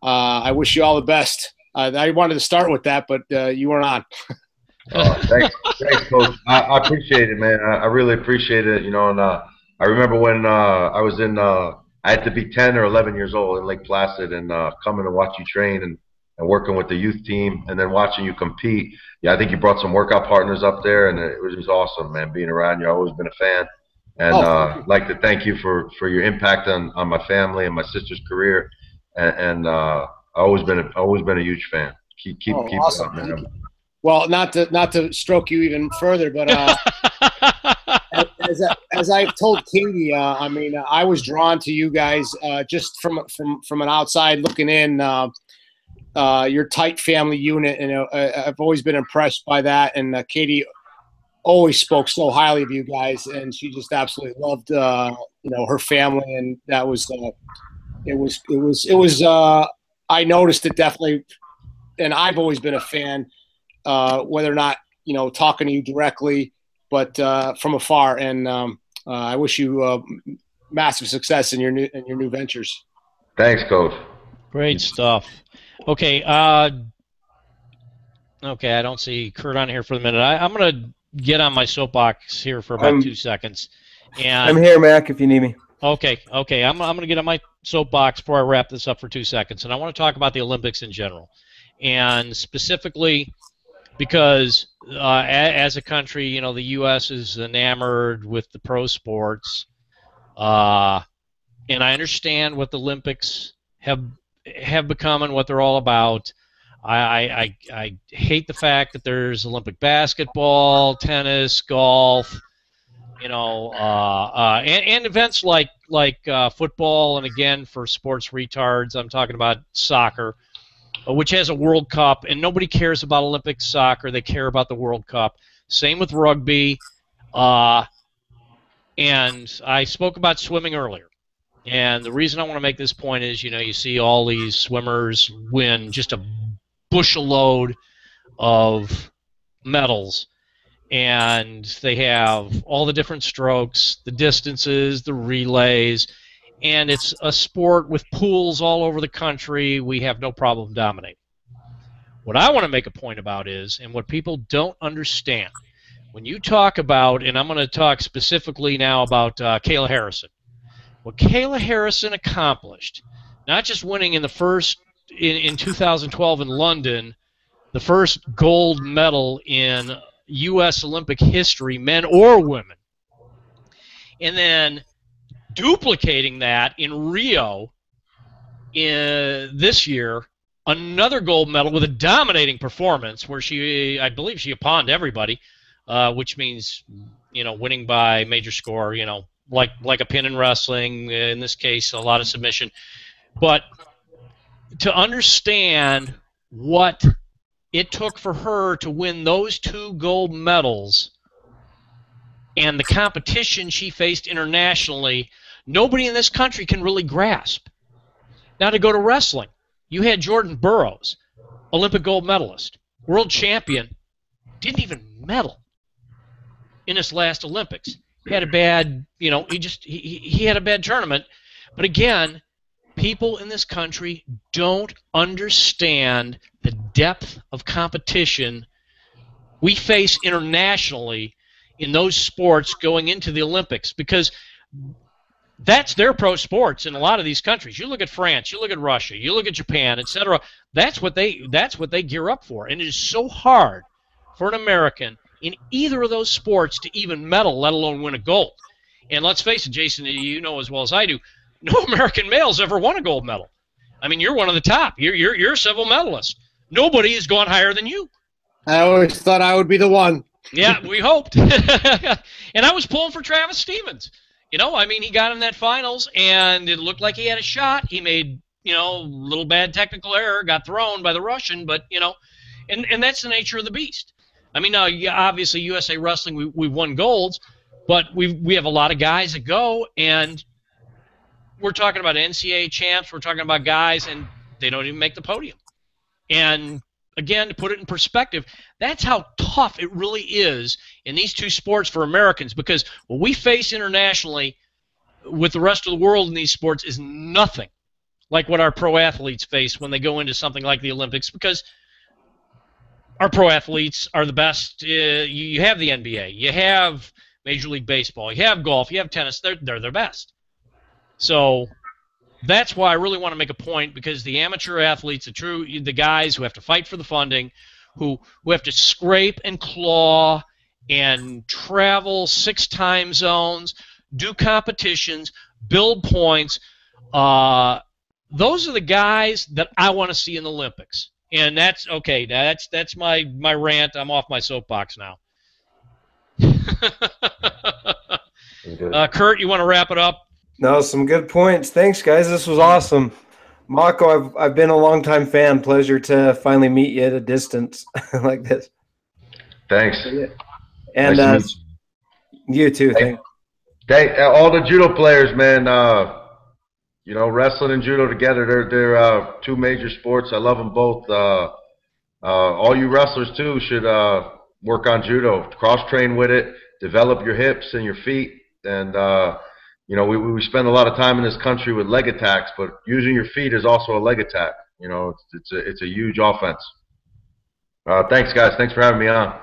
uh, I wish you all the best. Uh, I wanted to start with that, but you weren't on. Uh, thanks, thanks, coach. I, I, appreciate it, man. I, I, really appreciate it. You know, and uh, I remember when uh, I was in, uh, I had to be ten or eleven years old in Lake Placid, and uh, coming to watch you train, and and working with the youth team, and then watching you compete. Yeah, I think you brought some workout partners up there, and it was just awesome, man. Being around you, I've always been a fan, and oh, uh, like to thank you for for your impact on on my family and my sister's career, and, and uh, I've always been a, always been a huge fan. Keep keep oh, keep awesome. it up, man. Well, not to not to stroke you even further, but uh, as, as I've told Katie, uh, I mean, uh, I was drawn to you guys uh, just from from from an outside looking in. Uh, uh, your tight family unit, and uh, I've always been impressed by that. And Katie always spoke so highly of you guys, and she just absolutely loved you know her family, and that was it was it was it was. I noticed it definitely, and I've always been a fan uh, whether or not you know talking to you directly, but uh, from afar. And um, uh, I wish you uh, massive success in your new in your new ventures. Thanks, Coach. Great stuff. Okay. Uh, okay, I don't see Kurt on here for the minute. I, am going to get on my soapbox here for about I'm, two seconds. And I'm here, Mac, if you need me. Okay, okay. I'm, I'm going to get on my soapbox before I wrap this up for two seconds. And I want to talk about the Olympics in general. And specifically, because uh, as a country, you know, the U.S. is enamored with the pro sports, uh, and I understand what the Olympics have have become and what they're all about. I, I, I hate the fact that there's Olympic basketball, tennis, golf, you know, uh, uh, and, and events like like uh, football, and again for sports retards, I'm talking about soccer. Uh, which has a World Cup, and nobody cares about Olympic soccer. They care about the World Cup. Same with rugby. Uh, and I spoke about swimming earlier. And the reason I want to make this point is, you know, you see all these swimmers win just a bushel load of medals, and they have all the different strokes, the distances, the relays, and it's a sport with pools all over the country. We have no problem dominating. What I want to make a point about is, and what people don't understand, when you talk about, and I'm going to talk specifically now about uh, Kayla Harrison. What Kayla Harrison accomplished, not just winning in the first in, in 2012 in London, the first gold medal in U.S. Olympic history, men or women, and then duplicating that in Rio in this year, another gold medal with a dominating performance where she, I believe, she ipponed everybody, uh, which means you know winning by major score, you know, like like a pin in wrestling. In this case, a lot of submission, but to understand what it took for her to win those two gold medals and the competition she faced internationally nobody in this country can really grasp. Now, to go to wrestling, you had Jordan Burroughs, Olympic gold medalist, world champion, didn't even medal in his last Olympics. He had a bad, you know, he just he, he had a bad tournament. But again, people in this country don't understand the depth of competition we face internationally in those sports going into the Olympics because that's their pro sports in a lot of these countries. You look at France, you look at Russia, you look at Japan, etc. That's what they that's what they gear up for, and it is so hard for an American in either of those sports to even medal, let alone win a gold. And let's face it, Jason, you know as well as I do, no American males ever won a gold medal. I mean, you're one of the top. You're you're you're a silver medalist. Nobody has gone higher than you. I always thought I would be the one. Yeah, we hoped. and I was pulling for Travis Stevens you know, I mean, he got in that finals, and it looked like he had a shot. He made, you know, a little bad technical error, got thrown by the Russian, but you know, and and that's the nature of the beast. I mean, now obviously USA Wrestling, we we've won golds, but we we have a lot of guys that go, and we're talking about NCAA champs. We're talking about guys, and they don't even make the podium. And again, to put it in perspective, that's how tough it really is in these two sports for Americans because what we face internationally with the rest of the world in these sports is nothing like what our pro athletes face when they go into something like the Olympics because our pro athletes are the best. Uh, you, you have the NBA, you have Major League Baseball, you have golf, you have tennis. They're they're their best. So that's why I really want to make a point because the amateur athletes, the true, the guys who have to fight for the funding, who who have to scrape and claw and travel six time zones, do competitions, build points. Uh, those are the guys that I want to see in the Olympics. And that's okay. That's that's my my rant. I'm off my soapbox now. uh, Kurt, you want to wrap it up? No, some good points. Thanks, guys. This was awesome. Mocco, I've I've been a long time fan. Pleasure to finally meet you at a distance like this. Thanks. And Nice uh, to you too. Thank- Thank, Thank all the judo players, man. Uh, you know, wrestling and judo together, they're they're uh, two major sports. I love them both. Uh, uh, all you wrestlers too should uh, work on judo. Cross train with it. Develop your hips and your feet. And uh, you know, we we spend a lot of time in this country with leg attacks, but using your feet is also a leg attack. You know, it's it's a it's a huge offense. Uh, thanks, guys. Thanks for having me on.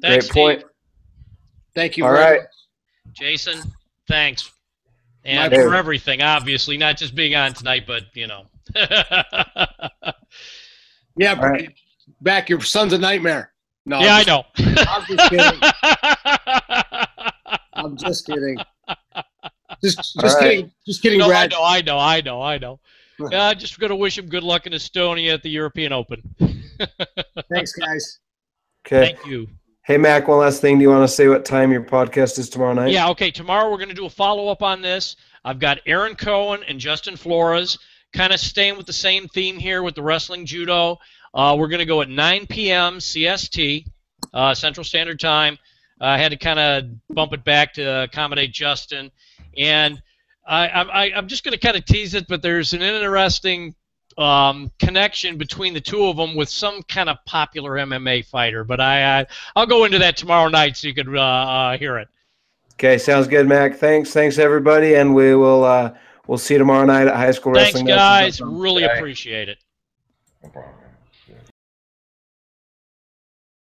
Thanks, Great point. Steve. Thank you. All very right. Jason, thanks. And My for pleasure. everything, obviously, not just being on tonight, but, you know. Yeah, All right. back. Your son's a nightmare. No, yeah, I I'm know. I'm just kidding. I'm just kidding. Just, just All right. kidding. Just kidding, no, I know, I know, I know, I know. Yeah, I'm just going to wish him good luck in Estonia at the European Open. Thanks, guys. okay. Thank you. Hey Mack, one last thing. Do you want to say what time your podcast is tomorrow night? Yeah, okay. Tomorrow we're going to do a follow up on this. I've got Aaron Cohen and Justin Flores, kind of staying with the same theme here with the wrestling judo. Uh, we're going to go at 9 p.m. CST, uh, Central Standard Time. Uh, I had to kind of bump it back to accommodate Justin, and I, I, I'm just going to kind of tease it, but there's an interesting um, connection between the two of them with some kind of popular MMA fighter. But I, I I'll go into that tomorrow night so you could uh, uh, hear it. Okay, sounds good, Mack. Thanks, thanks everybody, and we will uh, we'll see you tomorrow night at High School Wrestling. Thanks, guys. Really Bye. appreciate it. No problem.